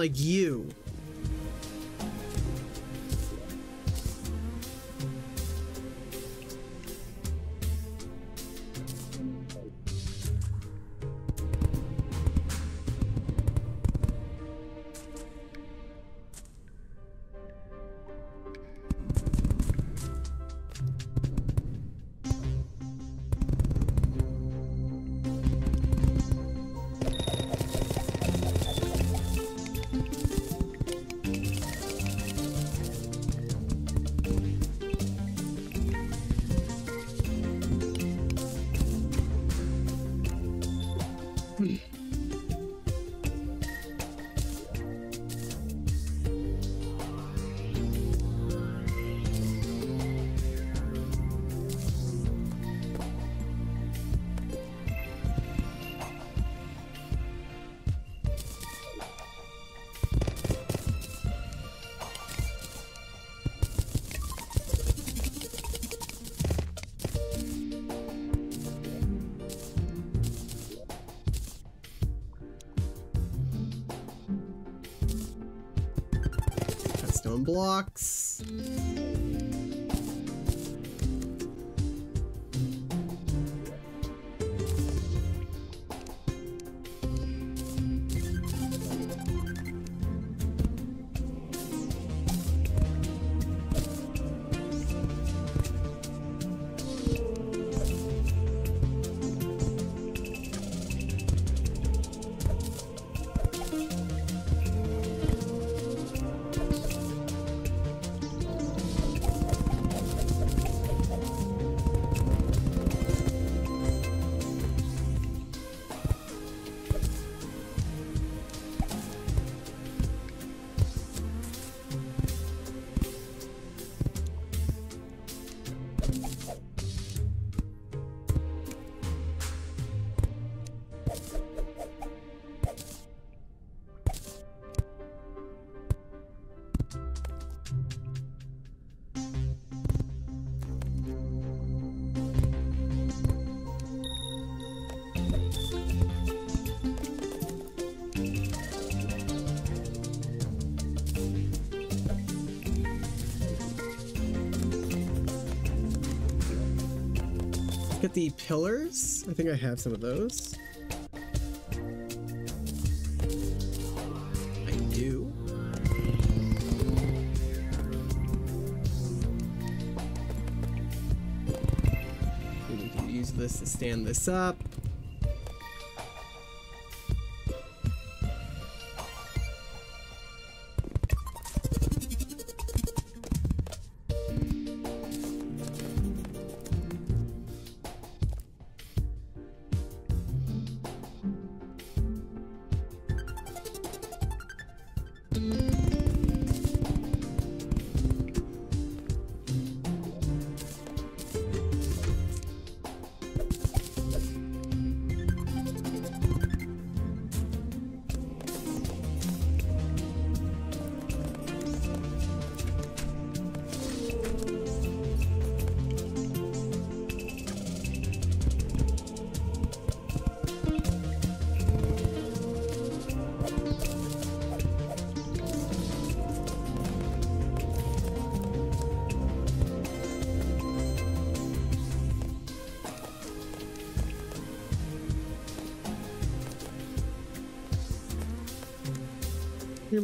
S1: Like you. Blocks. with the pillars. I think I have some of those. I do. We can use this to stand this up.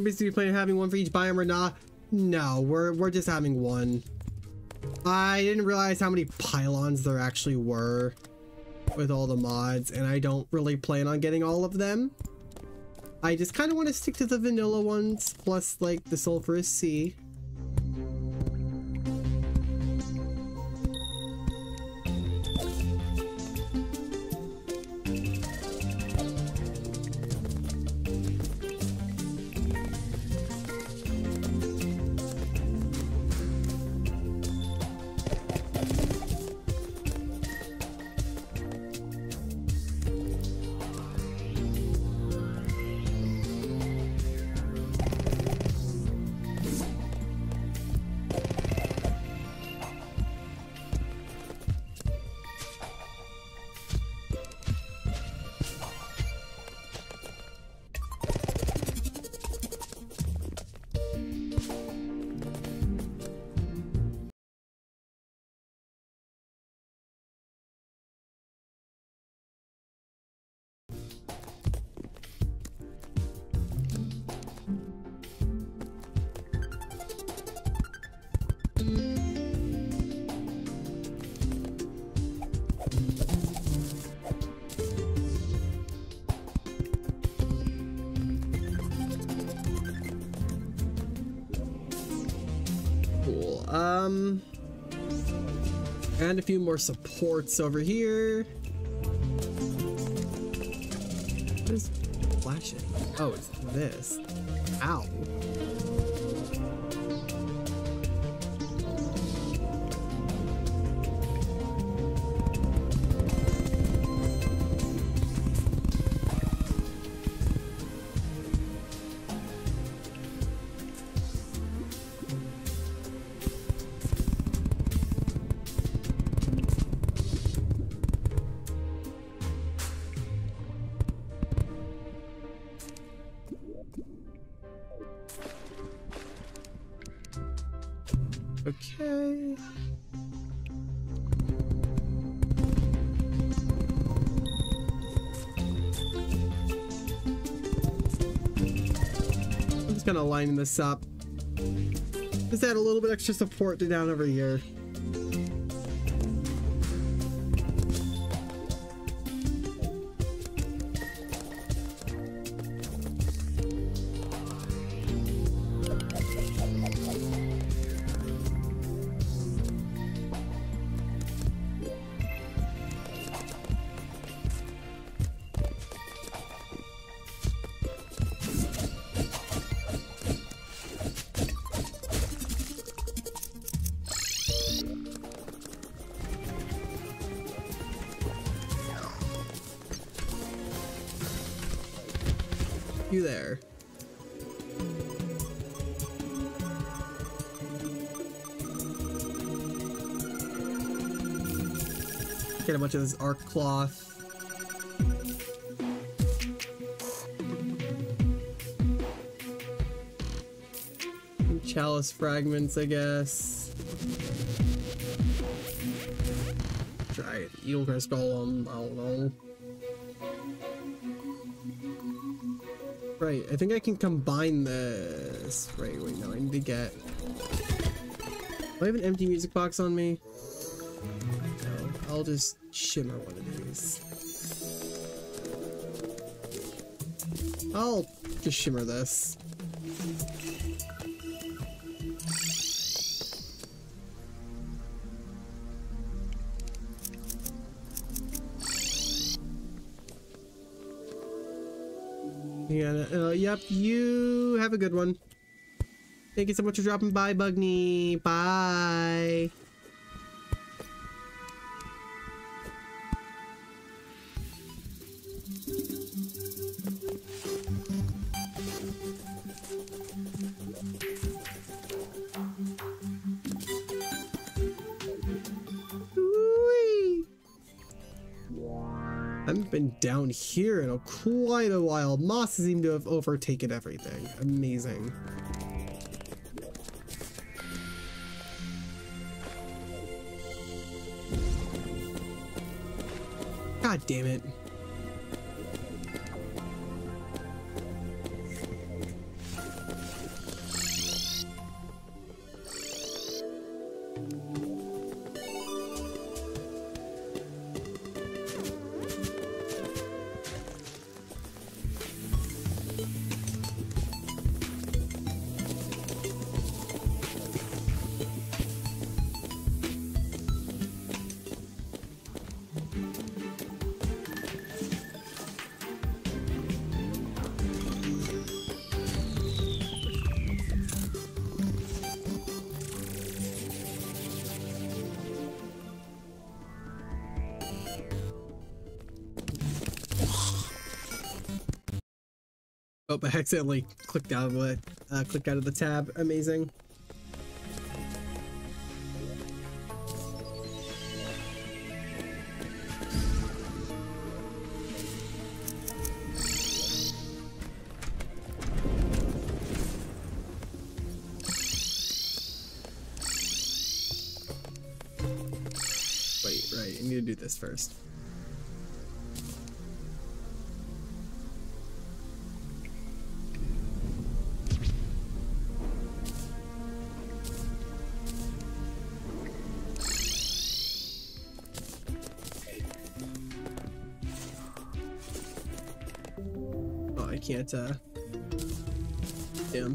S1: Basically planning on having one for each biome or not? No, we're we're just having one. I didn't realize how many pylons there actually were with all the mods, and I don't really plan on getting all of them. I just kind of want to stick to the vanilla ones, plus like the sulfurous sea. And a few more supports over here. What is flashing? Oh, it's this. Ow. Line this up. Just add a little bit extra support to down over here. This arc cloth. Chalice fragments, I guess. Try it. Eel crest golem. Um, I don't know. Right, I think I can combine this. Right, wait, no, I need to get... Do I have an empty music box on me? No. I'll just I'll just shimmer this. Yeah, uh, yep, you have a good one. Thank you so much for dropping by, Bugney. Bye. Down here in a quite a while. Moss seemed to have overtaken everything. Amazing. God damn it. Accidentally clicked out of the uh, clicked out of the tab. Amazing. Oh, I can't, uh... Damn.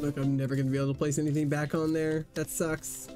S1: Look, I'm never gonna be able to place anything back on there. That sucks.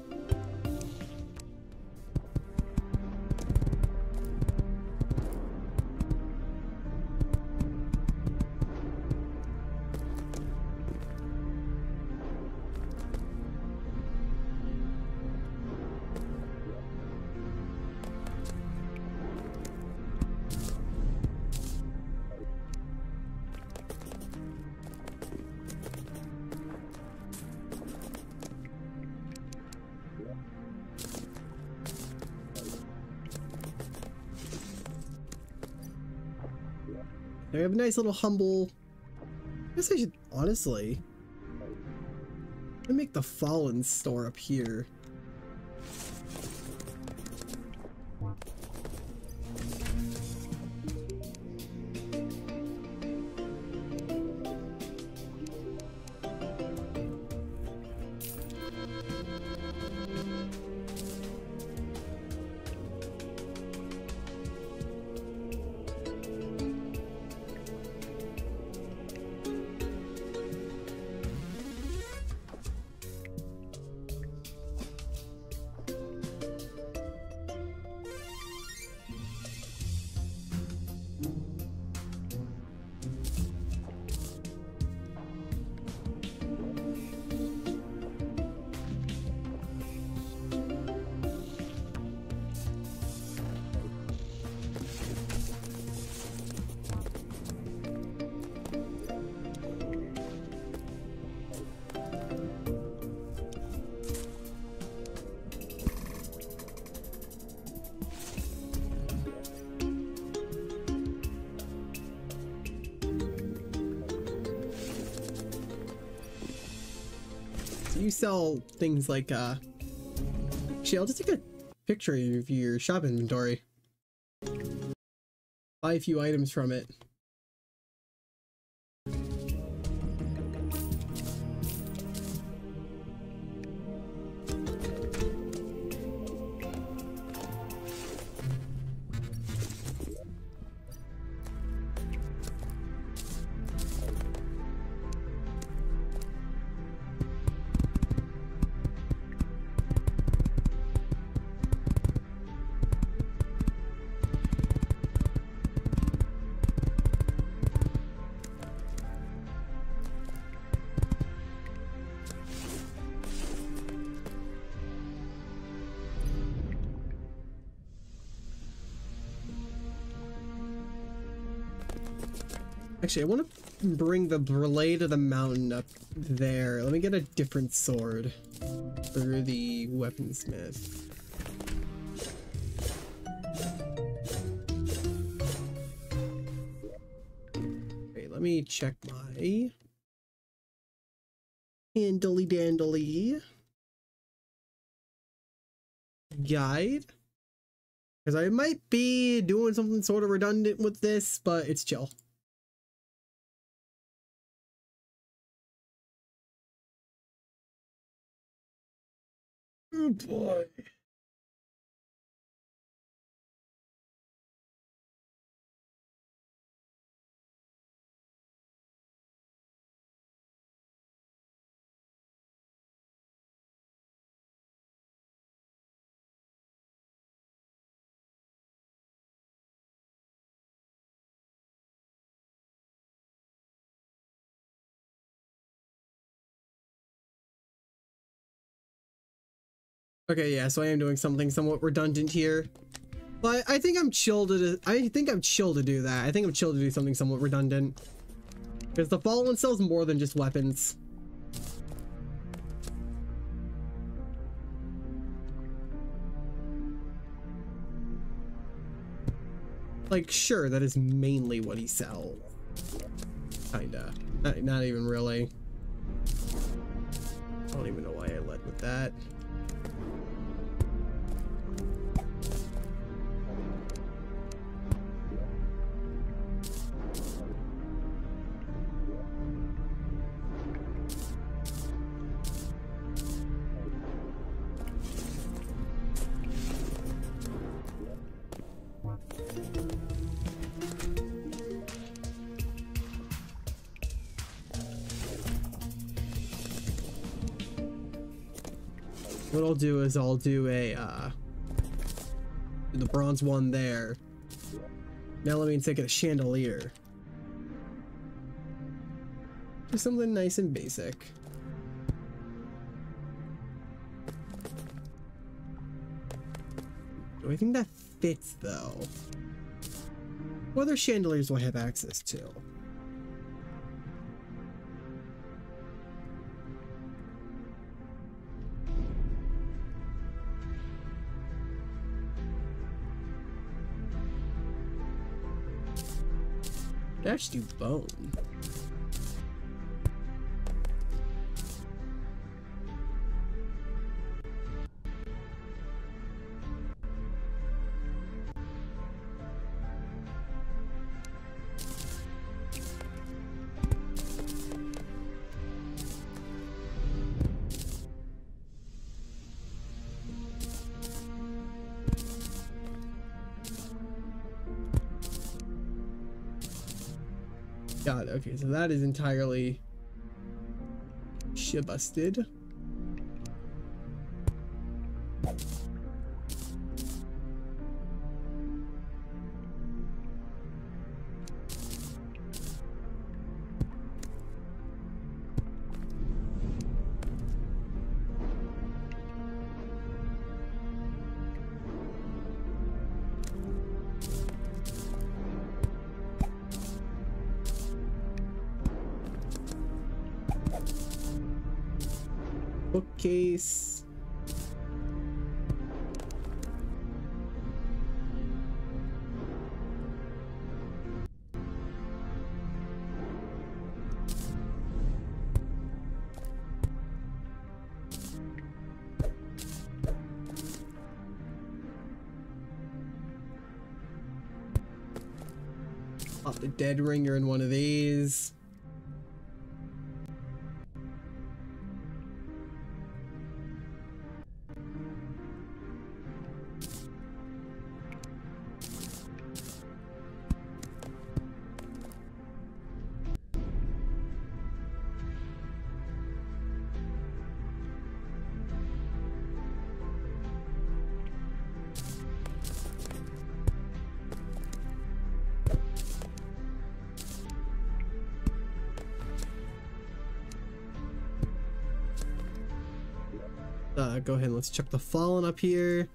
S1: Nice little humble. I guess I should honestly. I make the fallen store up here. Things like uh actually I'll just take a picture of your shop inventory. Buy a few items from it. Actually, I want to bring the blade of the mountain up there. Let me get a different sword for the weaponsmith. Okay, let me check my handily dandly guide. Because I might be doing something sort of redundant with this, but it's chill. Okay, yeah, so I am doing something somewhat redundant here. But I think I'm chill to I think I'm chill to do that. I think I'm chill to do something somewhat redundant. Because the Fallen sells more than just weapons. Like, sure, that is mainly what he sells. Kinda. Not, not even really. I don't even know why I led with that. I'll do is I'll do a, uh, the bronze one there. Now let me take a chandelier. Do something nice and basic. Do I think that fits though? What other chandeliers do I have access to? Dash do bone. God, okay, so that is entirely shibusted. Bookcase. Dead ringer in one of these. Let's check the fallen up here.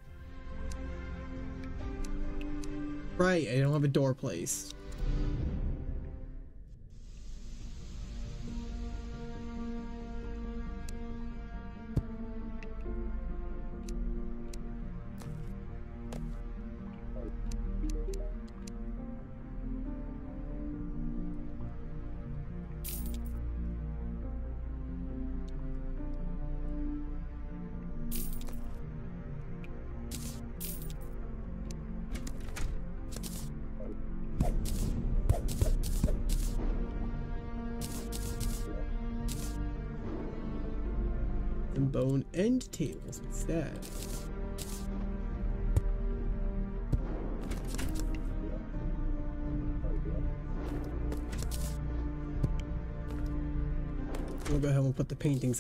S1: Right, I don't have a door placed.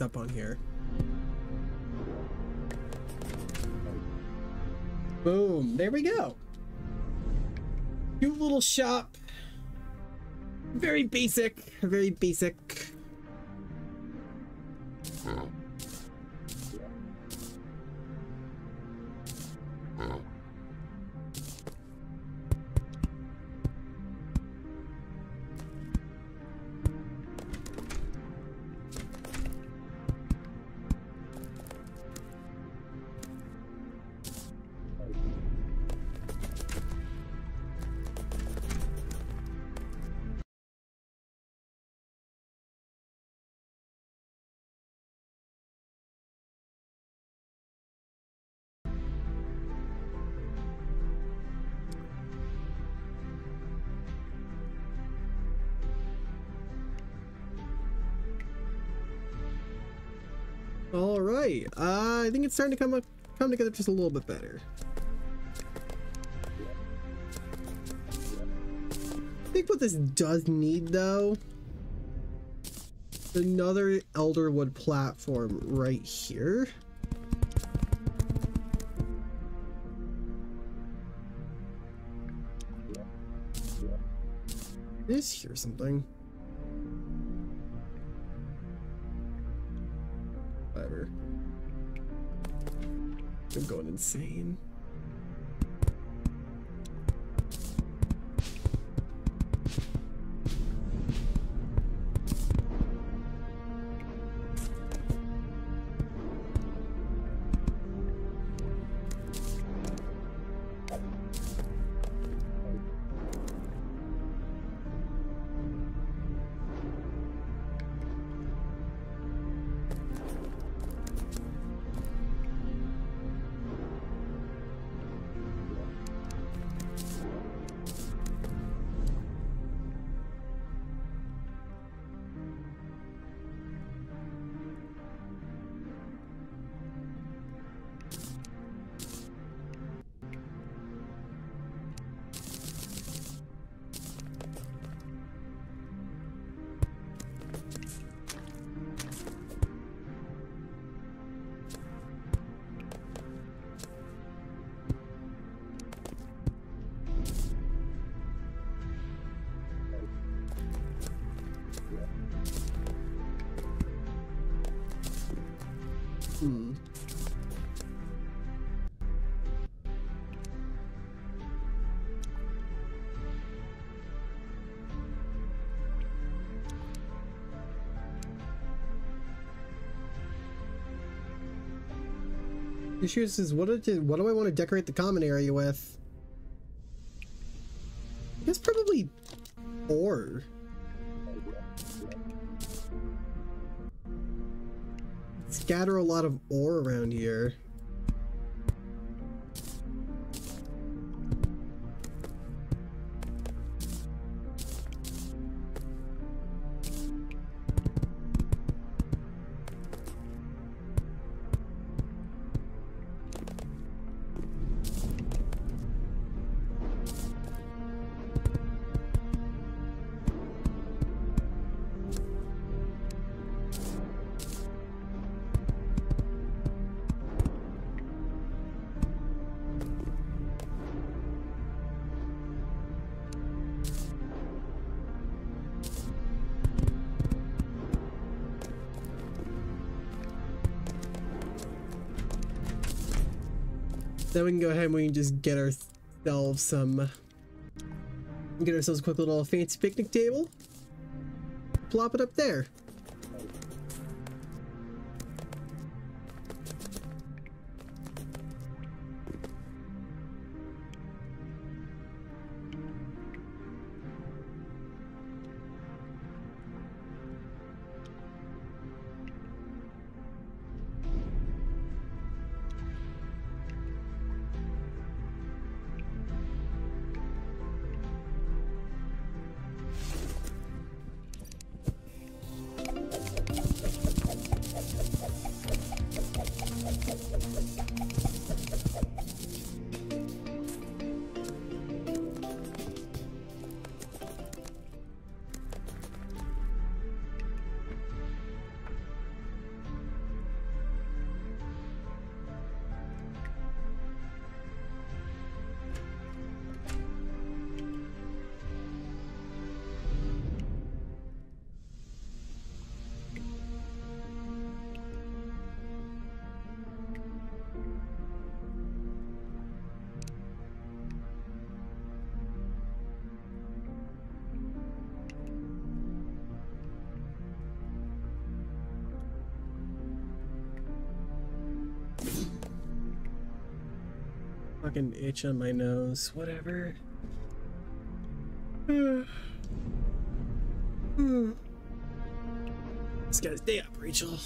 S1: Paintings up on here. Boom, there we go. Cute little shop. Very basic, very basic. I think it's starting to come up, come together just a little bit better. I think what this does need, though, is another Elderwood platform right here. Is here something? Insane. The issue is, what do, what do I want to decorate the common area with? I guess probably ore. Scatter a lot of Then we can go ahead and we can just get ourselves some get ourselves a quick little fancy picnic table. Plop it up there. Fucking itch on my nose. Whatever. [sighs] Hmm. this guy's day up, Rachel.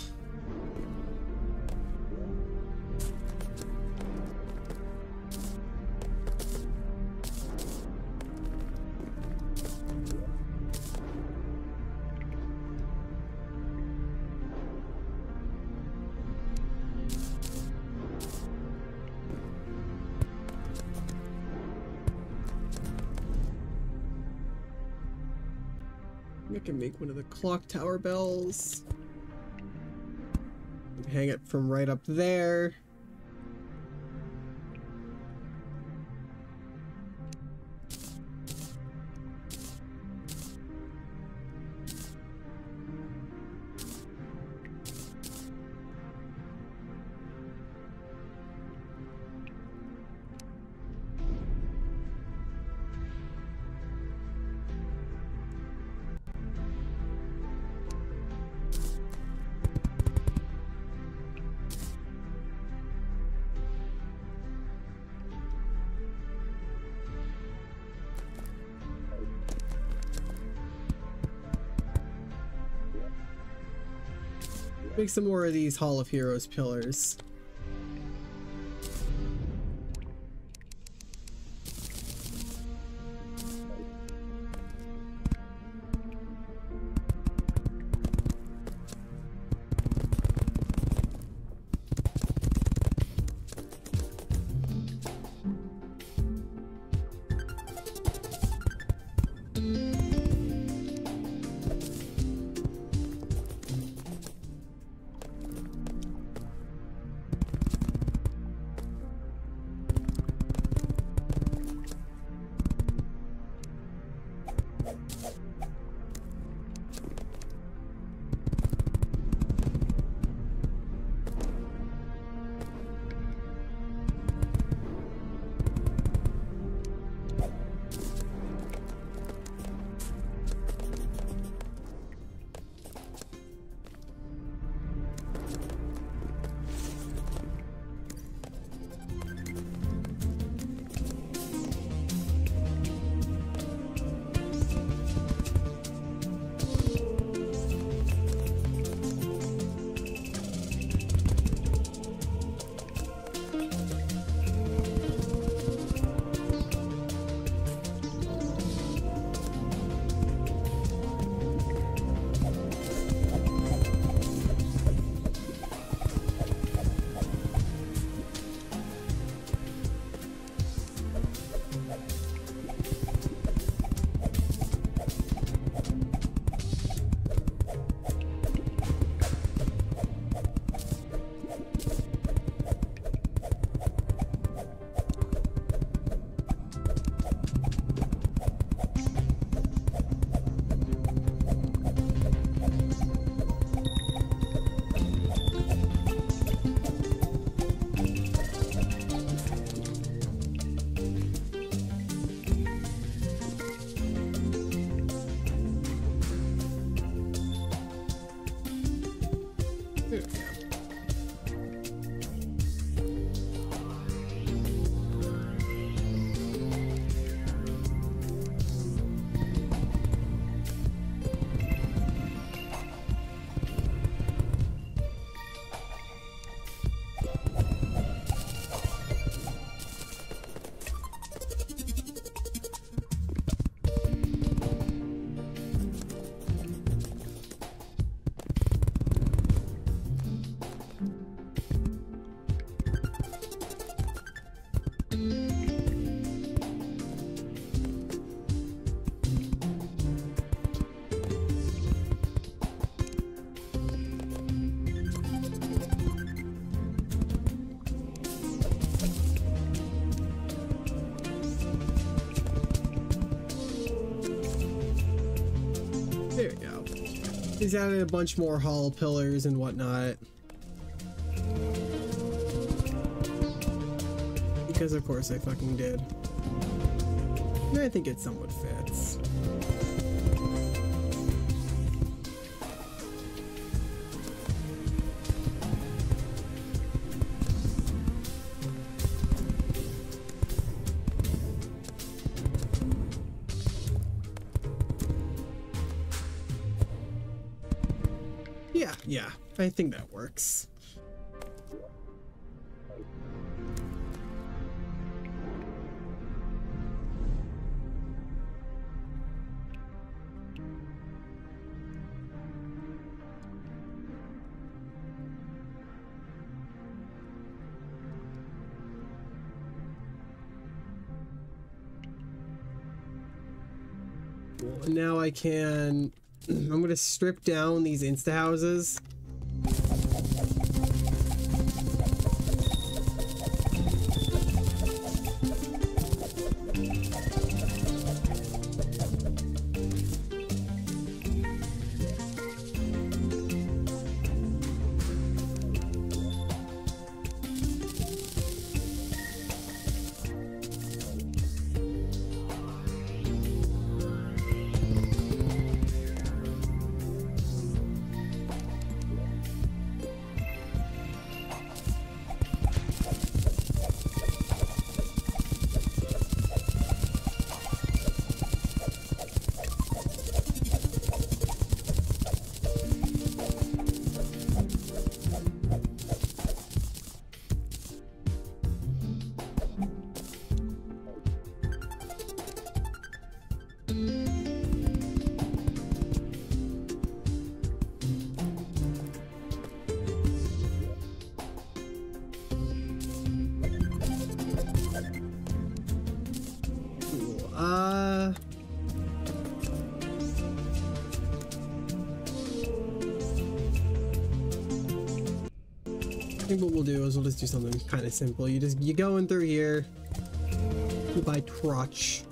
S1: Clock tower bells. Hang it from right up there. Make some more of these Hall of Heroes pillars. He's added a bunch more hall pillars and whatnot. Because of course I fucking did. And I think it somewhat fits. I think that works. now I can... [clears throat] I'm gonna strip down these insta houses. What we'll just do something kind of simple. You just you go in through here, you buy crotch.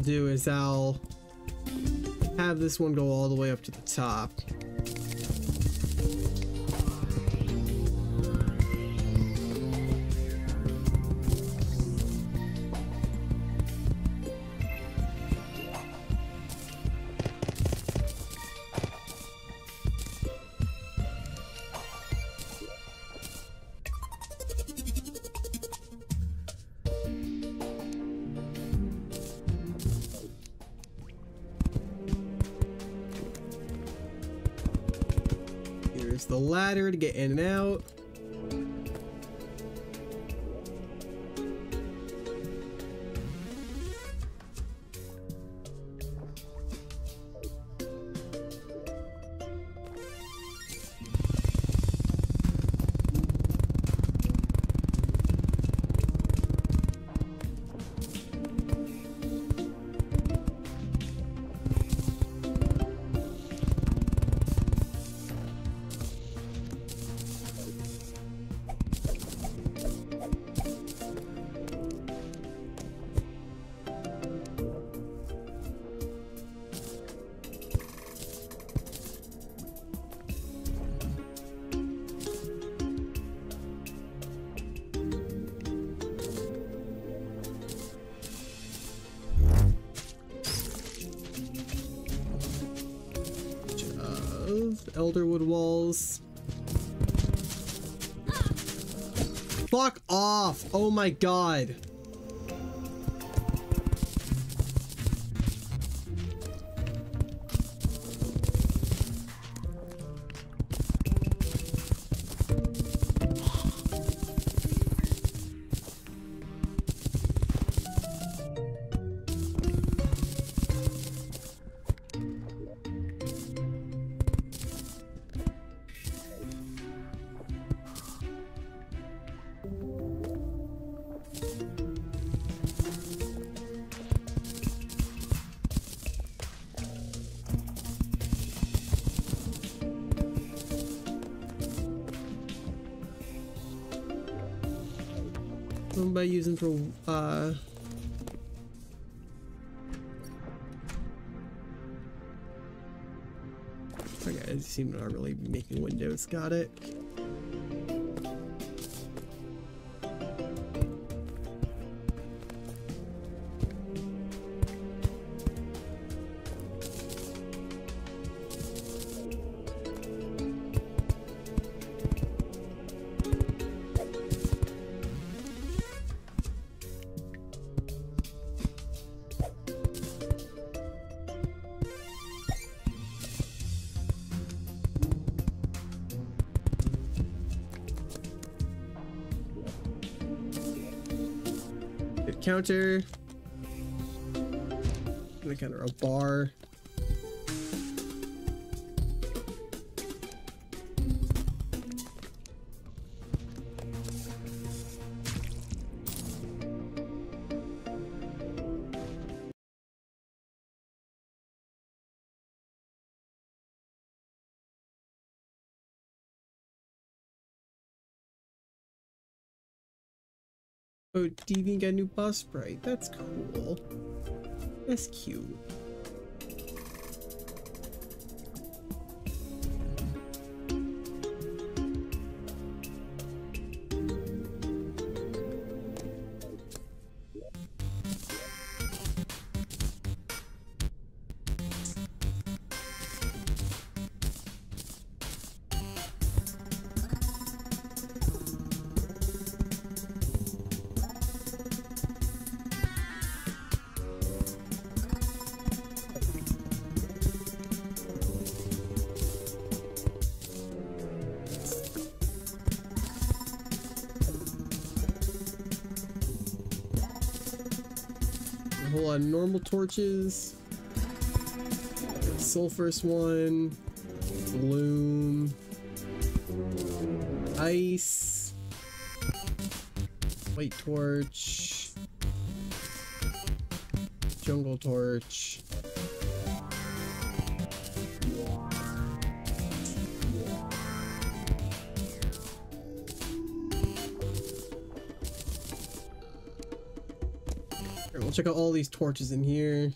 S1: Do is I'll have this one go all the way up to the top. Ladder to get in and out. My god. Got it. Counter. The counter a bar. Deviantt got a new boss sprite. That's cool. That's cute. Torches. Sulfurous one. Bloom. Ice. White torch. Jungle torch. We'll check out all these torches in here.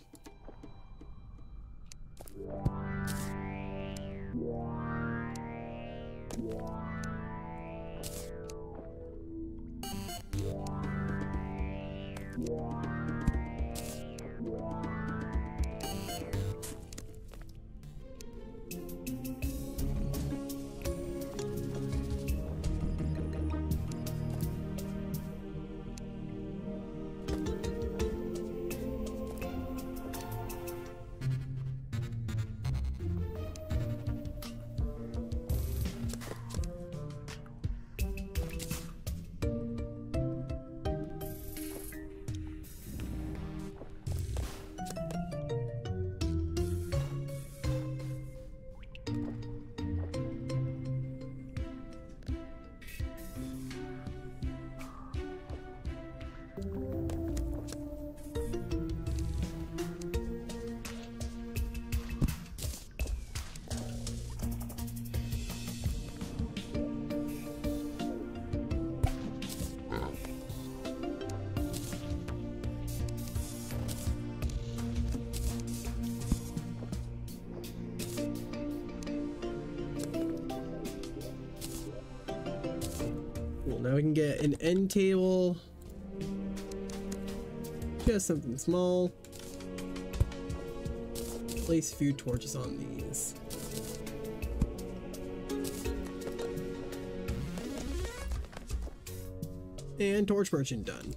S1: Table. Just something small. Place a few torches on these. And torch merchant done.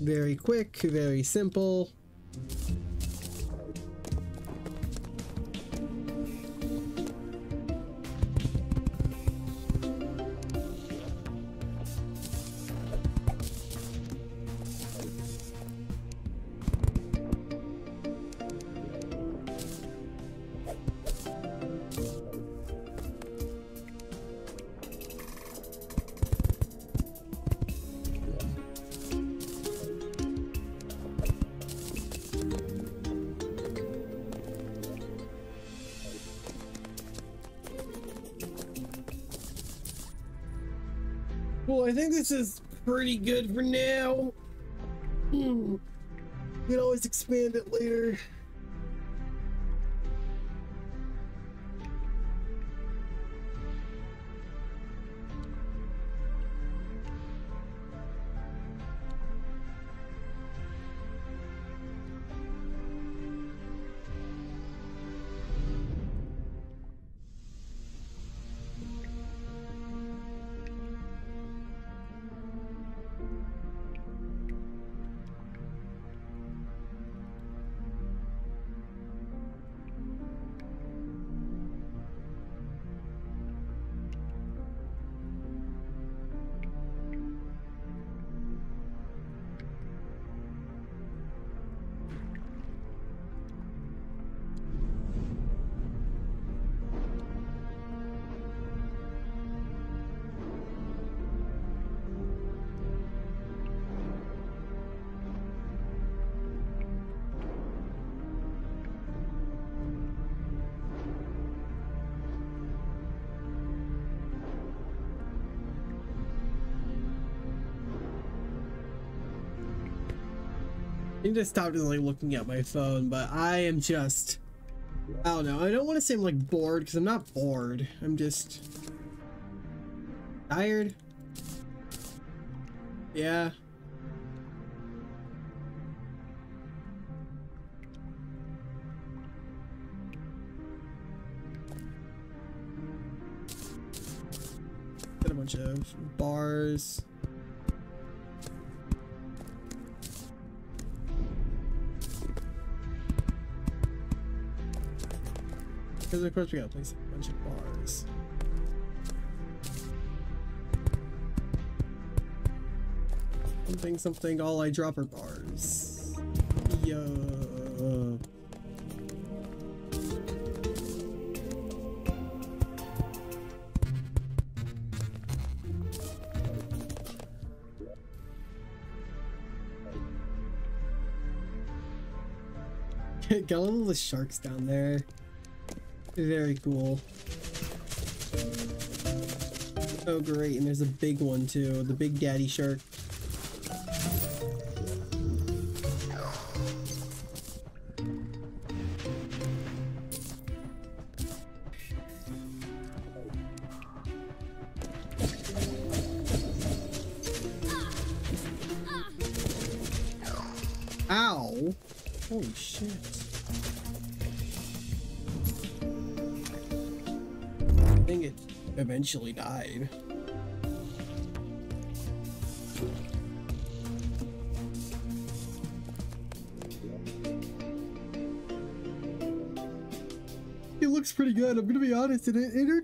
S1: Very quick, very simple. This is pretty good for now. Hmm. We can always expand it later. Need to stop just like looking at my phone, but I am just I don't know. I don't want to say I'm like bored because I'm not bored. I'm just tired. Yeah. Got a bunch of bars. Because of course we gotta place a bunch of bars. Something, something, all I drop are bars. Yo. [laughs] Got all the sharks down there. Very cool. Oh great, and there's a big one too, the big daddy shark.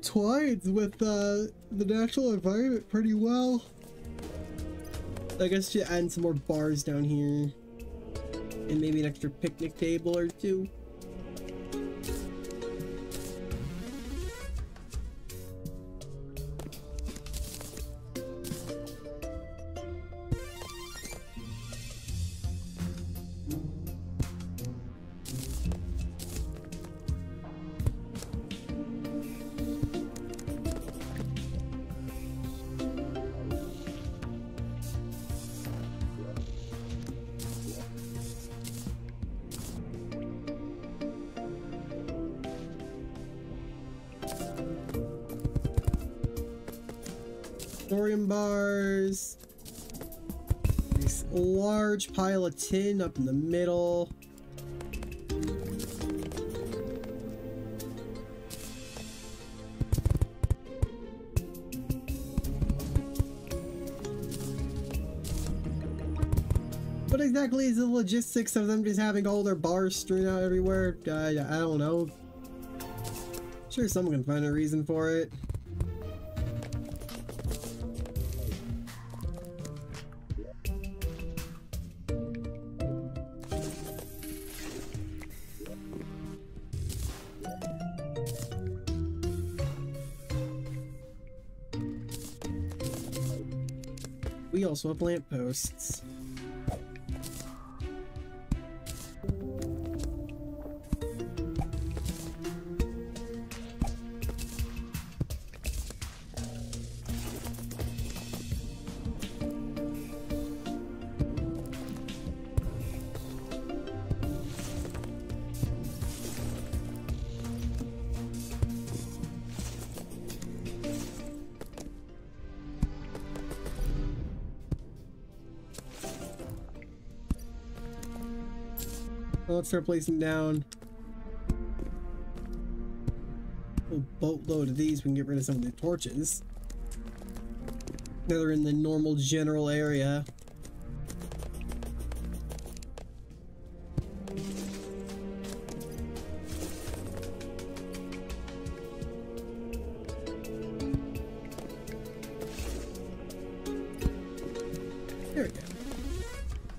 S1: Intertwines with uh, the natural environment pretty well. I guess you add some more bars down here. And maybe an extra picnic table or two. Tin up in the middle. What exactly is the logistics of them just having all their bars strewn out everywhere? Uh, I, I don't know. Sure, someone can find a reason for it. Also have let's start placing down a boatload of these. We can get rid of some of the torches. Now they're in the normal general area. There we go.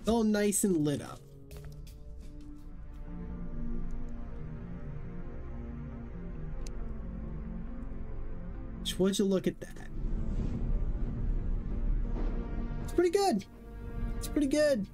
S1: It's all nice and lit up. Would you look at that? It's pretty good. It's pretty good.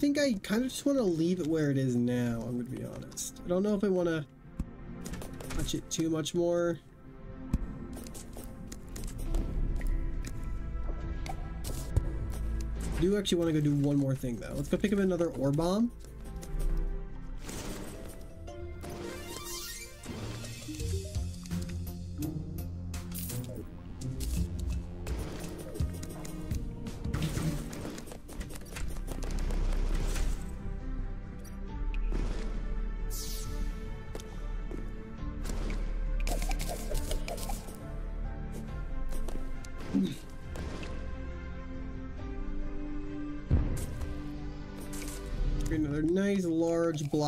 S1: Think I kind of just want to leave it where it is now, I'm going to be honest. I don't know if I want to touch it too much more. I do actually want to go do one more thing though. Let's go pick up another ore bomb.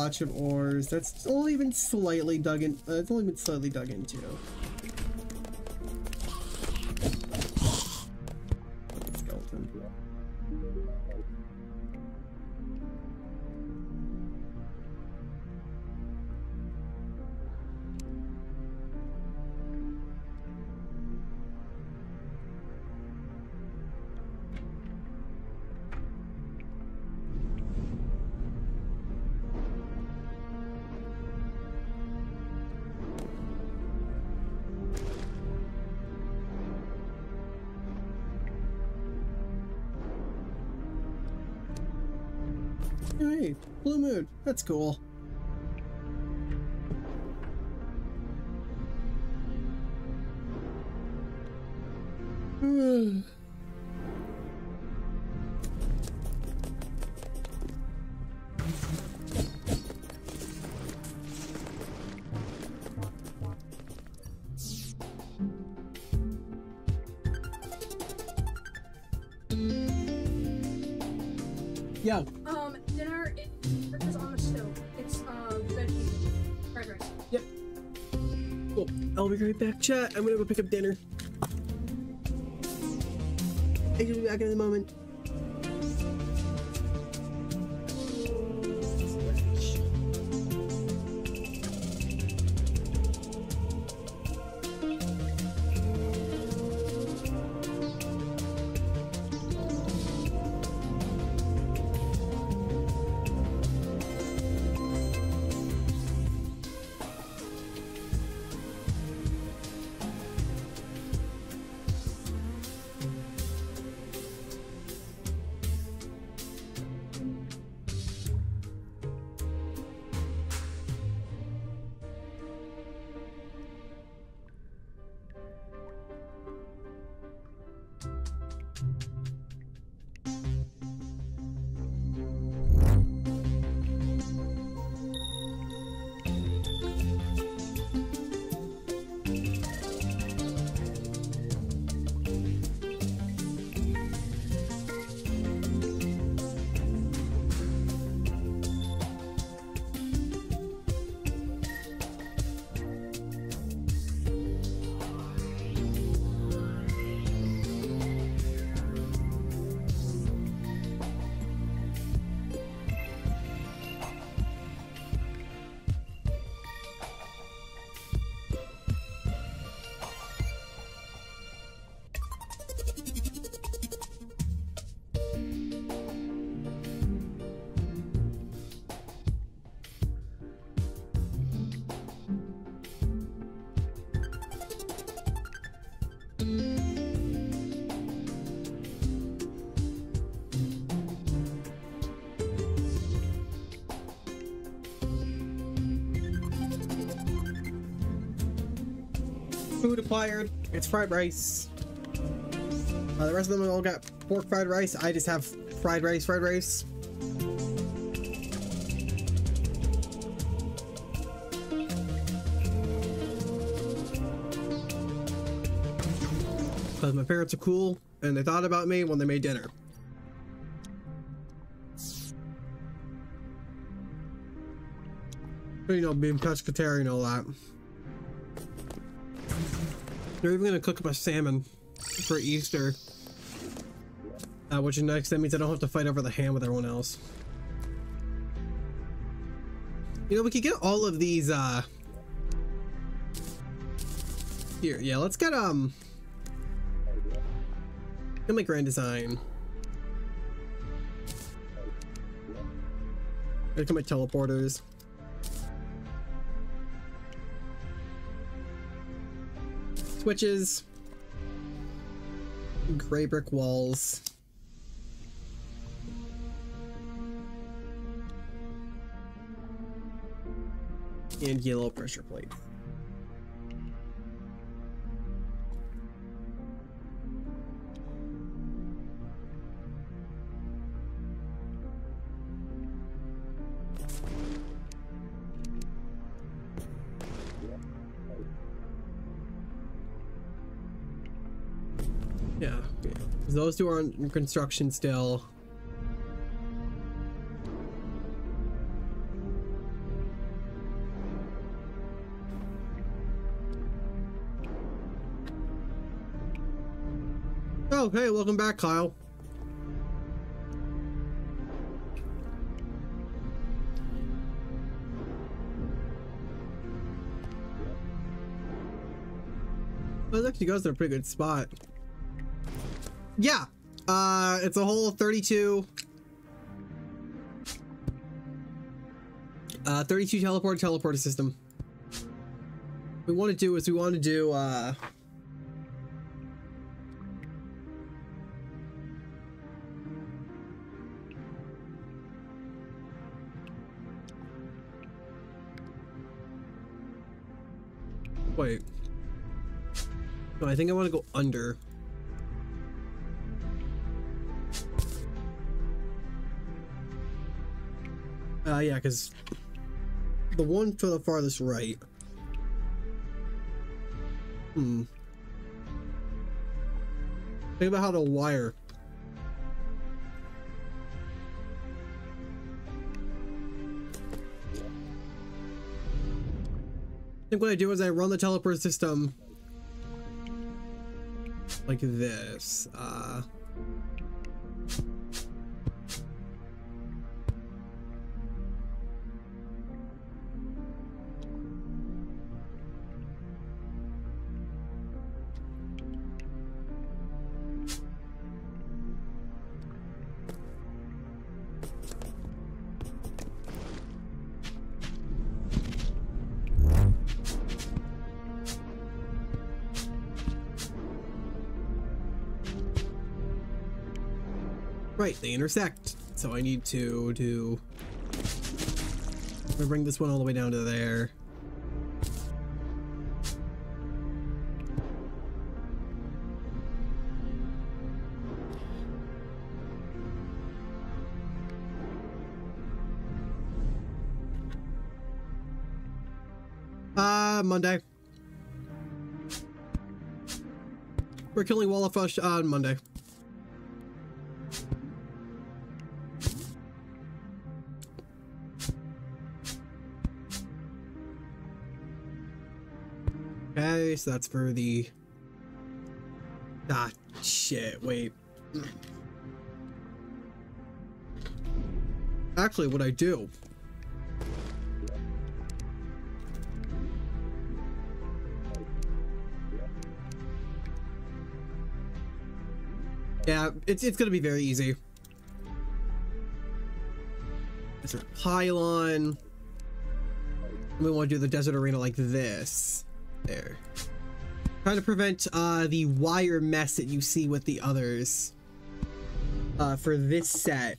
S1: Blotch of ores. That's only been slightly dug in. Uh, it's only been slightly dug into. Cool. Chat. I'm gonna go pick up dinner. I'll be back in a moment. Food acquired. It's fried rice. Uh, the rest of them all got pork fried rice. I just have fried rice, fried rice. Because my parents are cool and they thought about me when they made dinner. You know, being pescatarian and all that. They're even gonna cook up a salmon for Easter. Uh, which is nice. That means I don't have to fight over the ham with everyone else. You know, we could get all of these, uh... Here, yeah, let's get, um... Get my grand design. Look at my teleporters. Switches. Gray brick walls. And yellow pressure plate. Those two are in construction still. Oh, hey, welcome back, Kyle. Well, it actually goes to a pretty good spot. Yeah, uh, it's a whole 32. Uh, 32 teleport teleporter system. What we want to do is we want to do, uh, Wait. No, I think I want to go under. Uh, yeah, because the one to the farthest right. Hmm. Think about how to wire. I think what I do is I run the teleport system like this. Uh, intersect. So I need to do. I'm gonna bring this one all the way down to there. Uh, Monday. We're killing Wall of Flesh on Monday. So that's for the... Ah, shit, wait. Actually, what I do... Yeah, it's, it's gonna be very easy. A pylon. We want to do the desert arena like this. There. Trying to prevent uh, the wire mess that you see with the others uh, for this set.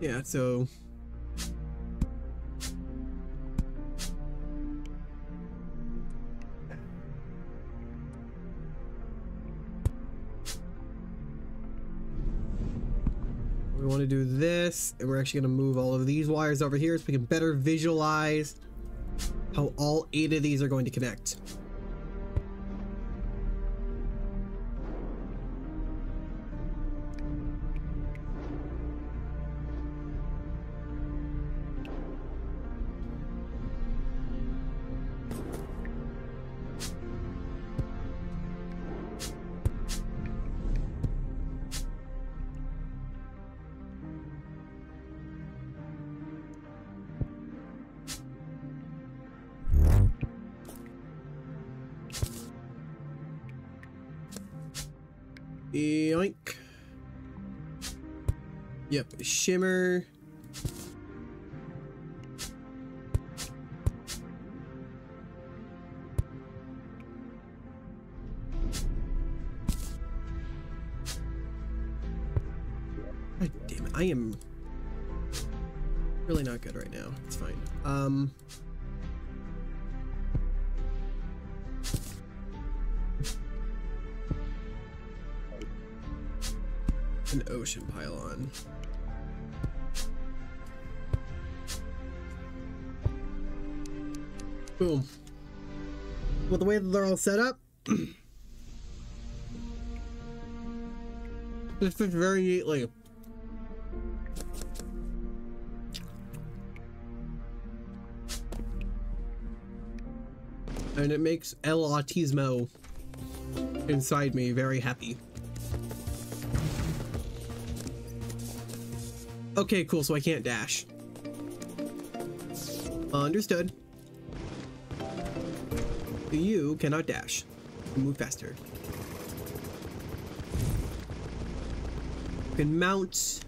S1: Yeah, so to do this and we're actually going to move all of these wires over here so we can better visualize how all eight of these are going to connect. Shimmer. God damn it, I am really not good right now. It's fine. Um an ocean pylon. Boom. Well, the way that they're all set up, [clears throat] this fits very neatly. And it makes El Autismo inside me very happy. Okay, cool, so I can't dash. Understood. You cannot dash. Move faster. You can mount.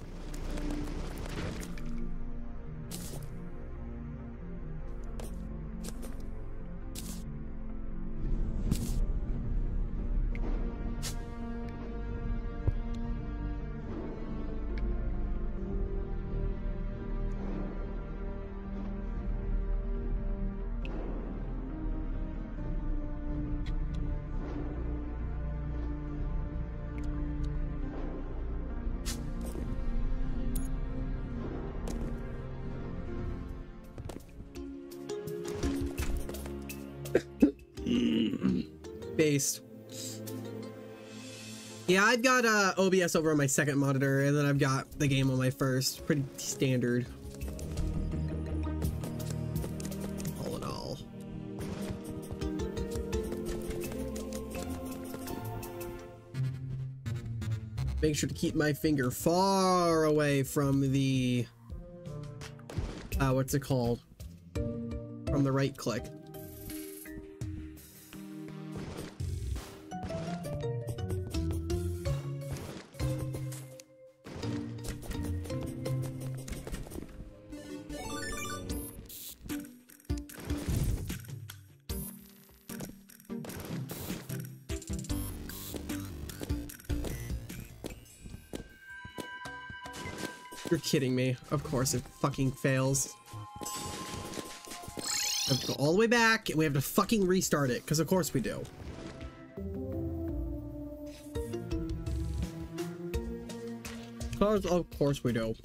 S1: I've got uh, OBS over on my second monitor, and then I've got the game on my first. Pretty standard. All in all. Make sure to keep my finger far away from the... Uh, what's it called? From the right click. Kidding me. Of course it fucking fails. I have to go all the way back and we have to fucking restart it, because of course we do. Cause of course we do.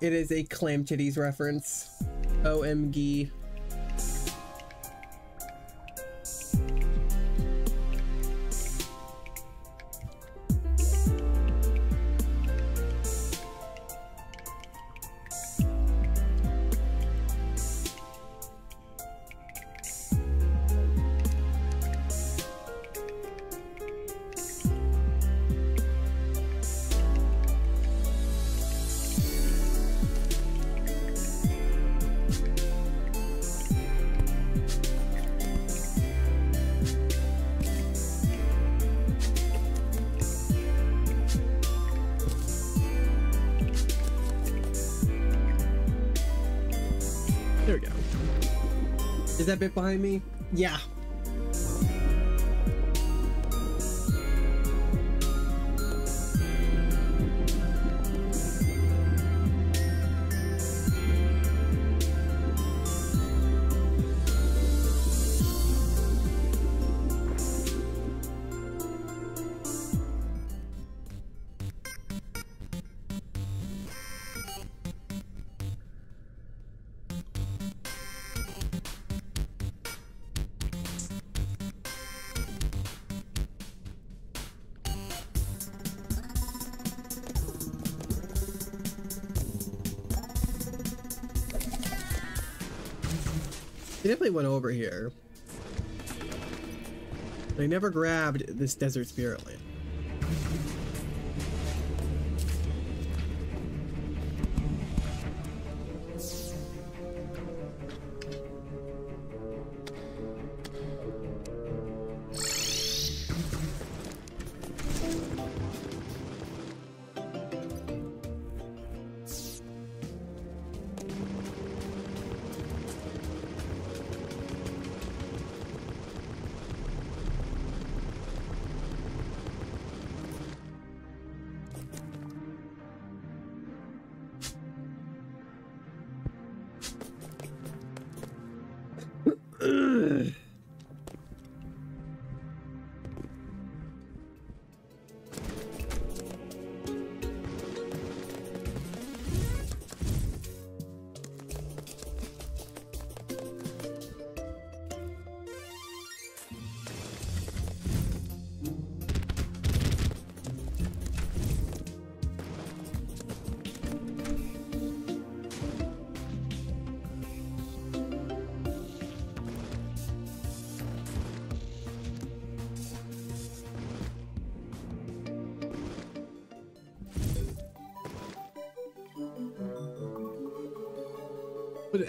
S1: It is a clam titties reference. OMG. Behind me? Yeah. Went over here. They never grabbed this desert spirit land.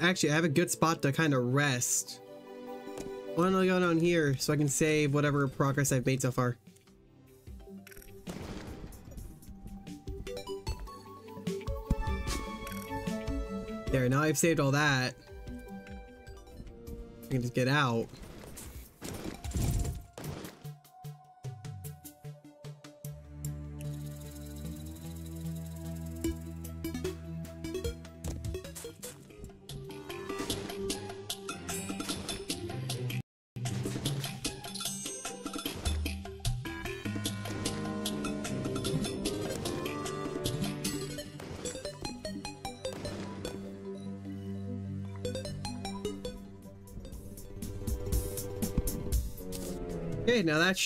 S1: Actually, I have a good spot to kind of rest. Why don't I go down here so I can save whatever progress I've made so far? There, now I've saved all that. I can just get out.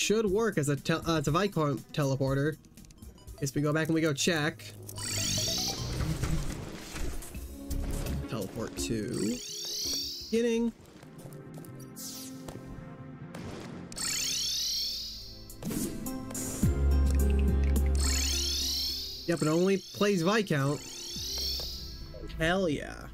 S1: Should work as a uh, as a Viscount teleporter. Guess we go back and we go check. Teleport to beginning. Yep, it only plays Viscount. Hell yeah.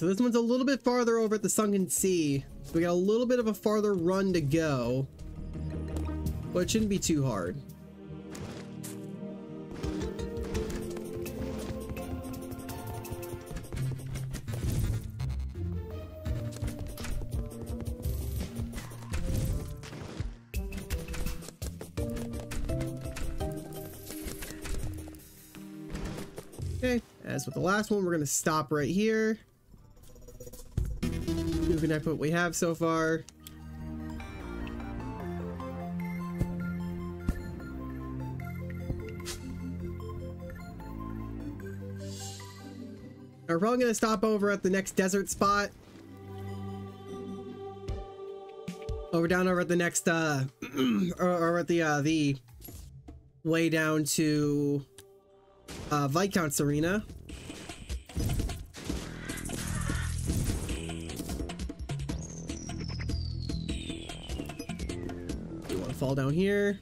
S1: so this one's a little bit farther over at the Sunken Sea. So we got a little bit of a farther run to go. But it shouldn't be too hard. Okay, as with the last one, we're going to stop right here. Reconnect what we have so far. We're probably gonna stop over at the next desert spot. Over down over at the next uh [clears throat] or, or at the uh the way down to uh Viscount's arena. Fall down here.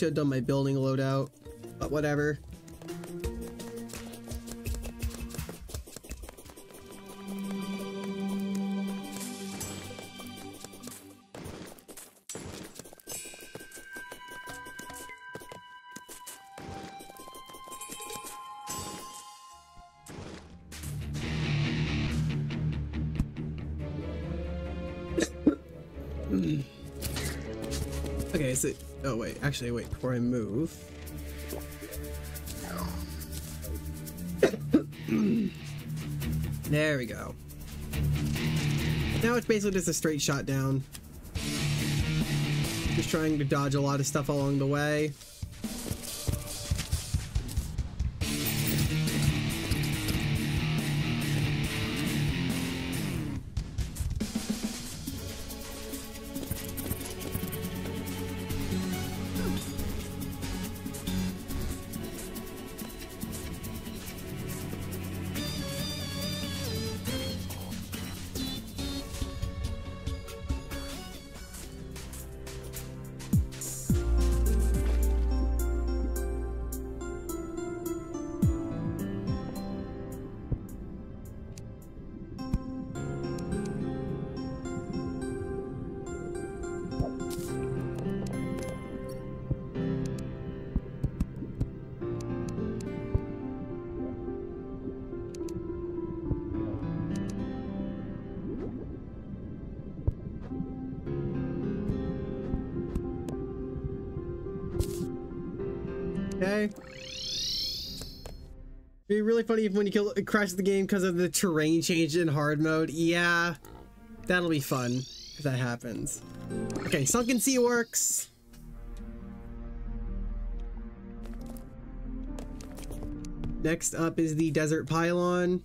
S1: Should have done my building loadout, but whatever. Actually wait before I move. there we go. Now it's basically just a straight shot down. Just trying to dodge a lot of stuff along the way. Funny when you kill it crashes the game because of the terrain change in hard mode. Yeah, that'll be fun if that happens. Okay, Sunken Sea works. Next up is the Desert Pylon.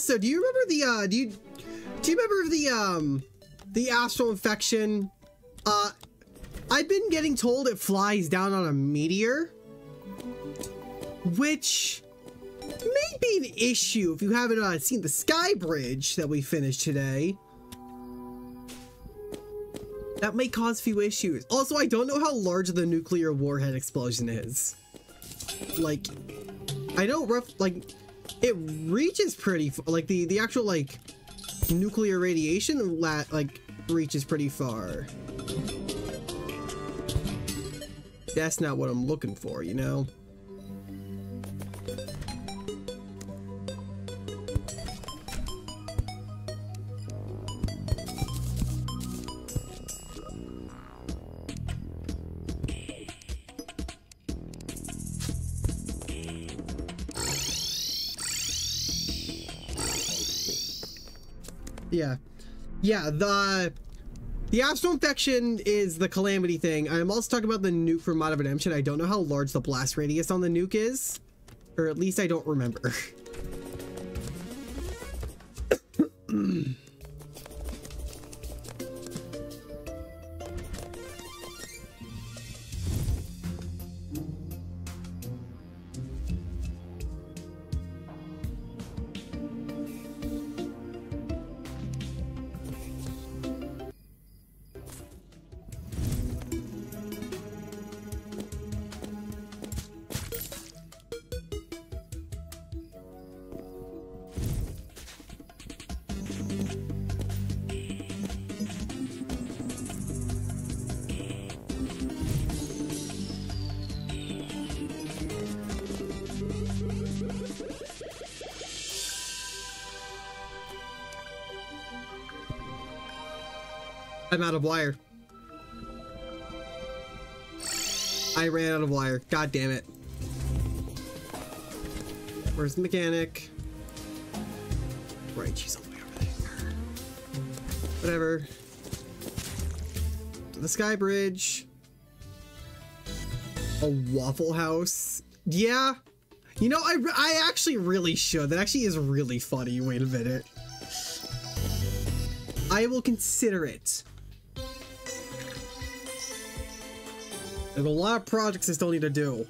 S1: Also, do you remember the, uh, do you, do you remember the, um, the astral infection? Uh, I've been getting told it flies down on a meteor, which may be an issue if you haven't uh, seen the sky bridge that we finished today. That may cause few issues. Also, I don't know how large the nuclear warhead explosion is. Like, I know rough like it reaches pretty like the the actual like nuclear radiation like reaches pretty far. That's not what I'm looking for, you know. Yeah, the the astral infection is the calamity thing. I'm also talking about the nuke from Mod of Redemption. I don't know how large the blast radius on the nuke is. Or at least I don't remember. [coughs] [coughs] I'm out of wire. I ran out of wire. God damn it. Where's the mechanic? Right, she's all the way over there. Whatever. To the sky bridge. A Waffle House. Yeah. You know, I, I actually really should. That actually is really funny. Wait a minute. I will consider it. There's a lot of projects I still need to do.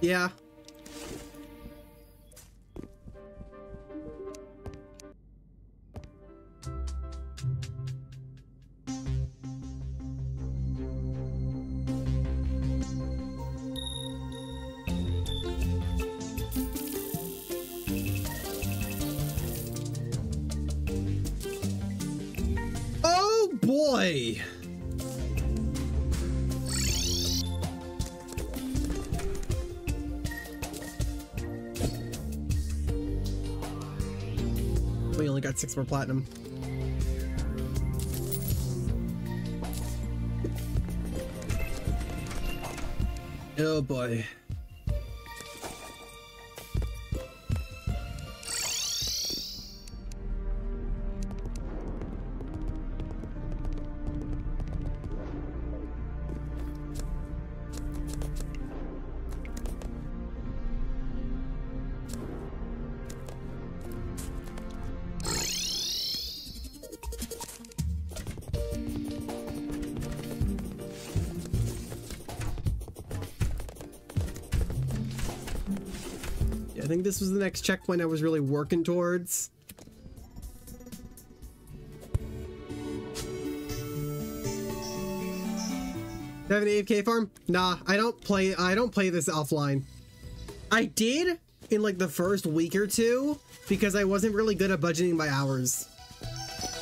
S1: Yeah. Six more platinum. Oh boy. Was the next checkpoint I was really working towards. Do I have an AFK farm? Nah, I don't play I don't play this offline. I did in like the first week or two because I wasn't really good at budgeting my hours.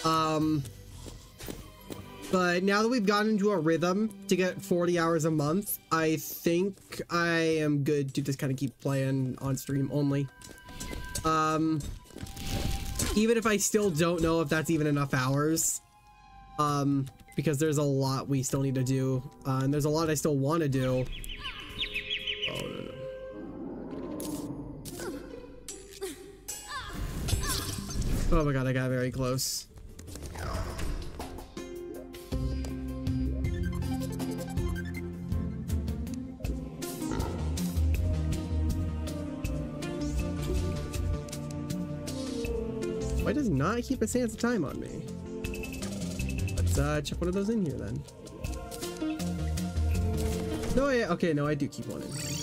S1: Um but now that we've gotten into a rhythm to get 40 hours a month, I think I am good to just kind of keep playing on stream only. Um, even if I still don't know if that's even enough hours, um, because there's a lot we still need to do, uh, and there's a lot I still want to do. Oh, no, no. Oh my god, I got very close. Not keep a sense of time on me? Let's uh, check one of those in here then. No, yeah, okay, no, I do keep one in.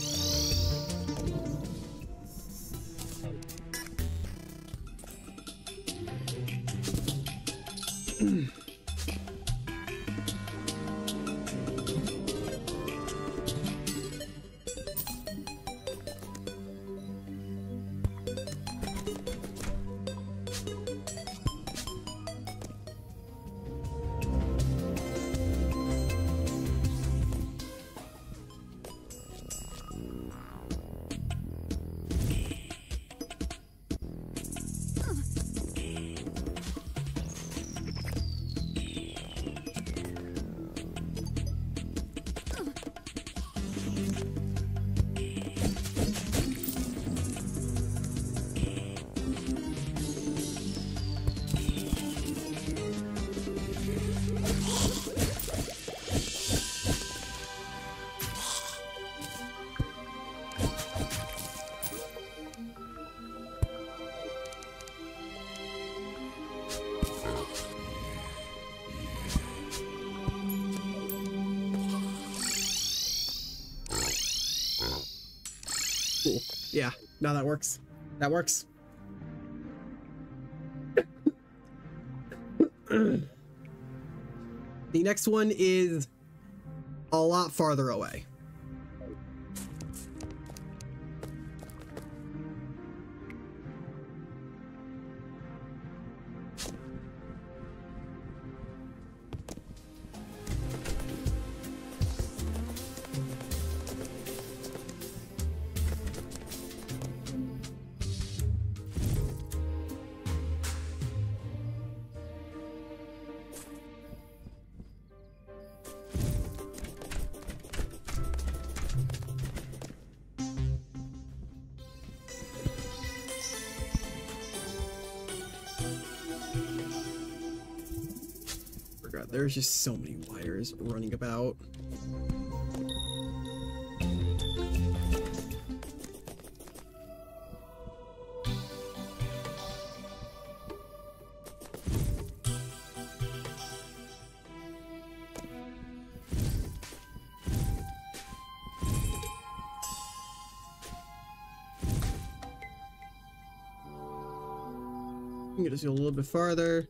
S1: Now that works. That works. the next one is a lot farther away. There's just so many wires running about. I'm gonna go a little bit farther.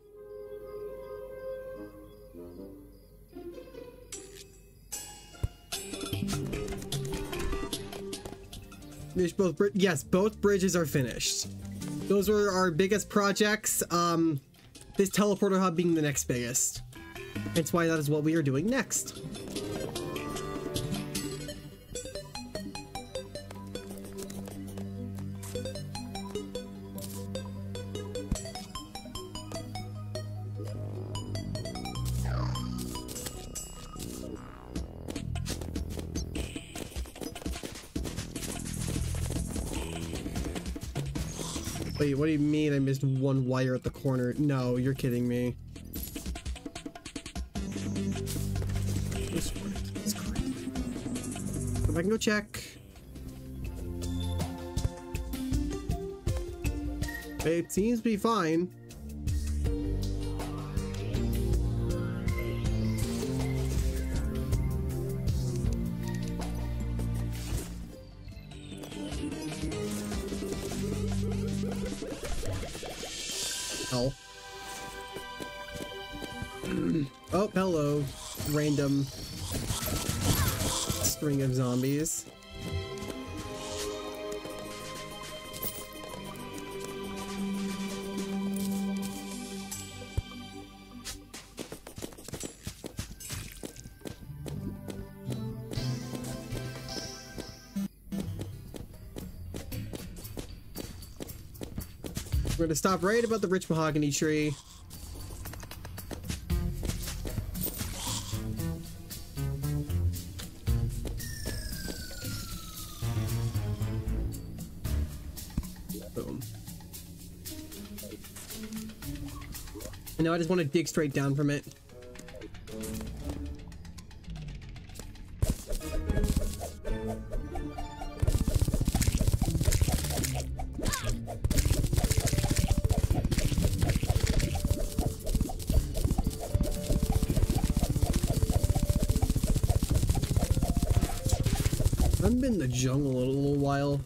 S1: Finish both yes, both bridges are finished. Those were our biggest projects. Um, this teleporter hub being the next biggest. That's why that is what we are doing next. Mean one wire at the corner? No, you're kidding me. If I can go check. It seems to be fine. Gonna stop right about the rich mahogany tree. Boom. And now I just want to dig straight down from it.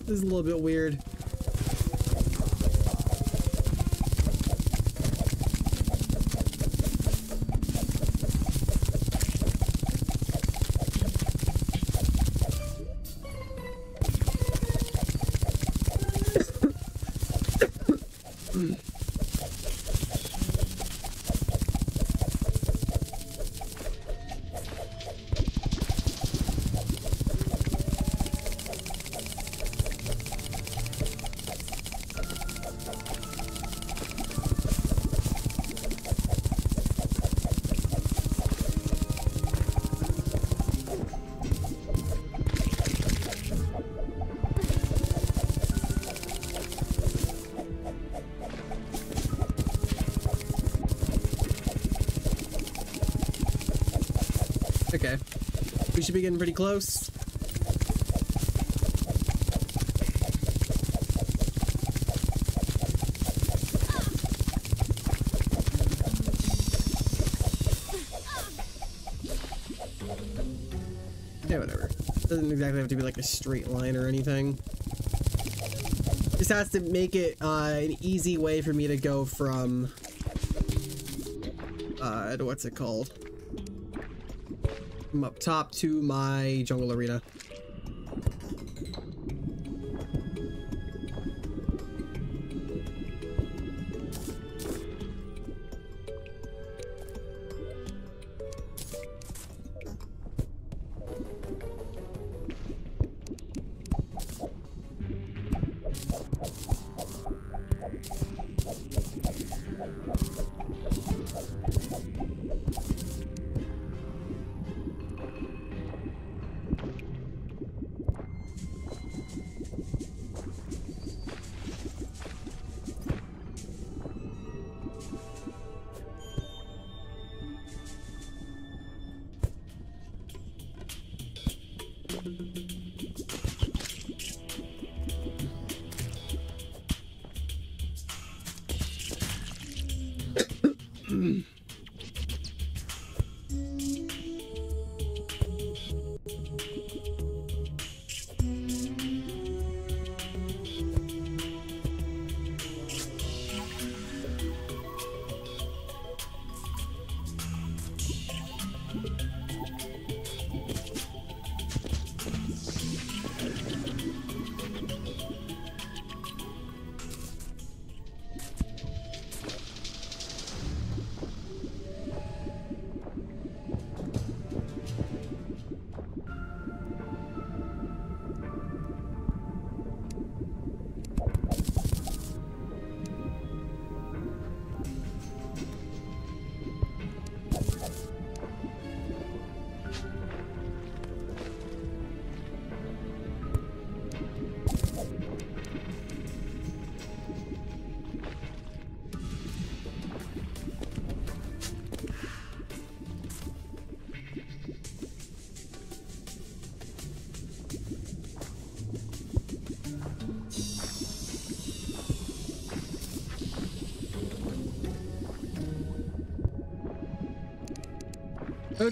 S1: This is a little bit weird. Should be getting pretty close. Yeah, whatever. Doesn't exactly have to be like a straight line or anything. Just has to make it uh, an easy way for me to go from uh, what's it called? Top to my jungle arena.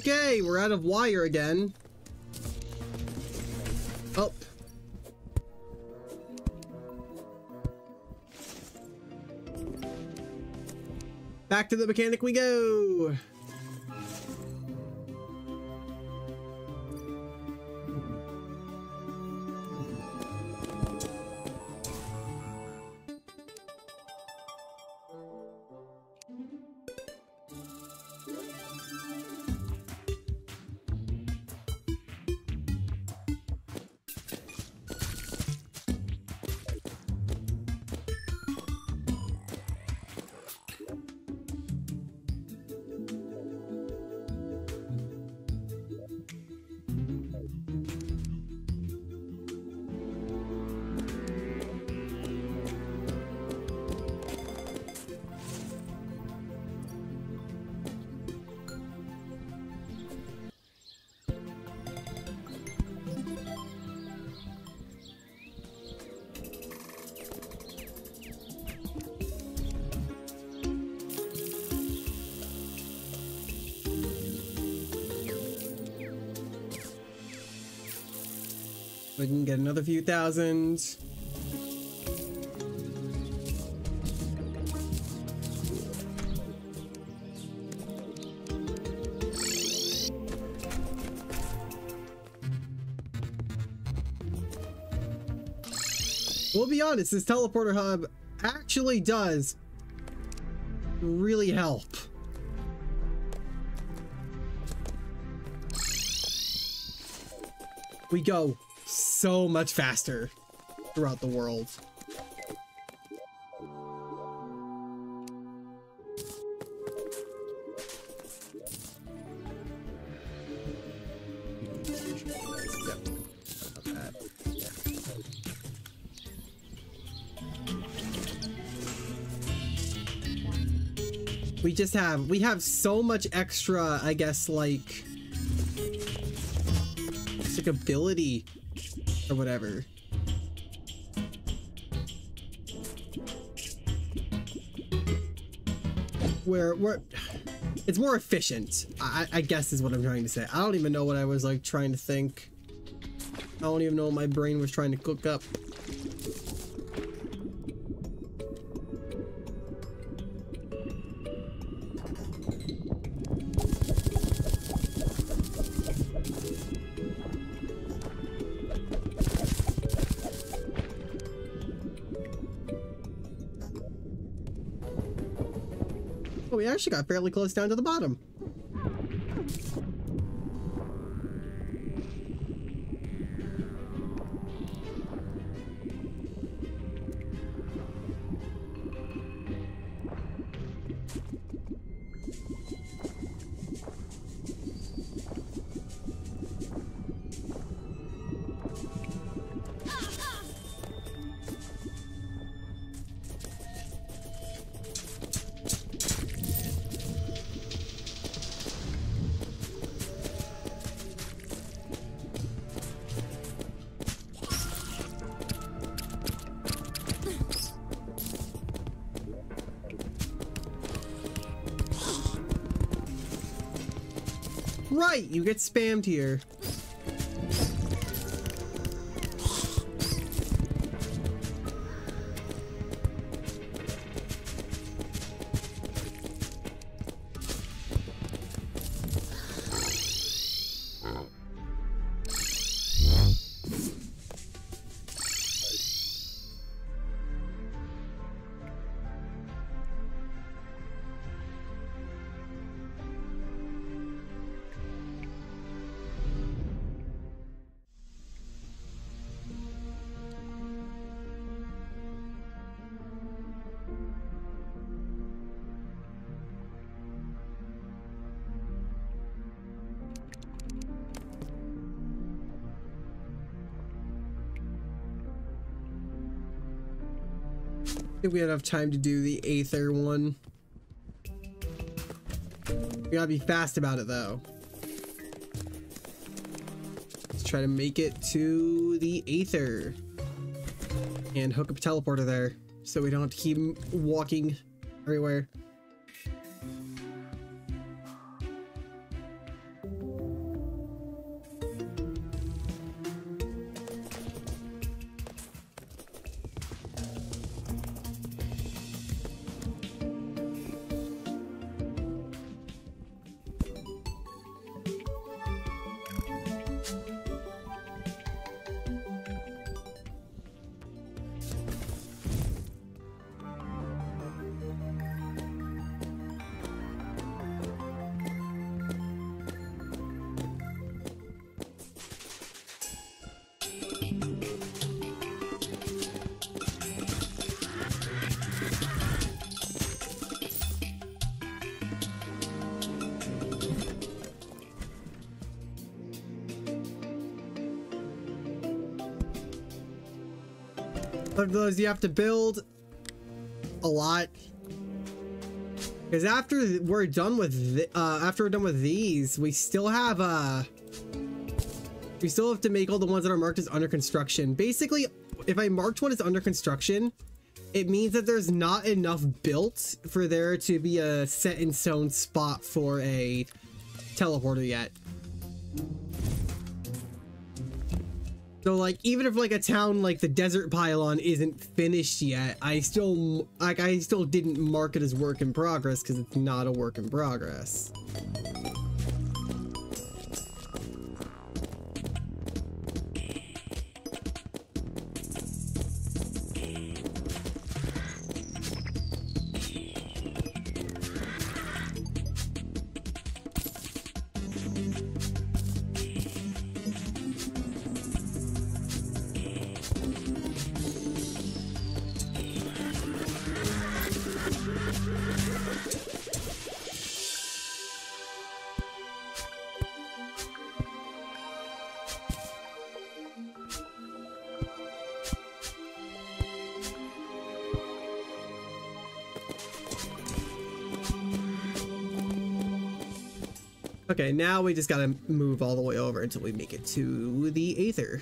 S1: Okay, we're out of wire again. Oh. Back to the mechanic we go. Another few thousand. We'll be honest, this teleporter hub actually does really help. We go so much faster throughout the world. We just have, we have so much extra, I guess, like, like ability or whatever. Where where it's more efficient, I, I guess is what I'm trying to say. I don't even know what I was like trying to think. I don't even know what my brain was trying to cook up. Actually got fairly close down to the bottom. You get spammed here. Think we have enough time to do the Aether one. We gotta be fast about it though. Let's try to make it to the Aether. And hook up a teleporter there so we don't have to keep walking everywhere. Of those you have to build a lot. Because after we're done with uh after we're done with these we still have uh we still have to make all the ones that are marked as under construction. Basically if i marked one as under construction it means that there's not enough built for there to be a set in stone spot for a teleporter yet So like even if like a town like the desert pylon isn't finished yet, I still like I still didn't mark it as work in progress because it's not a work in progress. We just gotta move all the way over until we make it to the Aether.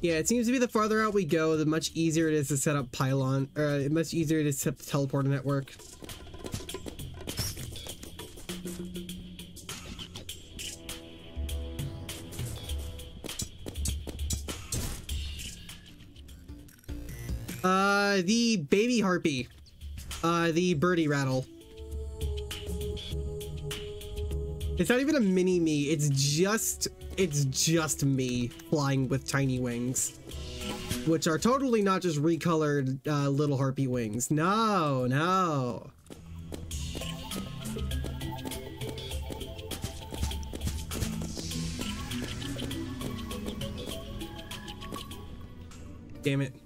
S1: Yeah, it seems to be the farther out we go, the much easier it is to set up pylon, or uh, much easier it is to set up the teleporter network. The baby harpy. Uh, the birdie rattle. It's not even a mini me. It's just it's just me flying with tiny wings. Which are totally not just recolored uh, little harpy wings. No, no. Damn it.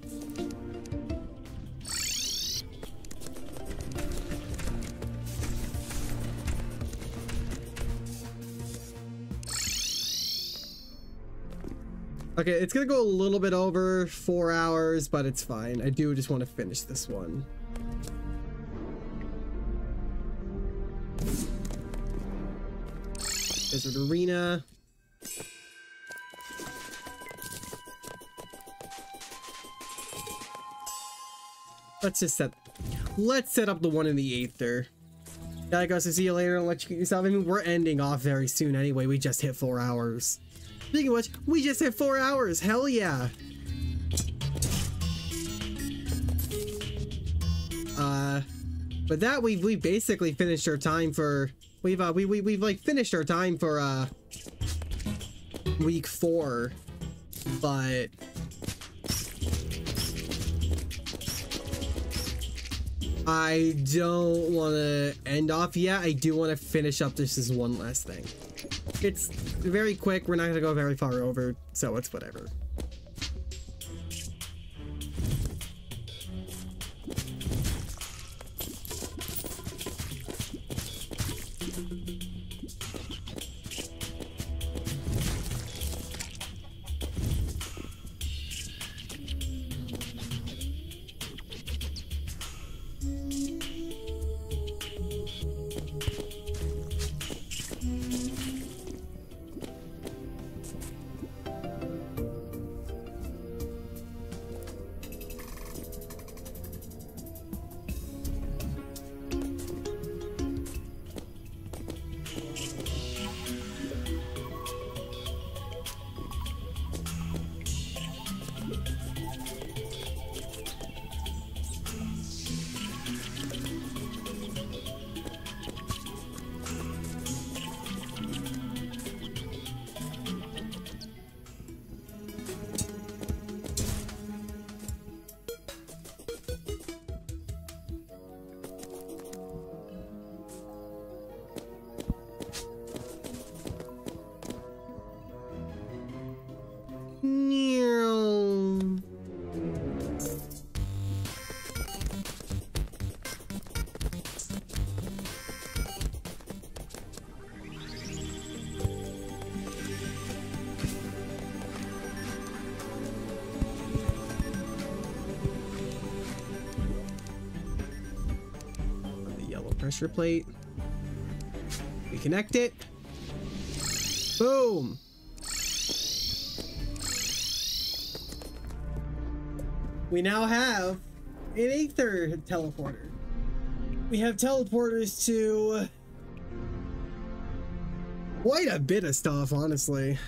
S1: Okay, it's gonna go a little bit over four hours, but it's fine. I do just want to finish this one. Desert Arena. Let's just set let's set up the one in the Aether. Yeah, I guess to see you later and let you get yourself. I mean, we're ending off very soon anyway. We just hit four hours. Speaking of which, we just hit four hours. Hell yeah. Uh, but that we've we basically finished our time for we've uh we we we've like finished our time for uh week four, but I don't want to end off yet. I do want to finish up this as one last thing. It's very quick. We're not going to go very far over, so it's whatever. Pressure plate. We connect it. Boom. we now have an Aether teleporter. We have teleporters to quite a bit of stuff, honestly.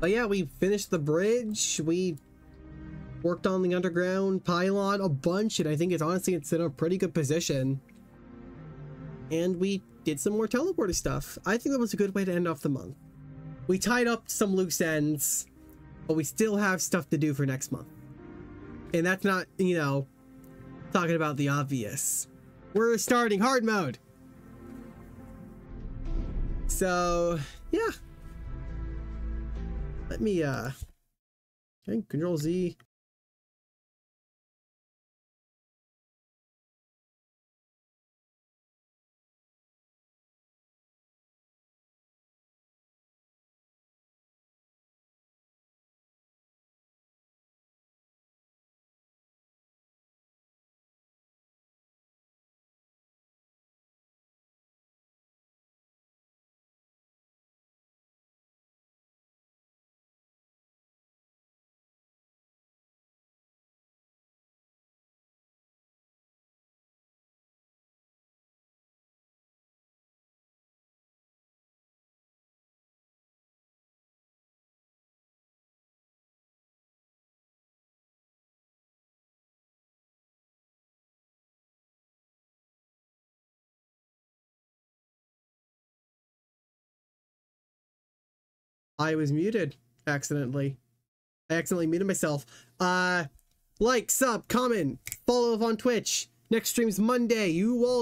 S1: But yeah, we finished the bridge. We worked on the underground pylon a bunch, and I think it's honestly it's in a pretty good position. And we did some more teleporter stuff. I think that was a good way to end off the month. We tied up some loose ends, but we still have stuff to do for next month. And that's not, you know, talking about the obvious. We're starting hard mode. So, yeah. Let me, uh, okay, control Z. I was muted accidentally. I accidentally muted myself. Uh, like, sub, comment, follow up on Twitch. Next stream's Monday. You all.